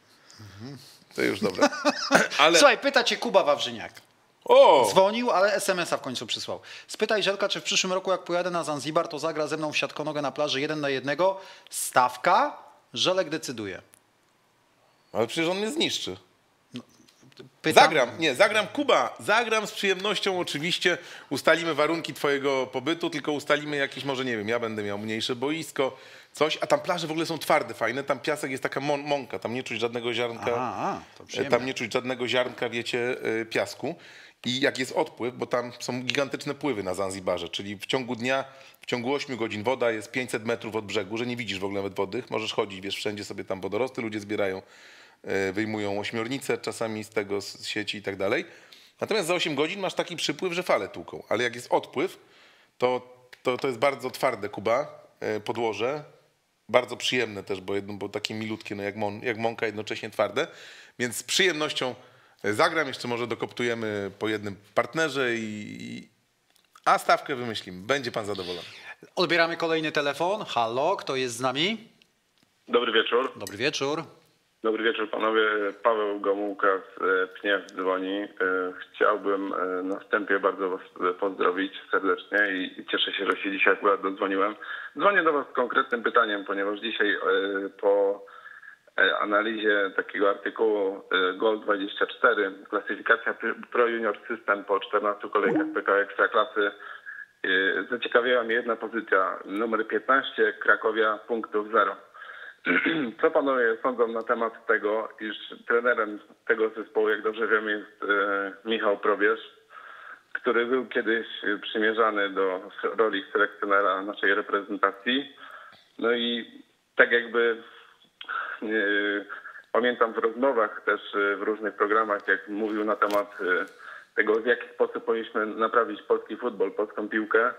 To już dobra. Ale, Słuchaj, pyta cię Kuba Wawrzyniak. o! Dzwonił, ale SMS-a w końcu przysłał. Spytaj Żelka, czy w przyszłym roku, jak pojadę na Zanzibar, to zagra ze mną w siatkonogę na plaży jeden na jednego. Stawka, Żelek decyduje. Ale przecież on mnie zniszczy. Zagram, nie, zagram Kuba, zagram z przyjemnością oczywiście. Ustalimy warunki twojego pobytu, tylko ustalimy jakieś, może nie wiem, ja będę miał mniejsze boisko, coś, a tam plaże w ogóle są twarde, fajne, tam piasek jest taka mon mąka, tam nie czuć żadnego ziarnka, A, to przyjemne. tam nie czuć żadnego ziarnka, wiecie, y, piasku. I jak jest odpływ, bo tam są gigantyczne pływy na Zanzibarze, czyli w ciągu dnia, w ciągu 8 godzin woda jest 500 metrów od brzegu, że nie widzisz w ogóle nawet wody, możesz chodzić, wiesz, wszędzie sobie tam wodorosty ludzie zbierają, wyjmują ośmiornice czasami z tego, z sieci i tak dalej. Natomiast za 8 godzin masz taki przypływ, że fale tłuką, ale jak jest odpływ, to, to, to jest bardzo twarde Kuba, y, podłoże, bardzo przyjemne też, bo, jedno, bo takie milutkie, no jak, mon, jak mąka, jednocześnie twarde. Więc z przyjemnością e, zagram, jeszcze może dokoptujemy po jednym partnerze i, i a stawkę wymyślimy. Będzie pan zadowolony. Odbieramy kolejny telefon. Halo, kto jest z nami? Dobry wieczór. Dobry wieczór. Dobry wieczór panowie. Paweł Gomułka z e, Pniew dzwoni. E, Chciałbym e, na wstępie bardzo was pozdrowić serdecznie i cieszę się, że się dzisiaj akurat dodzwoniłem. Dzwonię do was z konkretnym pytaniem, ponieważ dzisiaj po analizie takiego artykułu e, GOL24, klasyfikacja Pr- Pro Junior System po 14 kolejkach PK Ekstraklasy, zaciekawiła mnie jedna pozycja, numer 15, Krakowia, punktów 0. Co panowie sądzą na temat tego, iż trenerem tego zespołu, jak dobrze wiemy, jest e, Michał Probierz, który był kiedyś przymierzany do roli selekcjonera naszej reprezentacji. No i tak jakby e, pamiętam w rozmowach też e, w różnych programach, jak mówił na temat tego, w jaki sposób powinniśmy naprawić polski futbol, polską piłkę.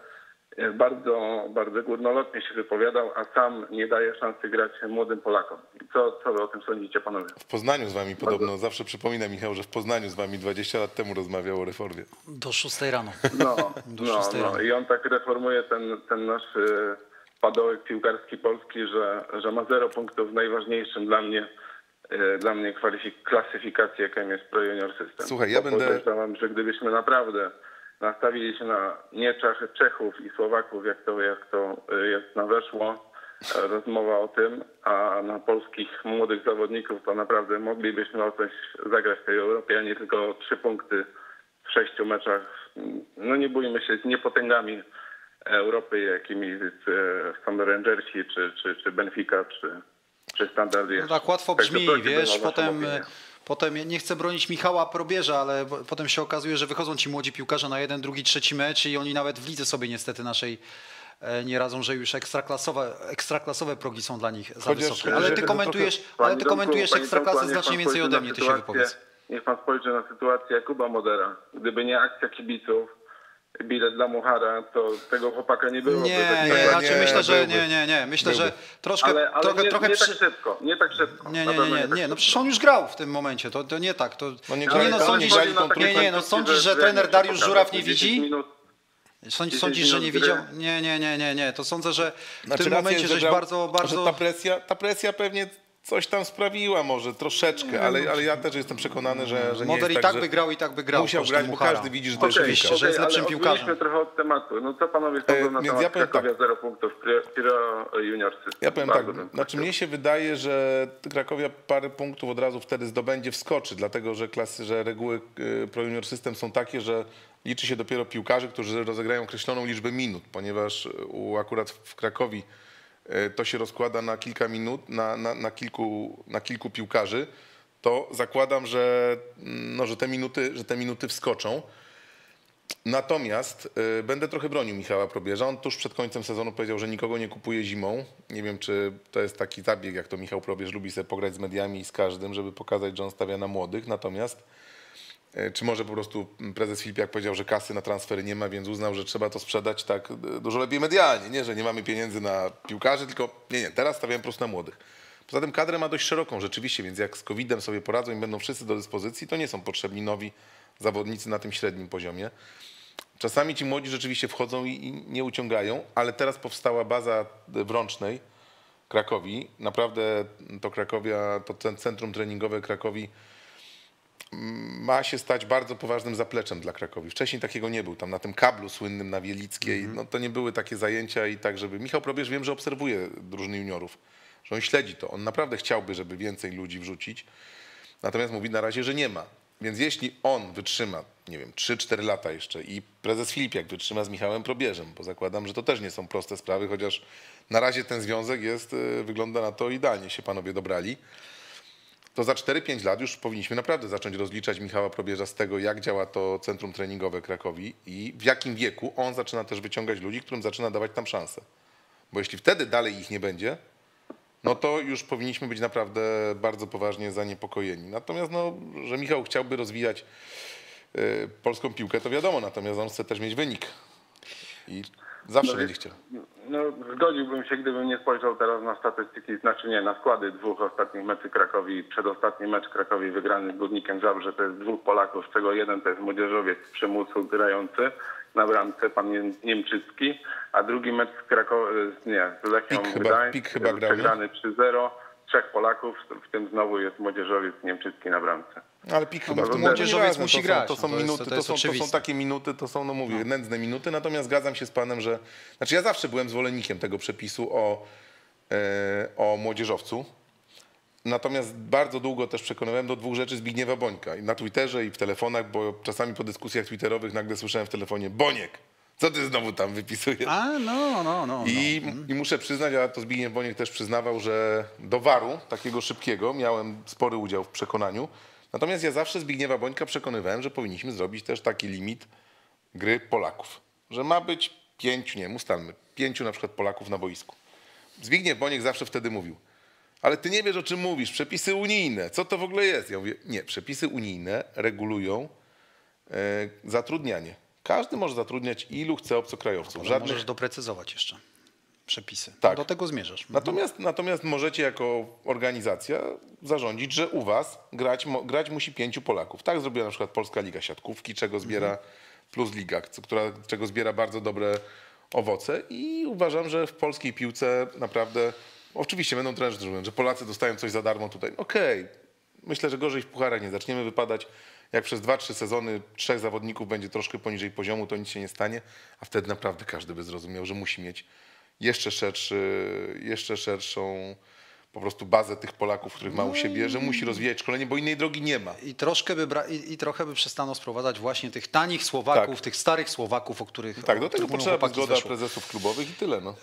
E, Bardzo, bardzo górnolotnie się wypowiadał, a sam nie daje szansy grać młodym Polakom. Co, co wy o tym sądzicie, panowie? W Poznaniu z wami podobno, zawsze przypomina Michał, że w Poznaniu z wami 20 lat temu rozmawiał o reformie. Do 6 rano. No, Do no, szóstej no. rano. I on tak reformuje ten, ten nasz y, padołek piłkarski polski, że, że ma zero punktów w najważniejszym dla mnie y, dla mnie kwalifik- klasyfikacji, jaką jest Pro Junior System. Słuchaj, ja Bo będę- Podejrzewam, że gdybyśmy naprawdę nastawili się na nie Czech, Czechów i Słowaków, jak to, jak to jest na weszło, e, rozmowa o tym, a na polskich młodych zawodników, to naprawdę moglibyśmy o coś zagrać w tej Europie, a nie tylko trzy punkty w sześciu meczach. No nie bójmy się z niepotęgami Europy, jakimi e, są Rangersi, czy, czy, czy Benfica, czy, czy Standard No tak łatwo brzmi, o wiesz, potem, opinię. Potem nie chcę bronić Michała Probierza, ale potem się okazuje, że wychodzą ci młodzi piłkarze na jeden, drugi, trzeci mecz i oni nawet w lidze sobie niestety naszej e, nie radzą, że już ekstraklasowe, ekstraklasowe progi są dla nich za Chociaż, wysokie. Ale ty komentujesz, ale ty komentujesz ekstraklasę znacznie więcej ode mnie, ty się wypowiedz. Niech pan spojrzy na sytuację Kuba Modera. Gdyby nie akcja kibiców, bilet dla Muchara, to tego chłopaka nie było. Nie, nie, znaczy nie, myślę, że byłby. nie, nie, nie. Myślę, Byłby. że troszkę, ale, ale trochę, nie, trochę nie przy... tak szybko, nie tak szybko. Nie, nie, nie, nie, tak nie, no przecież on już grał w tym momencie, to, to nie tak. To, No nie nie, grali, no sądzisz, nie, nie, no sądzisz, że trener Dariusz Żuraw nie widzi? Sądzisz, 10 sądzisz, że nie widział? Nie, nie, nie, nie, nie. To sądzę, że w Znaczy, tym momencie żeś grał- bardzo, bardzo... Ta presja, ta presja pewnie coś tam sprawiła może, troszeczkę, ale, ale ja też jestem przekonany, że, że nie Moder jest i tak, tak by grał i tak by grał. musiał grać, bo każdy widzi, że to jest Oczywiście, piłkarz. że jest ale lepszym piłkarzem. trochę od tematu. No co panowie sądzą E, na temat ja Krakowia tak. zero punktów, Piro- Piro Junior System? Ja powiem tak, Bardzo bym znaczy mnie się wydaje, że Krakowia parę punktów od razu wtedy zdobędzie, wskoczy, dlatego że klasy, że reguły y, Pro Junior System są takie, że liczy się dopiero piłkarzy, którzy rozegrają określoną liczbę minut, ponieważ u, akurat w Krakowi to się rozkłada na kilka minut, na, na, na, kilku, na kilku piłkarzy, to zakładam, że, no, że, te minuty, że te minuty wskoczą. Natomiast y, będę trochę bronił Michała Probierza. On tuż przed końcem sezonu powiedział, że nikogo nie kupuje zimą. Nie wiem, czy to jest taki zabieg, jak to Michał Probierz lubi sobie pograć z mediami i z każdym, żeby pokazać, że on stawia na młodych. Natomiast czy może po prostu prezes Filipiak powiedział, że kasy na transfery nie ma, więc uznał, że trzeba to sprzedać tak y, dużo lepiej medialnie. Nie, że nie mamy pieniędzy na piłkarzy, tylko nie, nie, teraz stawiałem po prostu na młodych. Poza tym kadrę ma dość szeroką rzeczywiście, więc jak z COVID-em sobie poradzą i będą wszyscy do dyspozycji, to nie są potrzebni nowi zawodnicy na tym średnim poziomie. Czasami ci młodzi rzeczywiście wchodzą i, nie uciągają, ale teraz powstała baza w Rącznej, Krakowi. Naprawdę to Krakowia, to centrum treningowe Krakowi ma się stać bardzo poważnym zapleczem dla Krakowi. Wcześniej takiego nie był. Tam na tym kablu słynnym na Wielickiej, no to nie były takie zajęcia i tak, żeby... Michał Probierz wiem, że obserwuje drużyny juniorów, że on śledzi to. On naprawdę chciałby, żeby więcej ludzi wrzucić. Natomiast mówi na razie, że nie ma. Więc jeśli on wytrzyma, nie wiem, 3-4 lata jeszcze i prezes Filipiak wytrzyma z Michałem Probierzem, bo zakładam, że to też nie są proste sprawy, chociaż na razie ten związek jest, y, wygląda na to idealnie się panowie dobrali, to za 4-5 lat już powinniśmy naprawdę zacząć rozliczać Michała Probierza z tego, jak działa to centrum treningowe Krakowi i w jakim wieku on zaczyna też wyciągać ludzi, którym zaczyna dawać tam szansę. Bo jeśli wtedy dalej ich nie będzie, no to już powinniśmy być naprawdę bardzo poważnie zaniepokojeni. Natomiast, no, że Michał chciałby rozwijać y, polską piłkę, to wiadomo, natomiast on chce też mieć wynik. I zawsze No będzie chciał. No, zgodziłbym się, gdybym nie spojrzał teraz na statystyki, znaczy nie, na składy dwóch ostatnich meczy Krakowi. Przedostatni mecz Krakowi wygrany z Górnikiem Zabrze to jest dwóch Polaków, z czego jeden to jest młodzieżowiec z przymusu grający na bramce, pan Niemczycki, a drugi mecz z Krakowi, nie, z Lechią Pik Gdańsk, Pik chyba grał, przegrany 3-0, trzech Polaków, w tym znowu jest młodzieżowiec Niemczycki na bramce. Ale pik chyba No, w tym młodzieżowiec musi to są, grać, To są no to minuty, to to, jest są, to są oczywiste. takie minuty, to są, no mówię, nędzne minuty. Natomiast zgadzam się z panem, że. Znaczy ja zawsze byłem zwolennikiem tego przepisu o, e, o młodzieżowcu. Natomiast bardzo długo też przekonywałem do dwóch rzeczy Zbigniewa Bońka. I na Twitterze i w telefonach, bo czasami po dyskusjach twitterowych nagle słyszałem w telefonie Boniek, co ty znowu tam wypisujesz? A, no, no, no. I, I muszę przyznać, a to Zbigniew Boniek też przyznawał, że do waru takiego szybkiego miałem spory udział w przekonaniu. Natomiast ja zawsze Zbigniewa Bońka przekonywałem, że powinniśmy zrobić też taki limit gry Polaków. Że ma być pięciu, nie wiem, ustalmy, pięciu na przykład Polaków na boisku. Zbigniew Boniek zawsze wtedy mówił, ale ty nie wiesz o czym mówisz, przepisy unijne, co to w ogóle jest? Ja mówię, nie, przepisy unijne regulują e, zatrudnianie. Każdy może zatrudniać ilu chce obcokrajowców. Ale Żadnych Możesz doprecyzować jeszcze przepisy. Tak. Do tego zmierzasz. Natomiast, natomiast możecie jako organizacja zarządzić, że u was grać, grać musi pięciu Polaków. Tak zrobiła na przykład Polska Liga Siatkówki, czego zbiera Plus Liga, która, czego zbiera bardzo dobre owoce i uważam, że w polskiej piłce naprawdę, oczywiście będą trenerzy, że Polacy dostają coś za darmo tutaj. Okej, myślę, że gorzej w pucharach nie zaczniemy wypadać. Jak przez dwa, trzy sezony trzech zawodników będzie troszkę poniżej poziomu, to nic się nie stanie, a wtedy naprawdę każdy by zrozumiał, że musi mieć jeszcze szerszy, jeszcze szerszą po prostu bazę tych Polaków, których ma u siebie, że musi rozwijać szkolenie, bo innej drogi nie ma. I, troszkę by bra- i, I trochę by przestano sprowadzać właśnie tych tanich Słowaków, Tak. tych starych Słowaków, o których. Tak, do tego potrzeba zgoda Weszło. prezesów klubowych i tyle. No.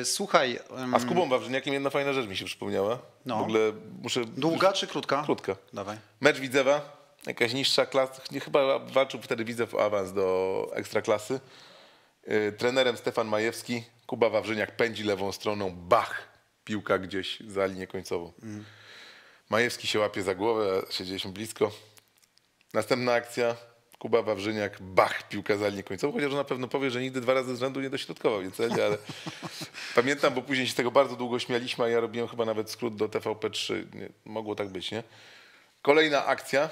E, słuchaj. em, A z Kubą Wawrzyniakiem jedna fajna rzecz mi się przypomniała. No. W ogóle muszę... Długa czy krótka? Krótka. Dawaj. Mecz Widzewa, jakaś niższa klasa, chyba walczył wtedy Widzew o awans do ekstraklasy. Yy, trenerem Stefan Majewski, Kuba Wawrzyniak pędzi lewą stroną, bach, piłka gdzieś za linię końcową. Majewski się łapie za głowę, siedzieliśmy blisko. Następna akcja, Kuba Wawrzyniak, bach, piłka za linię końcową, chociaż on na pewno powie, że nigdy dwa razy z rzędu nie dośrodkował, więc ale pamiętam, bo później się tego bardzo długo śmialiśmy, a ja robiłem chyba nawet skrót do TVP3, nie, mogło tak być, nie? Kolejna akcja,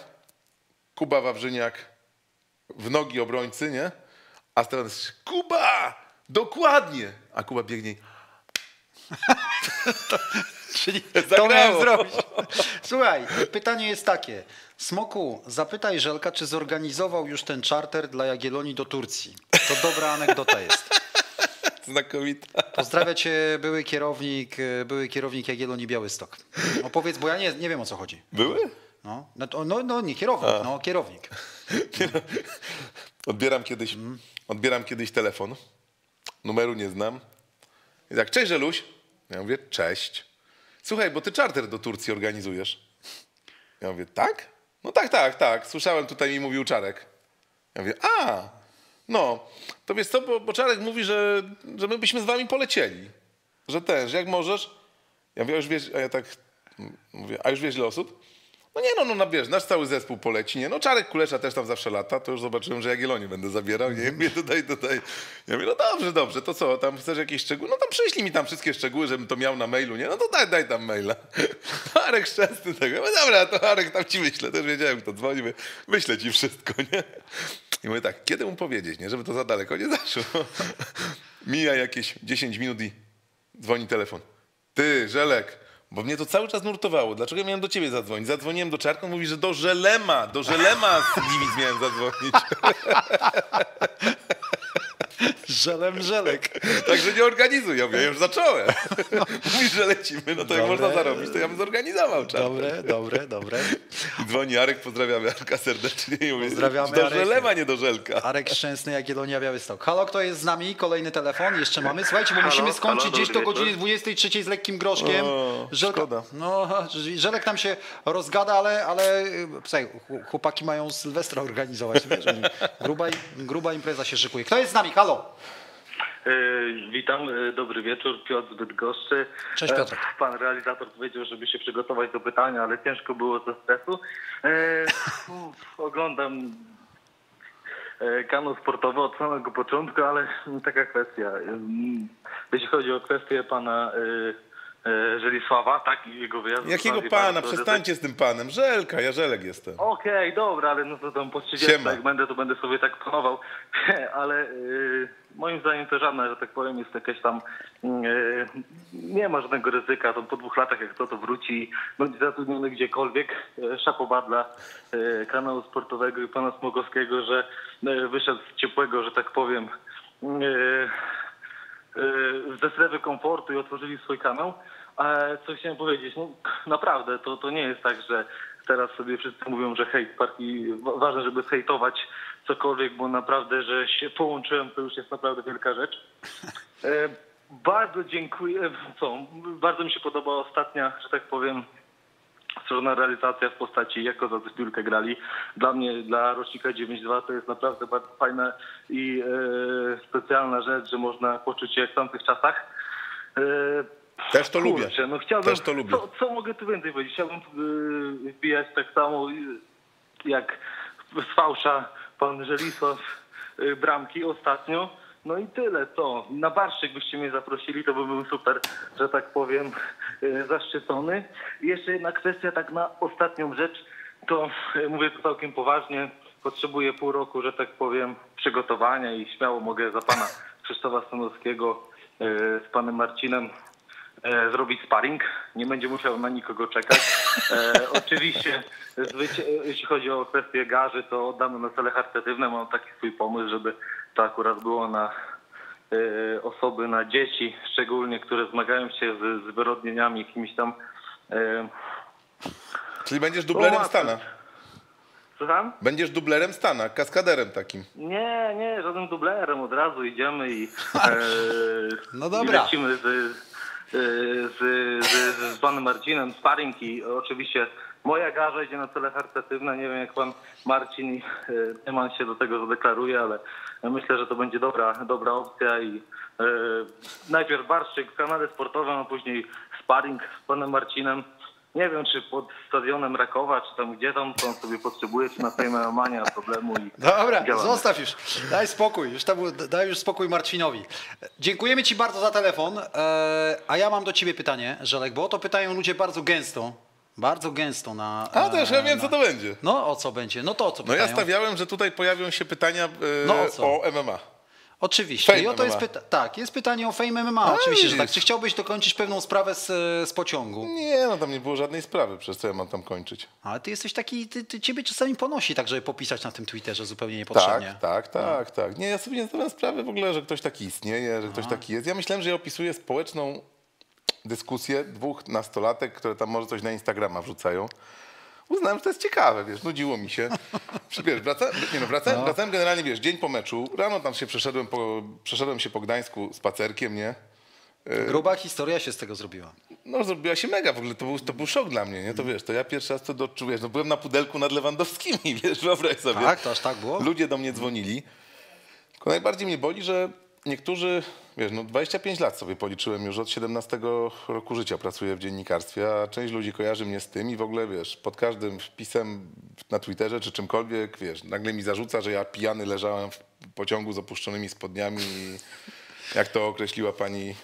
Kuba Wawrzyniak w nogi obrońcy, nie? A krzyczy, Kuba! Dokładnie! A Kuba biegnie. Czyli to miałem zrobić. Słuchaj, pytanie jest takie. Smoku, zapytaj Żelka, czy zorganizował już ten charter dla Jagiellonii do Turcji. To dobra anegdota jest. Znakomita. Pozdrawia cię były kierownik, były kierownik Jagiellonii Białystok. Opowiedz, bo ja nie, nie wiem o co chodzi. Były? No, no, no, no nie kierownik, no kierownik. Odbieram kiedyś, odbieram kiedyś telefon. Numeru nie znam. I tak, cześć Żeluś. Ja mówię, cześć. Słuchaj, bo ty czarter do Turcji organizujesz. Ja mówię, tak? No tak, tak, tak. Słyszałem, tutaj mi mówił Czarek. Ja mówię, a, no, to wiesz co, bo, bo Czarek mówi, że, że my byśmy z wami polecieli. Że ten, że jak możesz. Ja mówię, a już wiesz, a ja tak mówię, a już wiesz ile osób? No nie no, no, no wiesz, nasz cały zespół poleci, nie? No Czarek Kulesza też tam zawsze lata, to już zobaczyłem, że Jagiellonię będę zabierał, nie? Mnie tutaj, tutaj. Ja mówię, no dobrze, dobrze, to co, tam chcesz jakieś szczegóły? No tam przyślij mi tam wszystkie szczegóły, żebym to miał na mailu, nie? No to daj, daj tam maila. Arek Szczęsny tego, no dobra, to Arek tam ci wyślę, też wiedziałem, kto dzwoni, mówię, wyślę ci wszystko, nie? I mówię tak, kiedy mu powiedzieć, nie? Żeby to za daleko nie zaszło. Mija jakieś 10 minut i dzwoni telefon. Ty, Żelek, bo mnie to cały czas nurtowało. Dlaczego ja miałem do ciebie zadzwonić? Zadzwoniłem do Czarka, mówi, że do Żelema, do Żelema z miałem zadzwonić. Żelem żelek. Także nie organizuj. Ja mówię, ja już zacząłem. Mówisz, że lecimy, no to jak Dobre. można zarobić, to ja bym zorganizował czas. Dobre, dobre, dobre. I dzwoni Arek, pozdrawiamy Arka serdecznie. I mówię, Pozdrawiamy, do Arek. Żelema, nie do Żelka. Arek Szczęsny, Jagiellonia, Białystok. Halo, kto jest z nami? Kolejny telefon, jeszcze mamy. Słuchajcie, bo Halo, musimy skończyć halo, gdzieś do godziny wieczór. 23 z lekkim groszkiem. O, szkoda. No, Żelek tam się rozgada, ale, ale słuchaj, chłopaki mają Sylwestra organizować. Wiesz, gruba, gruba impreza się szykuje. Kto jest z nami? Halo? E, Witam, e, dobry wieczór, Piotr Bydgoszczy. Cześć, E, Piotrek. Pan realizator powiedział, żeby się przygotować do pytania, ale ciężko było ze stresu. Uf, oglądam kanał sportowy od samego początku, ale taka kwestia. Jeśli chodzi o kwestię pana Żelisława, tak, i jego wyjazdu. Jakiego pana? Przestańcie z tym panem. Żelka, ja Żelek jestem. Okej, dobra, ale no to tam po 30 Siema. jak będę, to będę sobie tak planował. ale y, moim zdaniem to żadne, że tak powiem, jest jakieś tam y, nie ma żadnego ryzyka. To po dwóch latach jak to to wróci, będzie zatrudniony gdziekolwiek. Szapoba dla kanału sportowego i pana Smogowskiego, że wyszedł z ciepłego, że tak powiem. Y, ze strefy komfortu i otworzyli swój kanał. A co chciałem powiedzieć, no naprawdę, to, to nie jest tak, że teraz sobie wszyscy mówią, że hejt parki, wa- ważne, żeby hejtować cokolwiek, bo naprawdę, że się połączyłem, to już jest naprawdę wielka rzecz. E, bardzo dziękuję, co, bardzo mi się podoba ostatnia, że tak powiem, strona realizacja w postaci jako za tę piłkę grali. Dla mnie, dla rocznika 9.2 to jest naprawdę bardzo fajna i e, specjalna rzecz, że można poczuć się jak w tamtych czasach. E, Też to lubię. Kurczę, no chciałbym, Też to lubię. Co, co mogę tu więcej powiedzieć? Chciałbym yy, wbijać tak samo y, jak z fałsza pan Żelisław y, bramki ostatnio. No i tyle, co. Na barszczyk byście mnie zaprosili, to by był super, że tak powiem, y, zaszczycony. Jeszcze jedna kwestia, tak na ostatnią rzecz, to y, mówię to całkiem poważnie, potrzebuję pół roku, że tak powiem, przygotowania i śmiało mogę za pana Krzysztofa Stanowskiego y, z panem Marcinem e, zrobić sparring. Nie będzie musiał na nikogo czekać. E, oczywiście, zwyci- jeśli chodzi o kwestię garzy, to oddamy na cele charytatywne. Mam taki swój pomysł, żeby to akurat było na e, osoby, na dzieci, szczególnie, które zmagają się z, z wyrodnieniami jakimiś tam. E, Czyli będziesz dublerem łatwo. Stana. co tam? Będziesz dublerem Stana, kaskaderem takim. Nie, nie, żadnym dublerem. Od razu idziemy i, e, No dobra. i lecimy z, z, z, z panem Marcinem sparring i oczywiście moja garza idzie na cele charytatywne. Nie wiem jak pan Marcin Tyman się do tego zadeklaruje, ale myślę, że to będzie dobra, dobra opcja i e, najpierw barszczyk w kanale sportowym, a później sparring z panem Marcinem. Nie wiem, czy pod stadionem Rakowa, czy tam gdzie tam, to on sobie potrzebuje, czy na Fejmie ma nie ma problemu. I Dobra, działamy. zostaw już. Daj spokój, już tam, daj już spokój Marcinowi. Dziękujemy Ci bardzo za telefon. E, a ja mam do Ciebie pytanie, Żelek, bo o to pytają ludzie bardzo gęsto. Bardzo gęsto na. A też ja wiem, na- co to będzie. No o co będzie? No to o co No ja stawiałem, że tutaj pojawią się pytania e, No o o MMA. Oczywiście. Fame I oto jest pyta- tak, jest pytanie o Fame MMA. A, Oczywiście, że tak. Czy chciałbyś dokończyć pewną sprawę z, z pociągu? Nie, no tam nie było żadnej sprawy, przez co ja mam tam kończyć. Ale ty jesteś taki, ty, ty, ciebie czasami ponosi tak, żeby popisać na tym Twitterze zupełnie niepotrzebnie. Tak, tak, tak, tak. Nie, ja sobie nie zdawałem sprawy w ogóle, że ktoś taki istnieje, że ktoś taki jest. Ja myślałem, że ja opisuję społeczną dyskusję dwóch nastolatek, które tam może coś na Instagrama wrzucają. Uznałem, że to jest ciekawe, wiesz, nudziło mi się. Wiesz, wracałem, nie no, wracałem, wracałem generalnie, wiesz, dzień po meczu, rano tam się przeszedłem po, przeszedłem się po Gdańsku spacerkiem, nie? Gruba historia się z tego zrobiła. No zrobiła się mega, w ogóle to był, to był szok dla mnie, nie? To wiesz, to ja pierwszy raz to doczułem, no byłem na pudelku nad Lewandowskimi, wiesz, wyobraź sobie. Tak, to aż tak było? Ludzie do mnie dzwonili. Tylko najbardziej mnie boli, że niektórzy, wiesz, no 25 lat sobie policzyłem już od 17 roku życia pracuję w dziennikarstwie, a część ludzi kojarzy mnie z tym i w ogóle, wiesz, pod każdym wpisem na Twitterze czy czymkolwiek, wiesz, nagle mi zarzuca, że ja pijany leżałem w pociągu z opuszczonymi spodniami i jak to określiła pani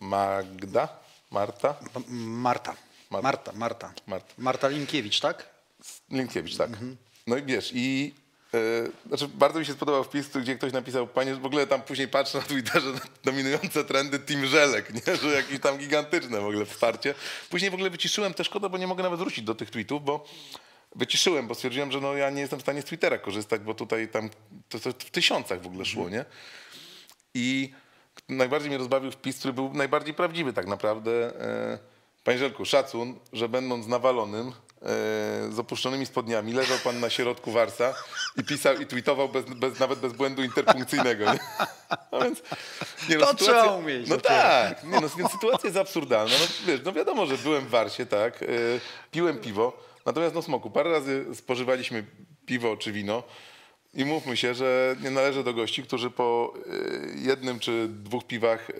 Magda? Marta? Marta. Marta. Marta, Marta. Marta. Marta Linkiewicz, tak? Linkiewicz, tak. No i wiesz, i znaczy bardzo mi się spodobał wpis, gdzie ktoś napisał, panie, w ogóle tam później patrzę na Twitterze, dominujące trendy Team Żelek, nie? że jakieś tam gigantyczne w ogóle wsparcie. Później w ogóle wyciszyłem też szkoda, bo nie mogę nawet wrócić do tych tweetów, bo wyciszyłem, bo stwierdziłem, że no ja nie jestem w stanie z Twittera korzystać, bo tutaj tam to, to w tysiącach w ogóle szło, nie? I najbardziej mnie rozbawił wpis, który był najbardziej prawdziwy tak naprawdę. E, Panie Żelku, szacun, że będąc nawalonym, e, z opuszczonymi spodniami, leżał pan na środku warsa i pisał i tweetował bez, bez, nawet bez błędu interpunkcyjnego. Nie? No więc, nie, To trzeba umieć No dopiero. tak, nie, no, więc sytuacja jest absurdalna. No, wiesz, no wiadomo, że byłem w warsie, tak, e, piłem piwo, natomiast no smoku, parę razy spożywaliśmy piwo czy wino, i mówmy się, że nie należę do gości, którzy po y, jednym czy dwóch piwach, y,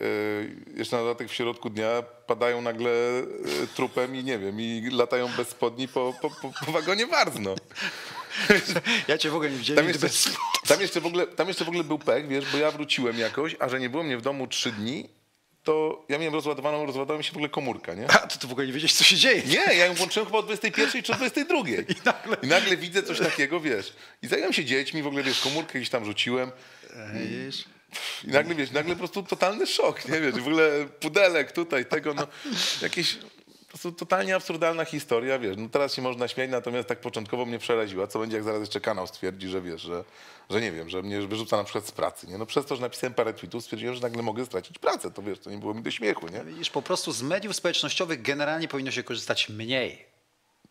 jeszcze na dodatek w środku dnia, padają nagle y, trupem i nie wiem, i latają bez spodni po, po, po, wagonie Warzno. Ja cię w ogóle nie widziałem. Tam jeszcze, tam, jeszcze w ogóle, tam jeszcze w ogóle był pech, wiesz, bo ja wróciłem jakoś, a że nie było mnie w domu trzy dni, to ja miałem rozładowaną, rozładowała mi się w ogóle komórka, nie? A, to ty w ogóle nie wiedziałeś, co się dzieje. Nie, ja ją włączyłem chyba o 21 czy o 22. I nagle- I nagle widzę coś takiego, wiesz. I zająłem się dziećmi, w ogóle, wiesz, komórkę gdzieś tam rzuciłem. Widzisz? I nagle, wiesz, nagle po prostu totalny szok, nie wiesz, w ogóle pudelek tutaj, tego, no, jakieś prostu totalnie absurdalna historia, wiesz, no teraz się można śmiać, natomiast tak początkowo mnie przeraziła, co będzie, jak zaraz jeszcze kanał stwierdzi, że wiesz, że, że nie wiem, że mnie wyrzuca na przykład z pracy, nie, no przez to, że napisałem parę tweetów, stwierdziłem, że nagle mogę stracić pracę, to wiesz, to nie było mi do śmiechu, nie? Widzisz, po prostu z mediów społecznościowych generalnie powinno się korzystać mniej.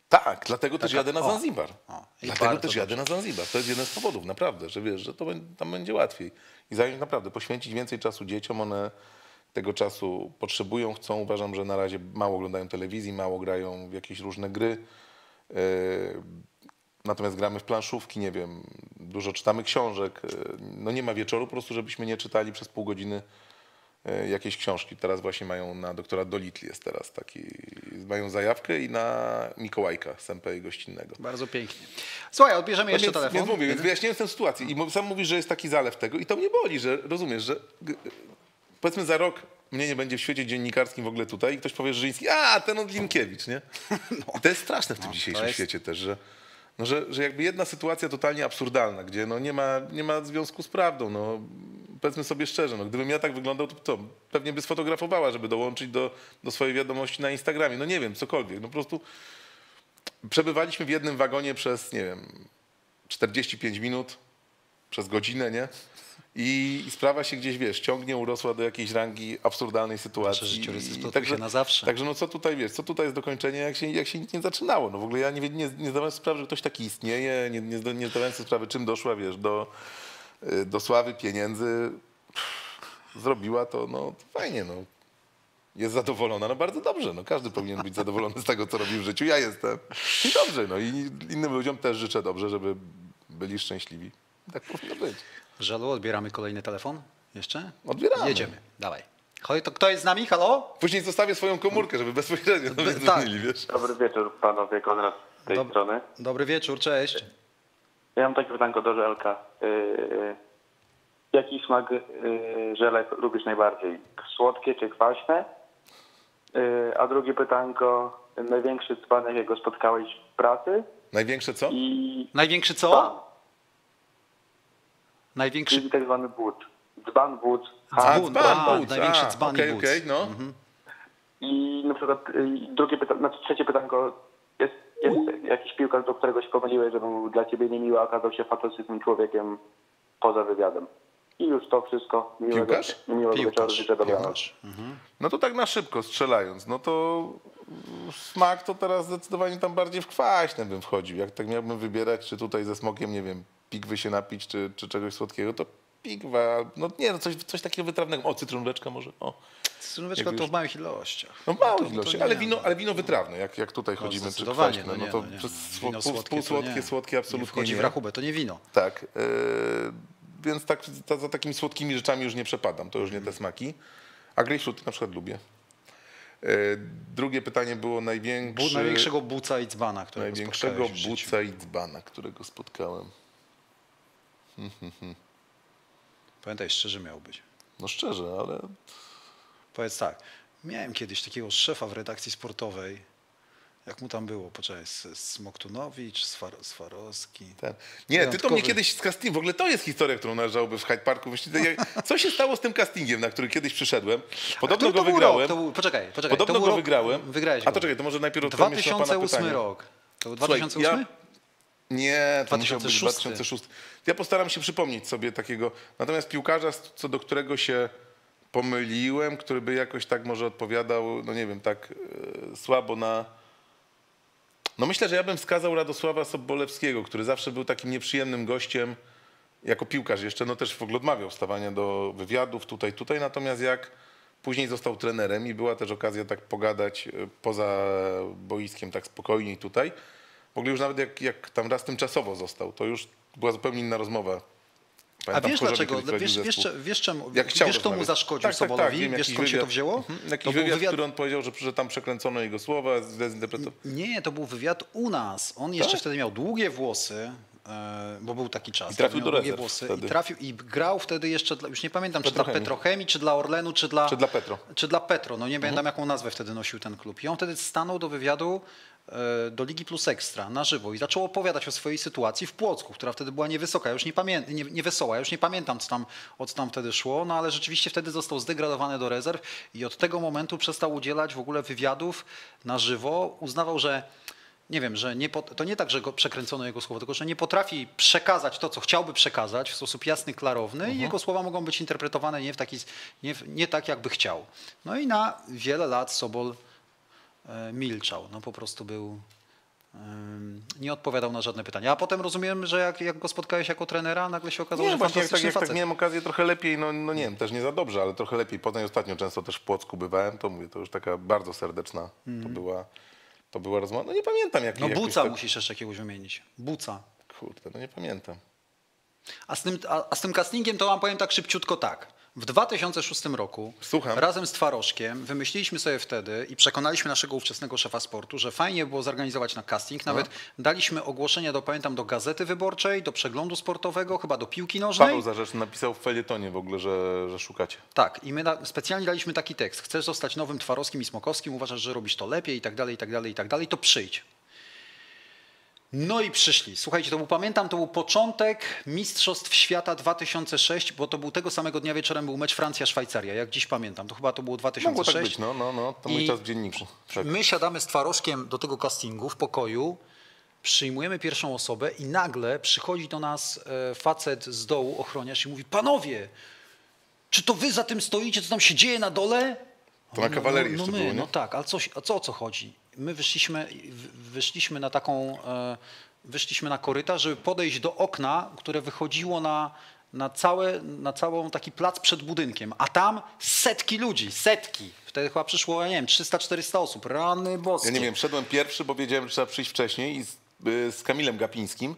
Tak, dlatego też Taka- jadę na o, Zanzibar. o, i dlatego też jadę na Zanzibar. To jest jeden z powodów, naprawdę, że wiesz, że to tam będzie łatwiej. I zająć naprawdę, poświęcić więcej czasu dzieciom, one tego czasu potrzebują, chcą. Uważam, że na razie mało oglądają telewizji, mało grają w jakieś różne gry. Yy, Natomiast gramy w planszówki, nie wiem, dużo czytamy książek. Yy, No nie ma wieczoru po prostu, żebyśmy nie czytali przez pół godziny e, jakieś książki. Teraz właśnie mają na doktora Dolitli jest teraz taki, mają zajawkę i na Mikołajka MPI gościnnego. Bardzo pięknie. Słuchaj, odbierzemy jeszcze No więc, telefon. Więc mówię, więc wyjaśniłem tę sytuację i sam mówisz, że jest taki zalew tego i to mnie boli, że rozumiesz, że powiedzmy za rok mnie nie będzie w świecie dziennikarskim w ogóle tutaj i ktoś powie Żyński, a ten od Linkiewicz, nie? I to jest straszne w tym dzisiejszym jest- świecie też, że, no, że, że jakby jedna sytuacja totalnie absurdalna, gdzie no nie, ma, nie ma związku z prawdą, no powiedzmy sobie szczerze, no gdybym ja tak wyglądał, to, to pewnie by sfotografowała, żeby dołączyć do, do swojej wiadomości na Instagramie, no nie wiem, cokolwiek, no po prostu przebywaliśmy w jednym wagonie przez, nie wiem, 45 minut, przez godzinę, nie? I, I sprawa się gdzieś, wiesz, ciągnie, urosła do jakiejś rangi absurdalnej sytuacji. życiorysy I- spotkają się na zawsze. Także no co tutaj, wiesz, co tutaj jest dokończenie, jak się, jak się nic nie zaczynało. No w ogóle ja nie, nie, nie zdawałem sobie sprawy, że ktoś taki istnieje, nie, nie, nie zdawałem sobie sprawy, czym doszła, wiesz, do, y, do sławy, pieniędzy. Zrobiła to, no fajnie, no. Jest zadowolona, no bardzo dobrze, no każdy powinien być zadowolony z tego, co robi w życiu. Ja jestem. I dobrze, no i innym ludziom też życzę dobrze, żeby byli szczęśliwi. Tak powinno być. Żalu, odbieramy kolejny telefon. Jeszcze? Odbieramy. Jedziemy, dawaj. Chodź, to kto jest z nami? Halo? Później zostawię swoją komórkę, żeby bezpośrednio do mnie tak. dzwonili, wiesz. Dobry wieczór panowie, Konrad z tej Dob- strony. Dobry wieczór, cześć. Ja mam takie pytanko do Żelka. Yy, jaki smak yy, żelek lubisz najbardziej? Słodkie czy kwaśne? Yy, a drugie pytanko, największy dzban, jakiego spotkałeś w pracy? Największe co? I Największy co? Największy czyli tak zwany but. Dzban, but. Dzban, a, but. największy A, dzban but. okej, no. I na przykład y, drugie pytanie, znaczy trzecie pytanko, jest, jest jakiś piłkarz, do którego się pomyliłeś, że był dla ciebie niemiły, a okazał się fantastycznym człowiekiem poza wywiadem. I już to wszystko. Miłego, Piłkarz? miłego wieczoru piłkarz. dobranoc. piłkarz. No to tak na szybko strzelając, no to smak to teraz zdecydowanie tam bardziej w kwaśne bym wchodził. Jak tak miałbym wybierać, czy tutaj ze smokiem, nie wiem, pigwy się napić, czy, czy czegoś słodkiego, to pigwa, no nie, no coś, coś takiego wytrawnego. O, cytrynóweczka może, o. Jak to już- w małych ilościach. No mało to- to ilości, nie, ale no. wino, ale wino wytrawne, jak, jak tutaj chodzimy, czy kwaśne, no no nie, to no nie. przez Wino pół, słodkie pół to słodkie, nie. słodkie Nie absolutnie wchodzi nie. w rachubę, to nie wino. Tak. Yy, więc tak, za, za takimi słodkimi rzeczami już nie przepadam, to już nie te smaki. A grejpfruty na przykład lubię. E, Drugie pytanie było największy, największego buca i dzbana, którego największego buca i dzbana, którego spotkałem. Pamiętaj, szczerze miał być. No szczerze, ale Powiedz tak, miałem kiedyś takiego szefa w redakcji sportowej, jak mu tam było, poczekaj, Smoktunowicz, Swar, Swarowski. ten. Nie, ty to mnie kiedyś z casting, w ogóle to jest historia, którą należałoby w Hyde Parku. Myślę, co się stało z tym castingiem, na który kiedyś przyszedłem? Podobno go wygrałem. Był, poczekaj, poczekaj. Podobno go rok, wygrałem. Wygrałeś A to czekaj, to może najpierw odpowiem jeszcze na pana 2008 pytanie. rok. To był Słuchaj, 2008? ja- Nie, to musiał być 2006. 2006. Ja postaram się przypomnieć sobie takiego. Natomiast piłkarza, co do którego się pomyliłem, który by jakoś tak może odpowiadał, no nie wiem, tak e, słabo na. No myślę, że ja bym wskazał Radosława Sobolewskiego, który zawsze był takim nieprzyjemnym gościem jako piłkarz jeszcze, no też w ogóle odmawiał wstawania do wywiadów tutaj, tutaj, natomiast jak później został trenerem i była też okazja tak pogadać e, poza boiskiem tak spokojniej tutaj, w ogóle już nawet jak, jak tam raz tymczasowo został, to już była zupełnie inna rozmowa. A Pamiętam, wiesz w Chorzowie dlaczego? Wiesz, wiesz, wiesz, czemu, Jak wiesz kto mu zaszkodził Tak, tak, tak, Sobolowi? wiem, wiesz skąd się to wywiad. wzięło? Mhm, To Jakiś był wywiad, wywiad który on powiedział, że, że tam przekręcono jego słowa, zdezinterpretowano. Nie, to był wywiad u nas. On jeszcze Tak? wtedy miał długie włosy, e, bo był taki czas. I trafił do długie rezerw włosy wtedy. i trafił i grał wtedy jeszcze, dla, już nie pamiętam, czy dla Petrochemii. Czy dla Orlenu, czy dla, Czy dla Petro. czy dla Petro. No nie Mhm. pamiętam, jaką nazwę wtedy nosił ten klub. I on wtedy stanął do wywiadu do Ligi Plus Ekstra na żywo i zaczął opowiadać o swojej sytuacji w Płocku, która wtedy była niewysoka, już nie, pamię- nie, nie wesoła, ja już nie pamiętam, co tam, o co tam wtedy szło, no ale rzeczywiście wtedy został zdegradowany do rezerw i od tego momentu przestał udzielać w ogóle wywiadów na żywo. Uznawał, że nie wiem, że nie, to nie tak, że go przekręcono jego słowo, tylko że nie potrafi przekazać to, co chciałby przekazać w sposób jasny, klarowny i jego słowa mogą być interpretowane nie, w taki, nie, nie tak, jakby chciał. No i na wiele lat Sobol e, milczał. No po prostu był, nie odpowiadał na żadne pytania. A potem rozumiem, że jak, jak go spotkałeś jako trenera, nagle się okazało, Nie, że właśnie jak tak, fantastyczny jak tak facet. miałem okazję trochę lepiej, no, no nie wiem, też nie za dobrze, ale trochę lepiej. Poznań ostatnio często też w Płocku bywałem, to mówię, to już taka bardzo serdeczna to była, to była rozmowa. No nie pamiętam jak No Buca tak, musisz jeszcze jakiegoś wymienić. Buca. Kurde, no nie pamiętam. A z, tym, a, a z tym castingiem to wam powiem tak szybciutko tak. W 2006 roku Słucham. razem z Twarożkiem wymyśliliśmy sobie wtedy i przekonaliśmy naszego ówczesnego szefa sportu, że fajnie było zorganizować na casting. Nawet No. daliśmy ogłoszenie do, pamiętam, do Gazety Wyborczej, do Przeglądu Sportowego, chyba do Piłki Nożnej. Paweł Zarzeczny napisał w felietonie w ogóle, że, że szukacie. Tak, i my specjalnie daliśmy taki tekst. Chcesz zostać nowym Twarowskim i Smokowskim, uważasz, że robisz to lepiej i tak dalej, i tak dalej, i tak dalej, to przyjdź. No i przyszli. Słuchajcie, to był, pamiętam, to był początek Mistrzostw Świata 2006, bo to był tego samego dnia wieczorem był mecz Francja-Szwajcaria, jak dziś pamiętam. To chyba to było Mogło 2006. tak być, no, no, no, to mój I czas w dzienniku. Tak. My siadamy z Twarożkiem do tego castingu w pokoju, przyjmujemy pierwszą osobę i nagle przychodzi do nas e, facet z dołu, ochroniarz i mówi, panowie, czy to wy za tym stoicie, co tam się dzieje na dole? To na kawalerii no, no, jeszcze my? No tak, ale coś, a co o co chodzi? My wyszliśmy, wyszliśmy na taką, e, wyszliśmy na korytarz, żeby podejść do okna, które wychodziło na, na, całe, na całą taki plac przed budynkiem, a tam setki ludzi, setki. Wtedy chyba przyszło, ja nie wiem, 300-400 osób. Rany boskie. Ja nie wiem, wszedłem pierwszy, bo wiedziałem, że trzeba przyjść wcześniej i z, y, z Kamilem Gapińskim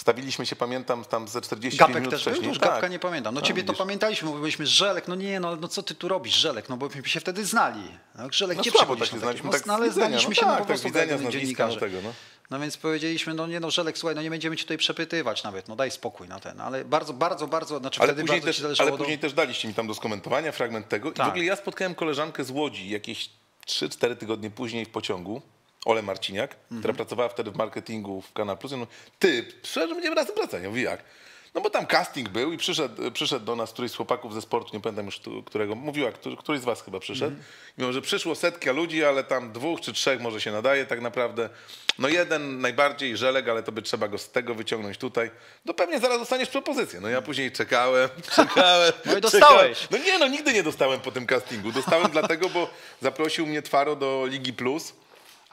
stawiliśmy się, pamiętam, tam ze 45 Gapek minut też był? wcześniej. To już Tak. Gapka nie pamiętam. No A, ciebie to pamiętaliśmy, bo byliśmy Żelek, no nie, no, no co ty tu robisz, Żelek, no bo myśmy się wtedy znali. No, Żelek, No gdzie słabo tak się na znaliśmy, tak no, ale znaliśmy no się tak, no, po tak, prostu z widzenia, dziennikarze. no tego, no. No więc powiedzieliśmy, no nie no Żelek, słuchaj, no nie będziemy ci tutaj przepytywać nawet, no daj spokój na ten, ale bardzo, bardzo, bardzo, znaczy Ale wtedy później, też, ale później do... też daliście mi tam do skomentowania fragment tego. I Tak. w ogóle ja spotkałem koleżankę z Łodzi jakieś 3-4 tygodnie później w pociągu, Ole Marciniak, Mhm. która pracowała wtedy w marketingu w Kanal Plus. Ja mówię, ty, przecież będziemy razem pracować. Ja mówię, jak? No bo tam casting był i przyszedł, przyszedł do nas któryś z chłopaków ze sportu, nie pamiętam już którego, mówiła, który, któryś z was chyba przyszedł. I mówią, że przyszło setka ludzi, ale tam dwóch czy trzech może się nadaje tak naprawdę. No jeden najbardziej żelek, ale to by trzeba go z tego wyciągnąć tutaj. No pewnie zaraz dostaniesz propozycję. No ja później czekałem, czekałem. No i czekałem. dostałeś. No nie, no nigdy nie dostałem po tym castingu. Dostałem dlatego, bo zaprosił mnie Twaro do Ligi Plus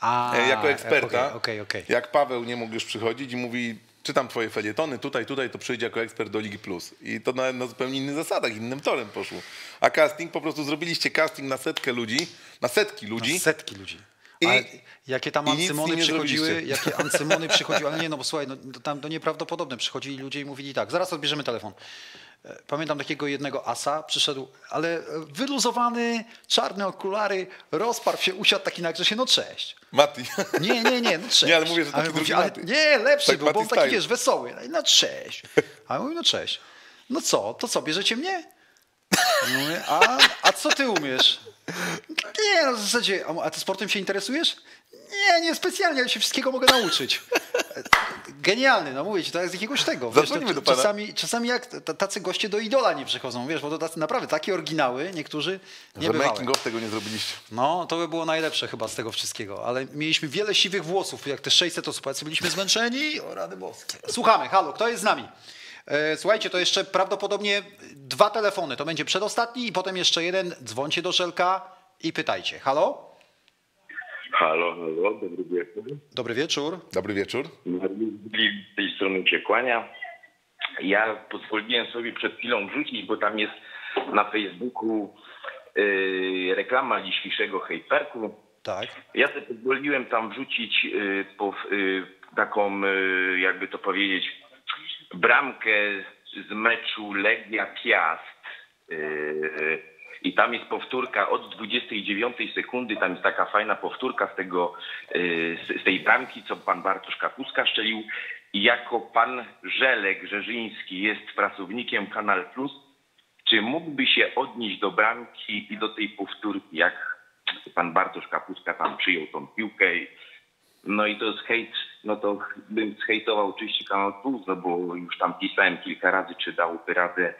A, e, jako eksperta. Okej, okej, okej. Jak Paweł nie mógł już przychodzić i mówi, czytam twoje felietony, tutaj, tutaj, to przyjdzie jako ekspert do Ligi Plus. I to na, na zupełnie innych zasadach, innym torem poszło. A casting, po prostu zrobiliście casting na setkę ludzi, na setki ludzi. Setki ludzi. I Ale jakie tam ancymony przychodziły, jakie ancymony przychodziły, ale nie, no bo słuchaj, no, tam to nieprawdopodobne. Przychodzili ludzie i mówili tak, zaraz odbierzemy telefon. E, Pamiętam takiego jednego asa, przyszedł, ale wyluzowany, czarne okulary, rozparł się, usiadł taki na grzesie, no cześć. Mati. Nie, nie, nie, no cześć. Nie, ale mówię, że taki mówi, ale. Nie, lepszy Tak był, bo on taki, wiesz, wesoły. No cześć. A ja mówię, no cześć. No co, to co, bierzecie mnie? Mówię, a, a co ty umiesz? Nie, no w zasadzie, a- ty sportem się interesujesz? Nie, nie specjalnie, ale się wszystkiego mogę nauczyć. Genialny, no mówię ci, to jest jakiegoś tego. Wiesz, to, do pana. czasami, czasami jak tacy goście do idola nie przychodzą, wiesz, bo to tacy, naprawdę takie oryginały, niektórzy nie Że making of tego nie zrobiliście. No, to by było najlepsze chyba z tego wszystkiego, ale mieliśmy wiele siwych włosów, jak te 600 osób, byliśmy zmęczeni, o rady boskie. Słuchamy, halo, kto jest z nami? E, Słuchajcie, to jeszcze prawdopodobnie dwa telefony, to będzie przedostatni i potem jeszcze jeden, dzwońcie do Żelka i pytajcie. Halo? Halo, halo, dobry wieczór. Dobry wieczór. Dobry wieczór. Z tej strony się kłania. Ja pozwoliłem sobie przed chwilą wrzucić, bo tam jest na Facebooku yy, reklama dzisiejszego hejperku. Tak. Ja sobie pozwoliłem tam wrzucić yy, po, yy, taką, yy, jakby to powiedzieć, bramkę z meczu Legia Piast. Yy, I tam jest powtórka od 29 sekundy, tam jest taka fajna powtórka z tego, yy, z, tej bramki, co pan Bartosz Kapuska szczelił. I jako pan Żelek Rzeżyński jest pracownikiem Kanal Plus, czy mógłby się odnieść do bramki i do tej powtórki, jak pan Bartosz Kapuska tam przyjął tą piłkę no i to jest hejt, no to bym zhejtował oczywiście Kanal Plus, no bo już tam pisałem kilka razy, czy dałby radę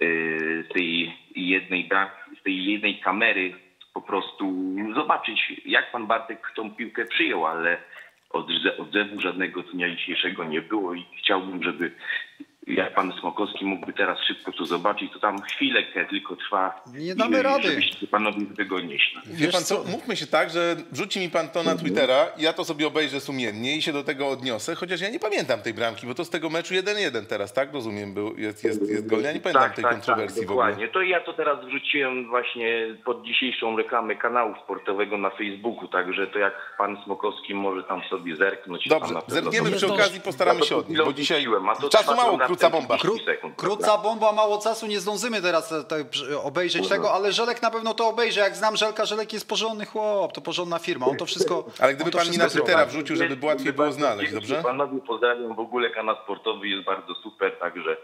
z tej jednej z tej jednej kamery po prostu zobaczyć, jak pan Bartek tą piłkę przyjął, ale odze- odzewu żadnego dnia dzisiejszego nie było i chciałbym, żeby jak pan Smokowski mógłby teraz szybko to zobaczyć, to tam chwilę tylko trwa. Nie damy rady. Żebyście panowie tego odnieśli. Wie pan co, mówmy się tak, że wrzuci mi pan to na Twittera, ja to sobie obejrzę sumiennie i się do tego odniosę, chociaż ja nie pamiętam tej bramki, bo to z tego meczu 1-1 teraz, tak? Rozumiem, był, jest, jest, jest gol. Ja nie pamiętam tej kontrowersji w ogóle. Tak, dokładnie. To ja to teraz wrzuciłem właśnie pod dzisiejszą reklamę kanału sportowego na Facebooku, także to jak pan Smokowski może tam sobie zerknąć. Dobrze, tam na pewno zerkniemy przy okazji, postaramy się odnieść, bo dzisiaj wrzuciłem, a to czasu mało, ten bomba. 10 sekund, Krótca prawda? bomba, mało czasu, nie zdążymy teraz e, tak, obejrzeć tego, ale Żelek na pewno to obejrzy. Jak znam Żelka, Żelek jest porządny chłop, to porządna firma, on to wszystko Ale gdyby pan mi na. Twittera wrzucił, żeby łatwiej było znaleźć, dobrze? Panowie pozdrawiam, w ogóle kanał sportowy jest bardzo super, także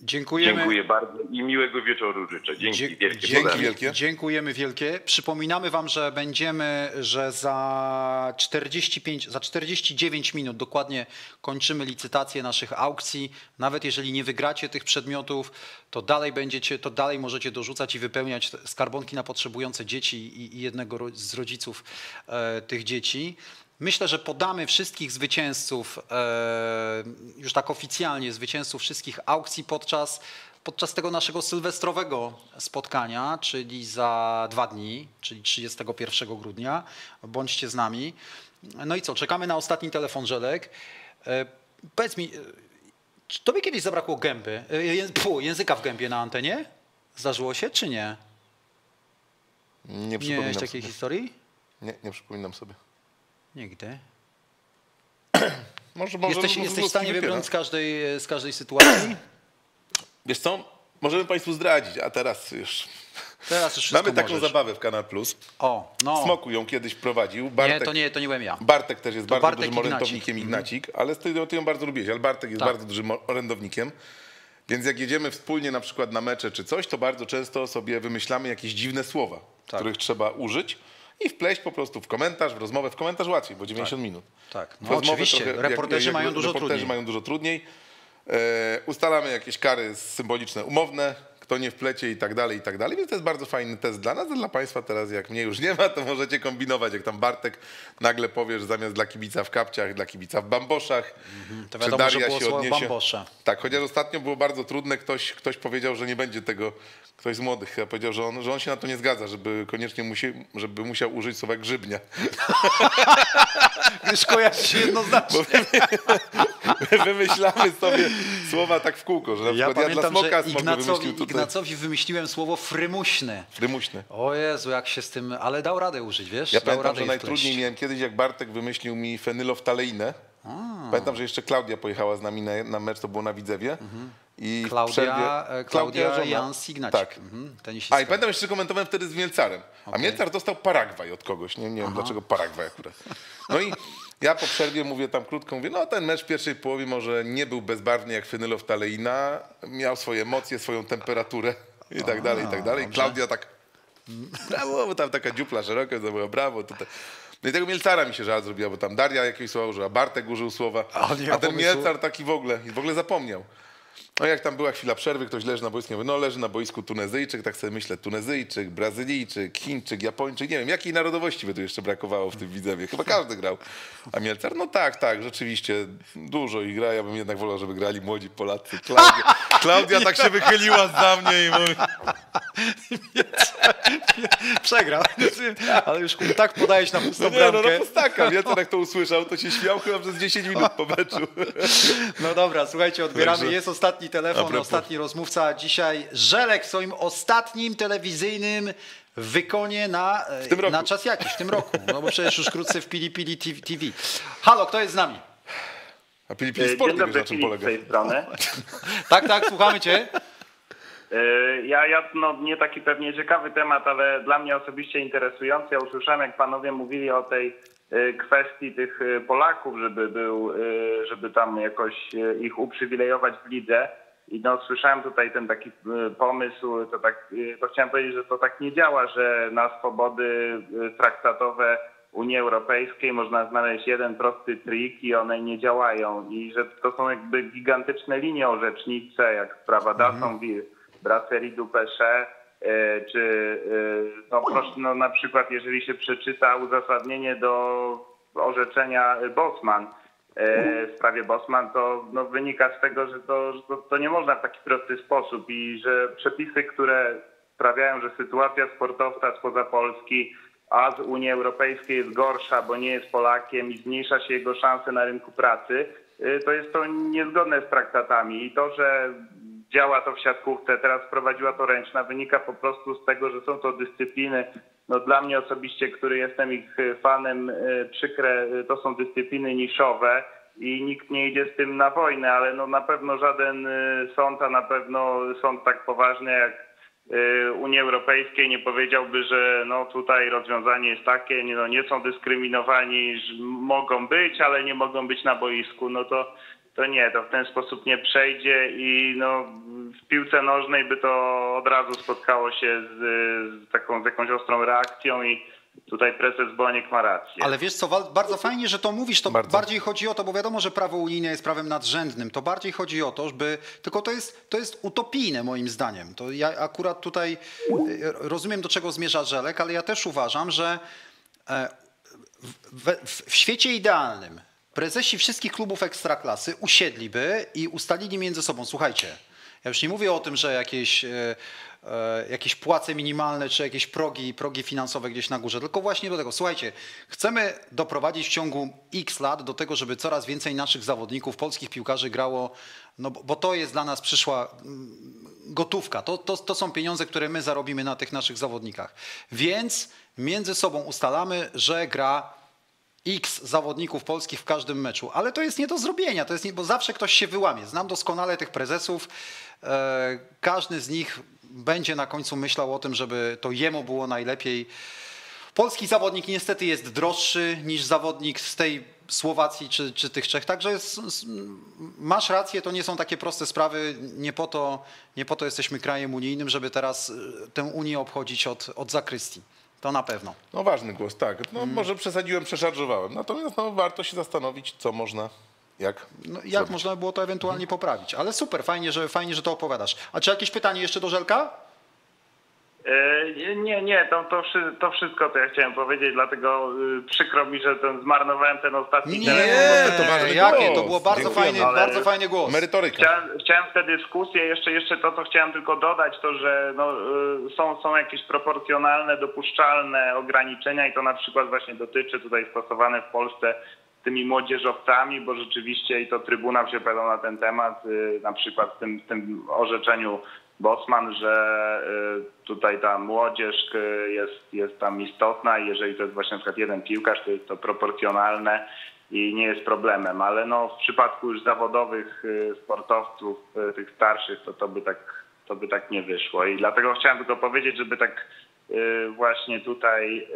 Dziękujemy. dziękuję bardzo i miłego wieczoru życzę. Dzięki Dzie- wielkie. Dzięki wielkie. Dziękujemy wielkie. Przypominamy wam, że będziemy, że za 45, za 49 minut dokładnie kończymy licytację naszych aukcji. Nawet jeżeli nie wygracie tych przedmiotów, to dalej będziecie, to dalej możecie dorzucać i wypełniać skarbonki na potrzebujące dzieci i, i jednego ro- z rodziców e, tych dzieci. Myślę, że podamy wszystkich zwycięzców, e, już tak oficjalnie, zwycięzców wszystkich aukcji podczas, podczas tego naszego sylwestrowego spotkania, czyli za dwa dni, czyli 31 grudnia. Bądźcie z nami. No i co, czekamy na ostatni telefon, Żelek. E, Powiedz mi, e, czy tobie kiedyś zabrakło gęby, pu, języka w gębie na antenie? Zdarzyło się, czy nie? Nie Nie przypominam miałeś takiej sobie. historii? Nie, nie przypominam sobie. Nigdy. Może, może Jesteś, jesteś w stanie wybrnąć z każdej, z każdej sytuacji? Wiesz co, możemy państwu zdradzić, a teraz już... Teraz już wszystko Mamy taką możesz. zabawę w Kanal Plus. O, no. Smoku ją kiedyś prowadził. Nie, Bartek, to nie, to nie byłem ja. Bartek też jest To bardzo Bartek dużym Ignacik. orędownikiem Mhm. Ignacik, ale ty, ty ją bardzo lubiłeś, ale Bartek jest Tak. bardzo dużym orędownikiem. Więc jak jedziemy wspólnie na przykład na mecze czy coś, to bardzo często sobie wymyślamy jakieś dziwne słowa, Tak. których trzeba użyć i wpleść po prostu w komentarz, w rozmowę. W komentarz łatwiej, bo 90 minut. Tak, no oczywiście, trochę- reporterzy mają dużo reporterzy trudniej. mają dużo trudniej. E, ustalamy jakieś kary symboliczne, umowne, kto nie wplecie i tak dalej, i tak dalej. Więc to jest bardzo fajny test dla nas, a dla Państwa teraz jak mnie już nie ma, to możecie kombinować. Jak tam Bartek nagle powie, że zamiast dla kibica w kapciach, dla kibica w bamboszach. Mhm, To Czy wiadomo, że Daria się odniesie? bambosze. Tak, chociaż ostatnio było bardzo trudne, ktoś, ktoś powiedział, że nie będzie tego, ktoś z młodych chyba powiedział, że on, że on się na to nie zgadza, żeby koniecznie musi, żeby musiał użyć słowa grzybnia. Gdyż kojarzy się jednoznacznie. My wymyślamy sobie słowa tak w kółko, że na Ja przykład ja, dla pamiętam, smoka smok Ignacowi, wymyślił tutaj Ignacowi wymyśliłem słowo frymuśny. Frymuśny. O Jezu, jak się z tym... Ale dał radę użyć, wiesz? Ja dał pamiętam, że najtrudniej miałem kiedyś, jak Bartek wymyślił mi fenyloftaleinę. Pamiętam, że jeszcze Klaudia pojechała z nami na, na mecz, to było na Widzewie. I Mhm. Klaudia, przerwie- e, Klaudia żona. Jan Signacik. Tak. Mhm. A i pamiętam jeszcze komentowałem wtedy z Mielcarem. A Mielcar dostał Paragwaj od kogoś. Nie, nie wiem dlaczego Paragwaj akurat. No i ja po przerwie mówię tam krótko, mówię, no ten mecz w pierwszej połowie może nie był bezbarwny jak fenyloftaleinna, miał swoje emocje, swoją temperaturę i tak dalej, i tak dalej. Klaudia tak brawo, bo tam taka dziupla szeroka, to było brawo. Tutaj. No i tego Mielcara mi się żal zrobiła, bo tam Daria jakieś słowa użyła, Bartek użył słowa, A a ten pomysłu? Mielcar taki w ogóle, i w ogóle zapomniał. No jak tam była chwila przerwy, ktoś leży na boisku, ja mówię, no leży na boisku Tunezyjczyk, tak sobie myślę, Tunezyjczyk, Brazylijczyk, Chińczyk, Japończyk, nie wiem, jakiej narodowości by tu jeszcze brakowało w tym Widzewie, chyba każdy grał. A Mielcar, no tak, tak, rzeczywiście, dużo ich gra, ja bym jednak wolał, żeby grali młodzi Polacy. Klaudia, Klaudia tak się wychyliła za mnie i mówi, Przegrał. Ale już tak podajesz na pustą no nie, no, bramkę. no pustaka, Mielcar jak to usłyszał, to się śmiał chyba przez 10 minut po meczu. No dobra, słuchajcie, odbieramy. Także- Jest ostatni A telefon, ostatni rozmówca. Dzisiaj Żelek w swoim ostatnim telewizyjnym wykonie na, na czas jakiś, w tym roku. No bo przecież już wkrótce w Pili Pili TV. Halo, kto jest z nami? A Pili Pili Sport, Dzień dobry, na czym polega. z tej strony. Tak, tak, słuchamy cię. E, Ja, ja no, nie taki pewnie ciekawy temat, ale dla mnie osobiście interesujący. Ja usłyszałem, jak panowie mówili o tej kwestii tych e, Polaków, żeby był, e, żeby tam jakoś ich uprzywilejować w lidze. I no, słyszałem tutaj ten taki pomysł, to, tak, to chciałem powiedzieć, że to tak nie działa, że na swobody traktatowe Unii Europejskiej można znaleźć jeden prosty trik i one nie działają. I że to są jakby gigantyczne linie orzecznicze, jak sprawa Dassonville, Brasserie du Péché, e, czy e, no, proszę, no, na przykład jeżeli się przeczyta uzasadnienie do orzeczenia Bosman, e, w sprawie Bosman, to no, wynika z tego, że, to, to, to nie można w taki prosty sposób i że przepisy, które sprawiają, że sytuacja sportowca spoza Polski, a z Unii Europejskiej jest gorsza, bo nie jest Polakiem i zmniejsza się jego szanse na rynku pracy, to jest to niezgodne z traktatami. I to, że działa to w siatkówce, teraz wprowadziła to ręczna, wynika po prostu z tego, że są to dyscypliny, no dla mnie osobiście, który jestem ich y, fanem, y, przykre, y, to są dyscypliny niszowe i nikt nie idzie z tym na wojnę, ale no na pewno żaden sąd, a na pewno sąd tak poważny jak Unii Europejskiej nie powiedziałby, że no tutaj rozwiązanie jest takie, nie, no nie są dyskryminowani, mogą być, ale nie mogą być na boisku, no to, to nie, to w ten sposób nie przejdzie i no w piłce nożnej by to od razu spotkało się z, z taką z jakąś ostrą reakcją i tutaj prezes Boniek ma rację. Ale wiesz co, bardzo fajnie, że to mówisz, to Bardzo. bardziej chodzi o to, bo wiadomo, że prawo unijne jest prawem nadrzędnym, to bardziej chodzi o to, żeby, tylko to jest, to jest utopijne moim zdaniem. To ja akurat tutaj e, rozumiem, do czego zmierza Żelek, ale ja też uważam, że e, w, w, w świecie idealnym prezesi wszystkich klubów ekstraklasy usiedliby i ustalili między sobą, słuchajcie, ja już nie mówię o tym, że jakieś, e, e, jakieś płace minimalne czy jakieś progi, progi finansowe gdzieś na górze, tylko właśnie do tego, słuchajcie, chcemy doprowadzić w ciągu x lat do tego, żeby coraz więcej naszych zawodników, polskich piłkarzy grało, no bo, to jest dla nas przyszła mm, gotówka, to, to, to są pieniądze, które my zarobimy na tych naszych zawodnikach. Więc między sobą ustalamy, że gra X zawodników polskich w każdym meczu, ale to jest nie do zrobienia, to jest nie, bo zawsze ktoś się wyłamie. Znam doskonale tych prezesów, e, każdy z nich będzie na końcu myślał o tym, żeby to jemu było najlepiej. Polski zawodnik niestety jest droższy niż zawodnik z tej Słowacji czy, czy tych Czech, także masz rację, to nie są takie proste sprawy, nie po to, nie po to jesteśmy krajem unijnym, żeby teraz e, tę Unię obchodzić od, od zakrystii. To na pewno. No ważny głos, tak. No Mm. może przesadziłem, przeszarżowałem. Natomiast no, warto się zastanowić, co można, jak. No, jak można by było to ewentualnie poprawić? Ale super, fajnie, że, fajnie, że to opowiadasz. A czy jakieś pytanie jeszcze do Żelka? E, Nie, nie, to, to, to wszystko to ja chciałem powiedzieć, dlatego y, przykro mi, że ten, zmarnowałem ten ostatni Nie, telefon. to ważny jakie? To było bardzo Ale- bardzo fajny głos. Merytoryka. Chciałem, chciałem w tę dyskusję, jeszcze, jeszcze to, co chciałem tylko dodać, to, że no, y, są, są jakieś proporcjonalne, dopuszczalne ograniczenia i to na przykład właśnie dotyczy tutaj stosowane w Polsce tymi młodzieżowcami, bo rzeczywiście i to Trybuna wypowiadał na ten temat, y, na przykład w tym, w tym orzeczeniu Bosman, że y, tutaj ta młodzież y, jest, jest tam istotna. I jeżeli to jest właśnie na przykład jeden piłkarz, to jest to proporcjonalne i nie jest problemem, ale no w przypadku już zawodowych y, sportowców, tych starszych, to to by tak, to by tak nie wyszło. I dlatego chciałem tylko powiedzieć, żeby tak właśnie tutaj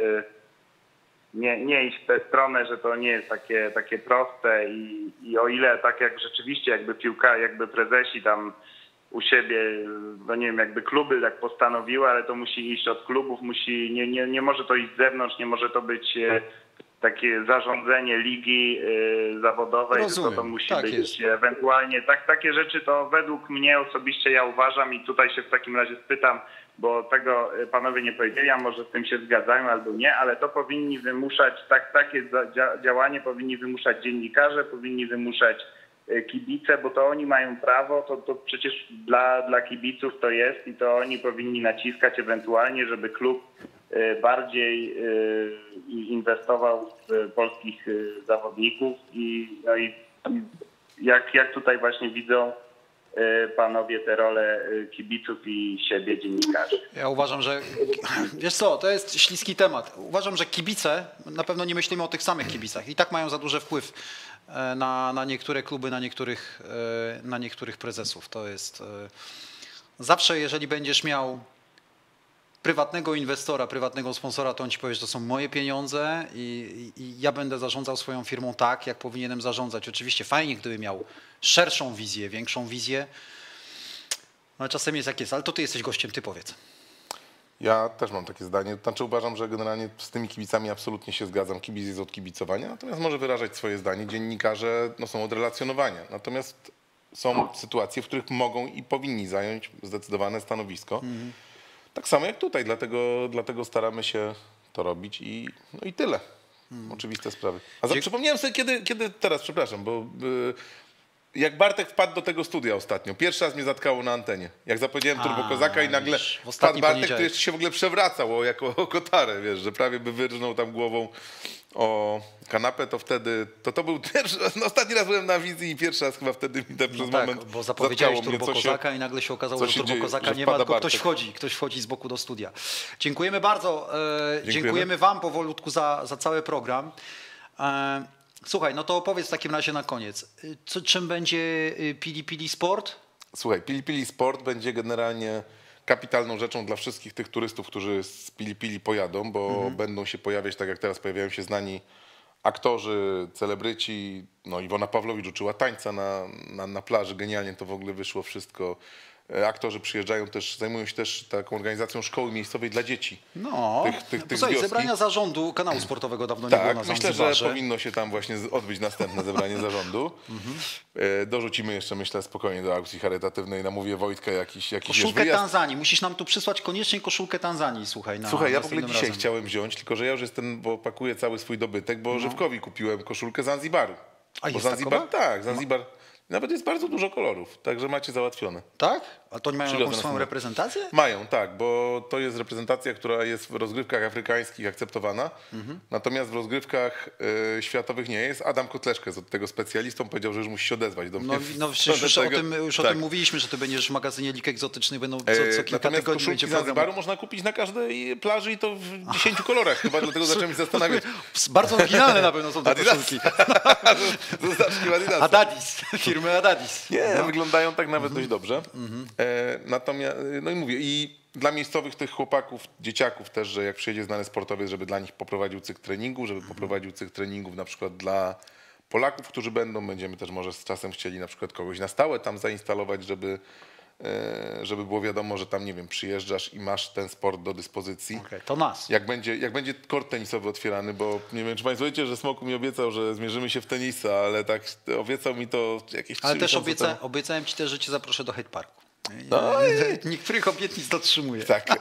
nie, nie iść w tę stronę, że to nie jest takie, takie proste i, i o ile tak jak rzeczywiście jakby piłka, jakby prezesi tam u siebie, no nie wiem, jakby kluby tak postanowiły, ale to musi iść od klubów, musi, nie, nie, nie może to iść z zewnątrz, nie może to być e, takie zarządzenie ligi e, zawodowej, Rozumiem, tylko to musi tak być jest. ewentualnie, tak, takie rzeczy to według mnie osobiście ja uważam i tutaj się w takim razie spytam, bo tego e, panowie nie powiedzieli, a może z tym się zgadzają albo nie, ale to powinni wymuszać, tak, takie działanie powinni wymuszać dziennikarze, powinni wymuszać kibice, bo to oni mają prawo, to, to przecież dla, dla kibiców to jest i to oni powinni naciskać ewentualnie, żeby klub e, bardziej e, inwestował w polskich e, zawodników i, no i jak, jak tutaj właśnie widzą e, panowie te role e, kibiców i siebie dziennikarzy. Ja uważam, że wiesz co, to jest śliski temat. Uważam, że kibice, na pewno nie myślimy o tych samych kibicach i tak mają za duży wpływ e, na, na niektóre kluby, na niektórych, e, na niektórych prezesów. To jest e, zawsze, jeżeli będziesz miał prywatnego inwestora, prywatnego sponsora, to on ci powie, że to są moje pieniądze i, i, ja będę zarządzał swoją firmą tak, jak powinienem zarządzać. Oczywiście fajnie, gdyby miał szerszą wizję, większą wizję, ale czasem jest jak jest. Ale to ty jesteś gościem, ty powiedz. Ja też mam takie zdanie. Znaczy uważam, że generalnie z tymi kibicami absolutnie się zgadzam. Kibic jest od kibicowania, natomiast może wyrażać swoje zdanie. Dziennikarze no, są od relacjonowania. Natomiast są sytuacje, w których mogą i powinni zająć zdecydowane stanowisko. Tak samo jak tutaj, dlatego, dlatego staramy się to robić i, no i tyle. Oczywiste sprawy. A za, przypomniałem sobie, kiedy, kiedy teraz, przepraszam, bo y, jak Bartek wpadł do tego studia ostatnio, pierwszy raz mnie zatkało na antenie. Jak zapowiedziałem A, Turbo Kozaka i nagle wpadł Bartek, który jeszcze się w ogóle przewracał o, jako o kotarę, wiesz, że prawie by wyrżnął tam głową o kanapę, to wtedy, to to był pierwszy raz, no ostatni raz byłem na wizji i pierwszy raz chyba wtedy mi ten przez No tak, moment bo zapowiedziałeś zatkało mnie, Turbo co się- Kozaka i nagle się okazało, że Turbo dzieje, Kozaka że nie ma, tylko ktoś wchodzi, ktoś wchodzi z boku do studia. Dziękujemy bardzo. e, Dziękujemy. Dziękujemy wam powolutku za, za cały program. E, Słuchaj, no to opowiedz w takim razie na koniec. Co, czym będzie y, Pili Pili Sport? Słuchaj, Pili Pili Sport będzie generalnie kapitalną rzeczą dla wszystkich tych turystów, którzy z Pili Pili pojadą, bo Mhm. będą się pojawiać, tak jak teraz pojawiają się znani aktorzy, celebryci. No Iwona Pawlowicz uczyła tańca na, na, na plaży, genialnie to w ogóle wyszło wszystko. E, Aktorzy przyjeżdżają też, zajmują się też taką organizacją szkoły miejscowej dla dzieci. No, Tych- tych- tych Słuchaj, zebrania zarządu kanału sportowego dawno nie było Tak, na myślę, że powinno się tam właśnie odbyć następne zebranie zarządu. E, Dorzucimy jeszcze, myślę, spokojnie do aukcji charytatywnej. Namówię Wojtka jakiś, jakiś Koszulkę wyjazd. Tanzanii. Musisz nam tu przysłać koniecznie koszulkę Tanzanii, słuchaj. Na, Słuchaj, ja w ogóle dzisiaj razem. chciałem wziąć, tylko że ja już jestem, bo pakuję cały swój dobytek, bo Żywkowi kupiłem koszulkę Zanzibaru. No. A bo jest Zanzibar, takowa? tak, Zanzibar. Nawet jest bardzo dużo kolorów, także macie załatwione. Tak? A to oni mają jakąś swoją reprezentację? Mają, tak, bo to jest reprezentacja, która jest w rozgrywkach afrykańskich akceptowana, Mhm. natomiast w rozgrywkach y, światowych nie jest. Adam Kotleszka jest od tego specjalistą, powiedział, że już musi się odezwać do mnie. No, w no stronę przecież już, o tym, już o Tak. tym mówiliśmy, że ty będziesz w magazynie Lik Egzotycznych, będą co, co E, kilka tygodni będzie program. Zanzibaru można kupić na każdej plaży i to w 10 kolorach chyba, dlatego zacząłem się zastanawiać. Bardzo oryginalne na pewno są te Adidas. koszulki. Zostawki Adidasa. Adadis, firmy Adadis. Nie, No. wyglądają tak nawet dość dobrze. E, natomiast, no i mówię, i dla miejscowych tych chłopaków, dzieciaków też, że jak przyjedzie znany sportowiec, żeby dla nich poprowadził cykl treningu, żeby poprowadził cykl treningów na przykład dla Polaków, którzy będą. Będziemy też może z czasem chcieli na przykład kogoś na stałe tam zainstalować, żeby, e, żeby było wiadomo, że tam, nie wiem, przyjeżdżasz i masz ten sport do dyspozycji. Okej, to nas. Jak będzie, jak będzie kort tenisowy otwierany, bo nie wiem, czy Państwo wiecie, że Smoku mi obiecał, że zmierzymy się w tenisa, ale tak obiecał mi to jakieś Ale też obieca, temu. obiecałem ci też, że cię zaproszę do Hate Parku. No Niektórych obietnic dotrzymuję. Tak, e,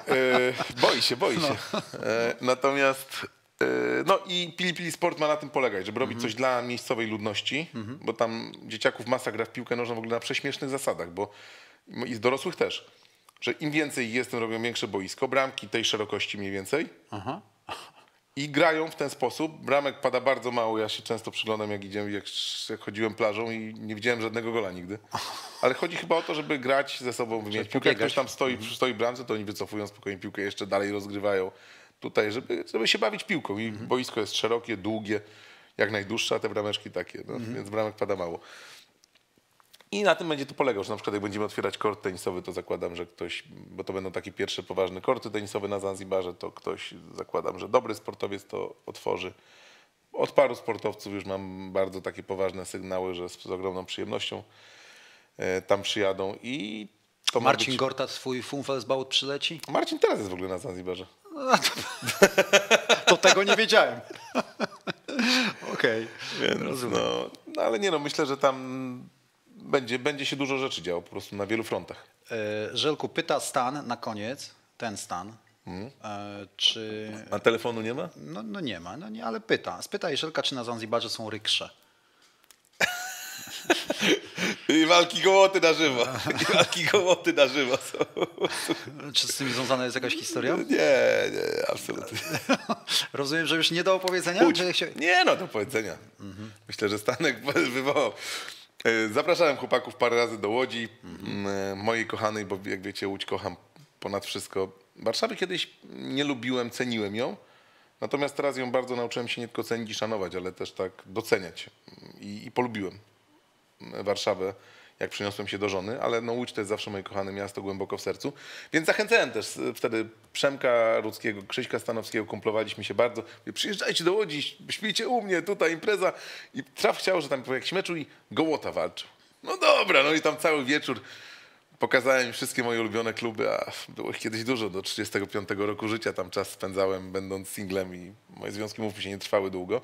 boi się, boi się. E, natomiast e, no i Pili Pili Sport ma na tym polegać, żeby robić coś dla miejscowej ludności, bo tam dzieciaków masa gra w piłkę nożną w ogóle na prześmiesznych zasadach, bo i z dorosłych też, że im więcej jest, tym robią większe boisko, bramki tej szerokości mniej więcej Aha. I grają w ten sposób. Bramek pada bardzo mało. Ja się często przyglądam, jak idziemy, jak, jak chodziłem plażą i nie widziałem żadnego gola nigdy. Ale chodzi chyba o to, żeby grać ze sobą, wymieniać piłkę. Jak ktoś tam stoi, stoi w bramce, to oni wycofują spokojnie piłkę, jeszcze dalej rozgrywają tutaj, żeby, żeby się bawić piłką. I boisko jest szerokie, długie, jak najdłuższe, a te brameczki takie, no, więc bramek pada mało. I na tym będzie to polegał, że na przykład jak będziemy otwierać kort tenisowy, to zakładam, że ktoś, bo to będą takie pierwsze poważne korty tenisowe na Zanzibarze, to ktoś, zakładam, że dobry sportowiec to otworzy. Od paru sportowców już mam bardzo takie poważne sygnały, że z, z ogromną przyjemnością e, tam przyjadą i to ma Marcin być... Gorta swój Funfelsbałut przyleci? Marcin teraz jest w ogóle na Zanzibarze. To tego nie wiedziałem. Okej. Więc, no, no, ale nie no, myślę, że tam będzie, będzie się dużo rzeczy działo po prostu na wielu frontach. E, Żelku pyta Stan na koniec, ten Stan, Mhm. e, czy... A telefonu nie ma? No, no nie ma, no nie, ale pyta. Spytaj Żelka, czy na Zanzibarze są rykrze. I walki gołoty na żywo. I walki gołoty na żywo są. Czy z tym związana jest jakaś historia? Nie, nie, absolutnie. Rozumiem, że już nie do opowiedzenia? Się... Nie no, do powiedzenia. Myślę, że Stanek wywołał. E, Zapraszałem chłopaków parę razy do Łodzi, m, e, mojej kochanej, bo jak wiecie, Łódź kocham ponad wszystko. Warszawy kiedyś nie lubiłem, ceniłem ją, natomiast teraz ją bardzo nauczyłem się nie tylko cenić i szanować, ale też tak doceniać. I, i polubiłem Warszawę, jak przeniosłem się do żony, ale no Łódź to jest zawsze moje kochane miasto, głęboko w sercu. Więc zachęcałem też e, wtedy Przemka Rudzkiego, Krzyśka Stanowskiego, kumplowaliśmy się bardzo. Mówię, Przyjeżdżajcie do Łodzi, śpijcie u mnie, tutaj impreza. I traf chciał, że tam po jakimś meczu i Gołota walczył. No dobra, no i tam cały wieczór pokazałem wszystkie moje ulubione kluby, a było ich kiedyś dużo, do 35 roku życia tam czas spędzałem, będąc singlem i moje związki, mówmy się, nie trwały długo.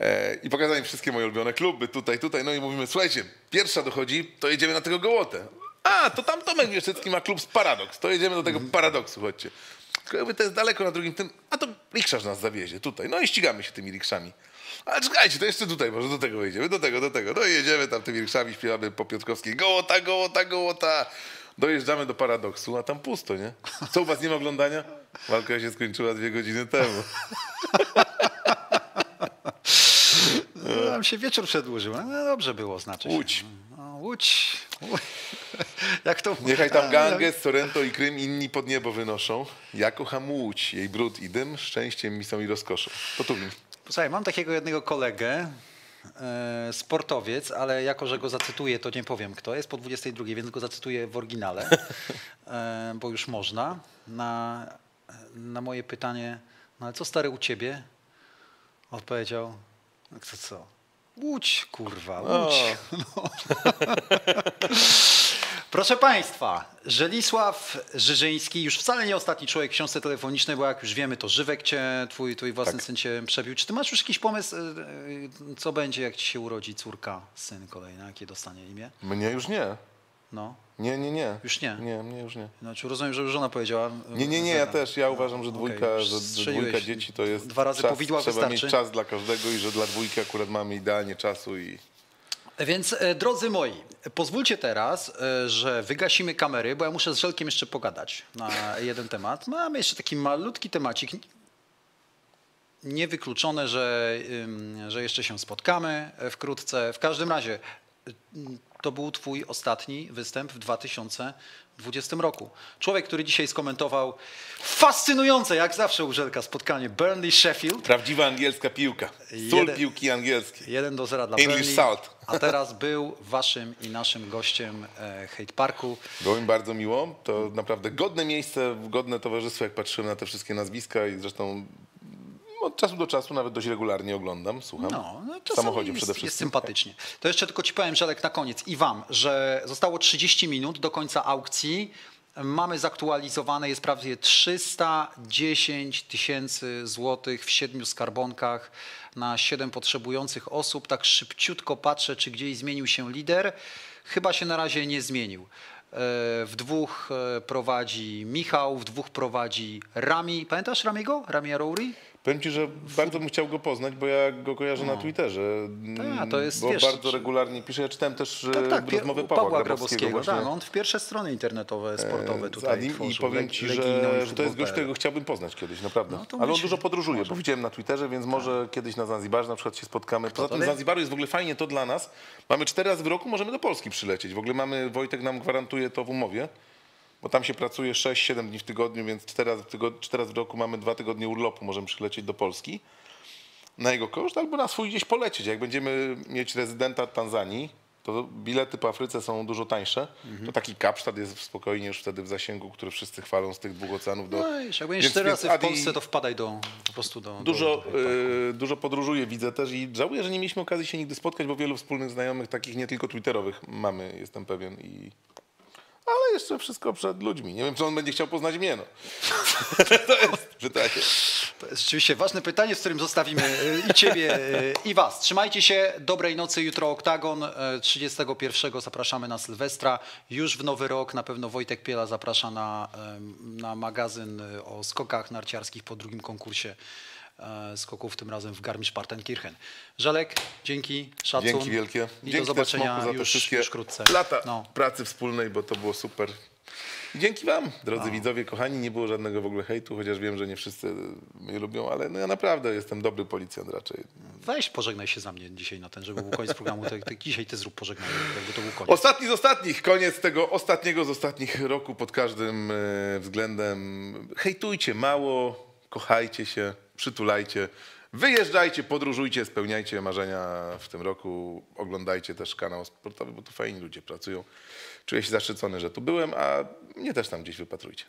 E, I pokazałem wszystkie moje ulubione kluby, tutaj, tutaj, no i mówimy, słuchajcie, pierwsza dochodzi, to jedziemy na tego Gołotę. A, to tam Tomek Wieszczycki ma klub z Paradoks, to jedziemy do tego Paradoksu, chodźcie. Tylko jakby to jest daleko na drugim tym, a to riksarz nas zawiezie tutaj, no i ścigamy się tymi rikszami. Ale czekajcie, to jeszcze tutaj, może do tego wejdziemy, do tego, do tego. No i jedziemy tam tymi rikszami, śpiewamy po Piotrkowskiej, gołota, gołota, gołota. Dojeżdżamy do Paradoksu, a tam pusto, nie? Co, u was nie ma oglądania? Walka się skończyła dwie godziny temu. No, nam się wieczór przedłużył. No dobrze było, znaczy. Łódź. No, Łódź. Łódź. Jak to... Niechaj tam Ganges, Sorrento i Krym inni pod niebo wynoszą. Ja kocham Łódź, jej brud i dym, szczęściem mi są i rozkoszą. To tu mi. Mam takiego jednego kolegę, e, sportowiec, ale jako, że go zacytuję, to nie powiem kto. Jest po 22, więc go zacytuję w oryginale, e, bo już można. Na, na moje pytanie, no ale co stary u ciebie? Odpowiedział, no co co? Łódź, kurwa, Łódź. No. Proszę Państwa, Żelisław Żyżyński, już wcale nie ostatni człowiek w książce telefonicznej, bo jak już wiemy, to Żywek cię, twój, twój własny Tak. syn cię przebił. Czy ty masz już jakiś pomysł, y, y, co będzie, jak ci się urodzi córka, syn kolejny, jakie dostanie imię? Mnie już nie. No, Nie, nie, nie. już nie. Nie, mnie już nie. Znaczy rozumiem, że już żona powiedziała. Nie, nie, nie, ja że- też. Ja uważam, że dwójka, Okej, że, że dwójka dzieci to jest Dwa razy czas, powidła Trzeba wystarczy. mieć czas dla każdego i że dla dwójki akurat mamy idealnie czasu i Więc e, drodzy moi, pozwólcie teraz, e, że wygasimy kamery, bo ja muszę z Żelkiem jeszcze pogadać na jeden temat. Mamy jeszcze taki malutki temacik. Niewykluczone, że, że jeszcze się spotkamy wkrótce. W każdym razie to był twój ostatni występ w 2020 roku. Człowiek, który dzisiaj skomentował fascynujące, jak zawsze u Żelka, spotkanie Burnley Sheffield. prawdziwa angielska piłka. Sól Jeden- piłki angielskiej. 1 do 0 dla English Burnley. A teraz był waszym i naszym gościem e, Hate Parku. Było mi bardzo miło. To naprawdę godne miejsce, godne towarzystwo, jak patrzyłem na te wszystkie nazwiska i zresztą od czasu do czasu nawet dość regularnie oglądam, słucham. No, no w samochodzie jest, przede wszystkim. Jest sympatycznie. To jeszcze tylko ci powiem, Żelek, na koniec i wam, że zostało 30 minut do końca aukcji. Mamy zaktualizowane, jest prawie 310 tysięcy złotych w siedmiu skarbonkach na siedem potrzebujących osób. Tak szybciutko patrzę, czy gdzieś zmienił się lider. Chyba się na razie nie zmienił. E, W dwóch e, prowadzi Michał, w dwóch prowadzi Rami. Pamiętasz Ramiego? Rami Arouri? Powiem ci, że bardzo bym chciał go poznać, bo ja go kojarzę na Twitterze. Tak, No. to jest, bo wiesz, bardzo regularnie pisze. Ja czytałem też Tak, e, tak, pie- rozmowy Pawła, Pawła Grabowskiego. Grabowskiego. Tak, on w pierwsze strony internetowe, sportowe e, z tutaj I tworzył. powiem Leg- ci, no i że, że to jest gość, którego chciałbym poznać kiedyś, naprawdę. No Ale on dużo podróżuje, może. bo widziałem na Twitterze, więc może kiedyś na Zanzibarze na przykład się spotkamy. Poza tym? Zanzibaru jest w ogóle fajnie to dla nas. Mamy cztery razy w roku, możemy do Polski przylecieć. W ogóle mamy, Wojtek nam gwarantuje to w umowie. Bo tam się pracuje 6-7 dni w tygodniu, więc cztery razy w, tygod- cztery razy w roku mamy dwa tygodnie urlopu, możemy przylecieć do Polski na jego koszt, albo na swój gdzieś polecieć. Jak będziemy mieć rezydenta Tanzanii, to bilety po Afryce są dużo tańsze. Mhm. To taki Kapsztad jest spokojnie już wtedy w zasięgu, który wszyscy chwalą z tych dwóch oceanów. Do... No i jak będziesz cztery razy w Polsce, to wpadaj do, po prostu do... Dużo, do, do y, dużo podróżuję, widzę też i żałuję, że nie mieliśmy okazji się nigdy spotkać, bo wielu wspólnych znajomych, takich nie tylko twitterowych mamy, jestem pewien. I... Ale jeszcze wszystko przed ludźmi. Nie wiem, czy on będzie chciał poznać mnie. No. to jest pytanie. To jest rzeczywiście ważne pytanie, z którym zostawimy y, i ciebie, y, i was. Trzymajcie się, dobrej nocy, jutro Oktagon, y, 31 zapraszamy na Sylwestra, już w Nowy Rok na pewno Wojtek Piela zaprasza na, na magazyn o skokach narciarskich po drugim konkursie e, skoków, tym razem w Garmisch-Partenkirchen. Żelek, dzięki, szacun. Dzięki wielkie. I Dzięki do zobaczenia za te już, wszystkie już wkrótce. lata No. pracy wspólnej, bo to było super. Dzięki wam, drodzy No. widzowie, kochani. Nie było żadnego w ogóle hejtu, chociaż wiem, że nie wszyscy mnie lubią, ale no ja naprawdę jestem dobry policjant raczej. Weź pożegnaj się za mnie dzisiaj na ten, żeby był koniec programu. Tak, tak, dzisiaj ty zrób pożegnanie, jakby to był koniec. Ostatni z ostatnich, koniec tego ostatniego z ostatnich roku pod każdym e, względem. Hejtujcie mało, kochajcie się, przytulajcie, wyjeżdżajcie, podróżujcie, spełniajcie marzenia w tym roku. Oglądajcie też kanał sportowy, bo tu fajni ludzie pracują. Czuję się zaszczycony, że tu byłem, a mnie też tam gdzieś wypatrujcie.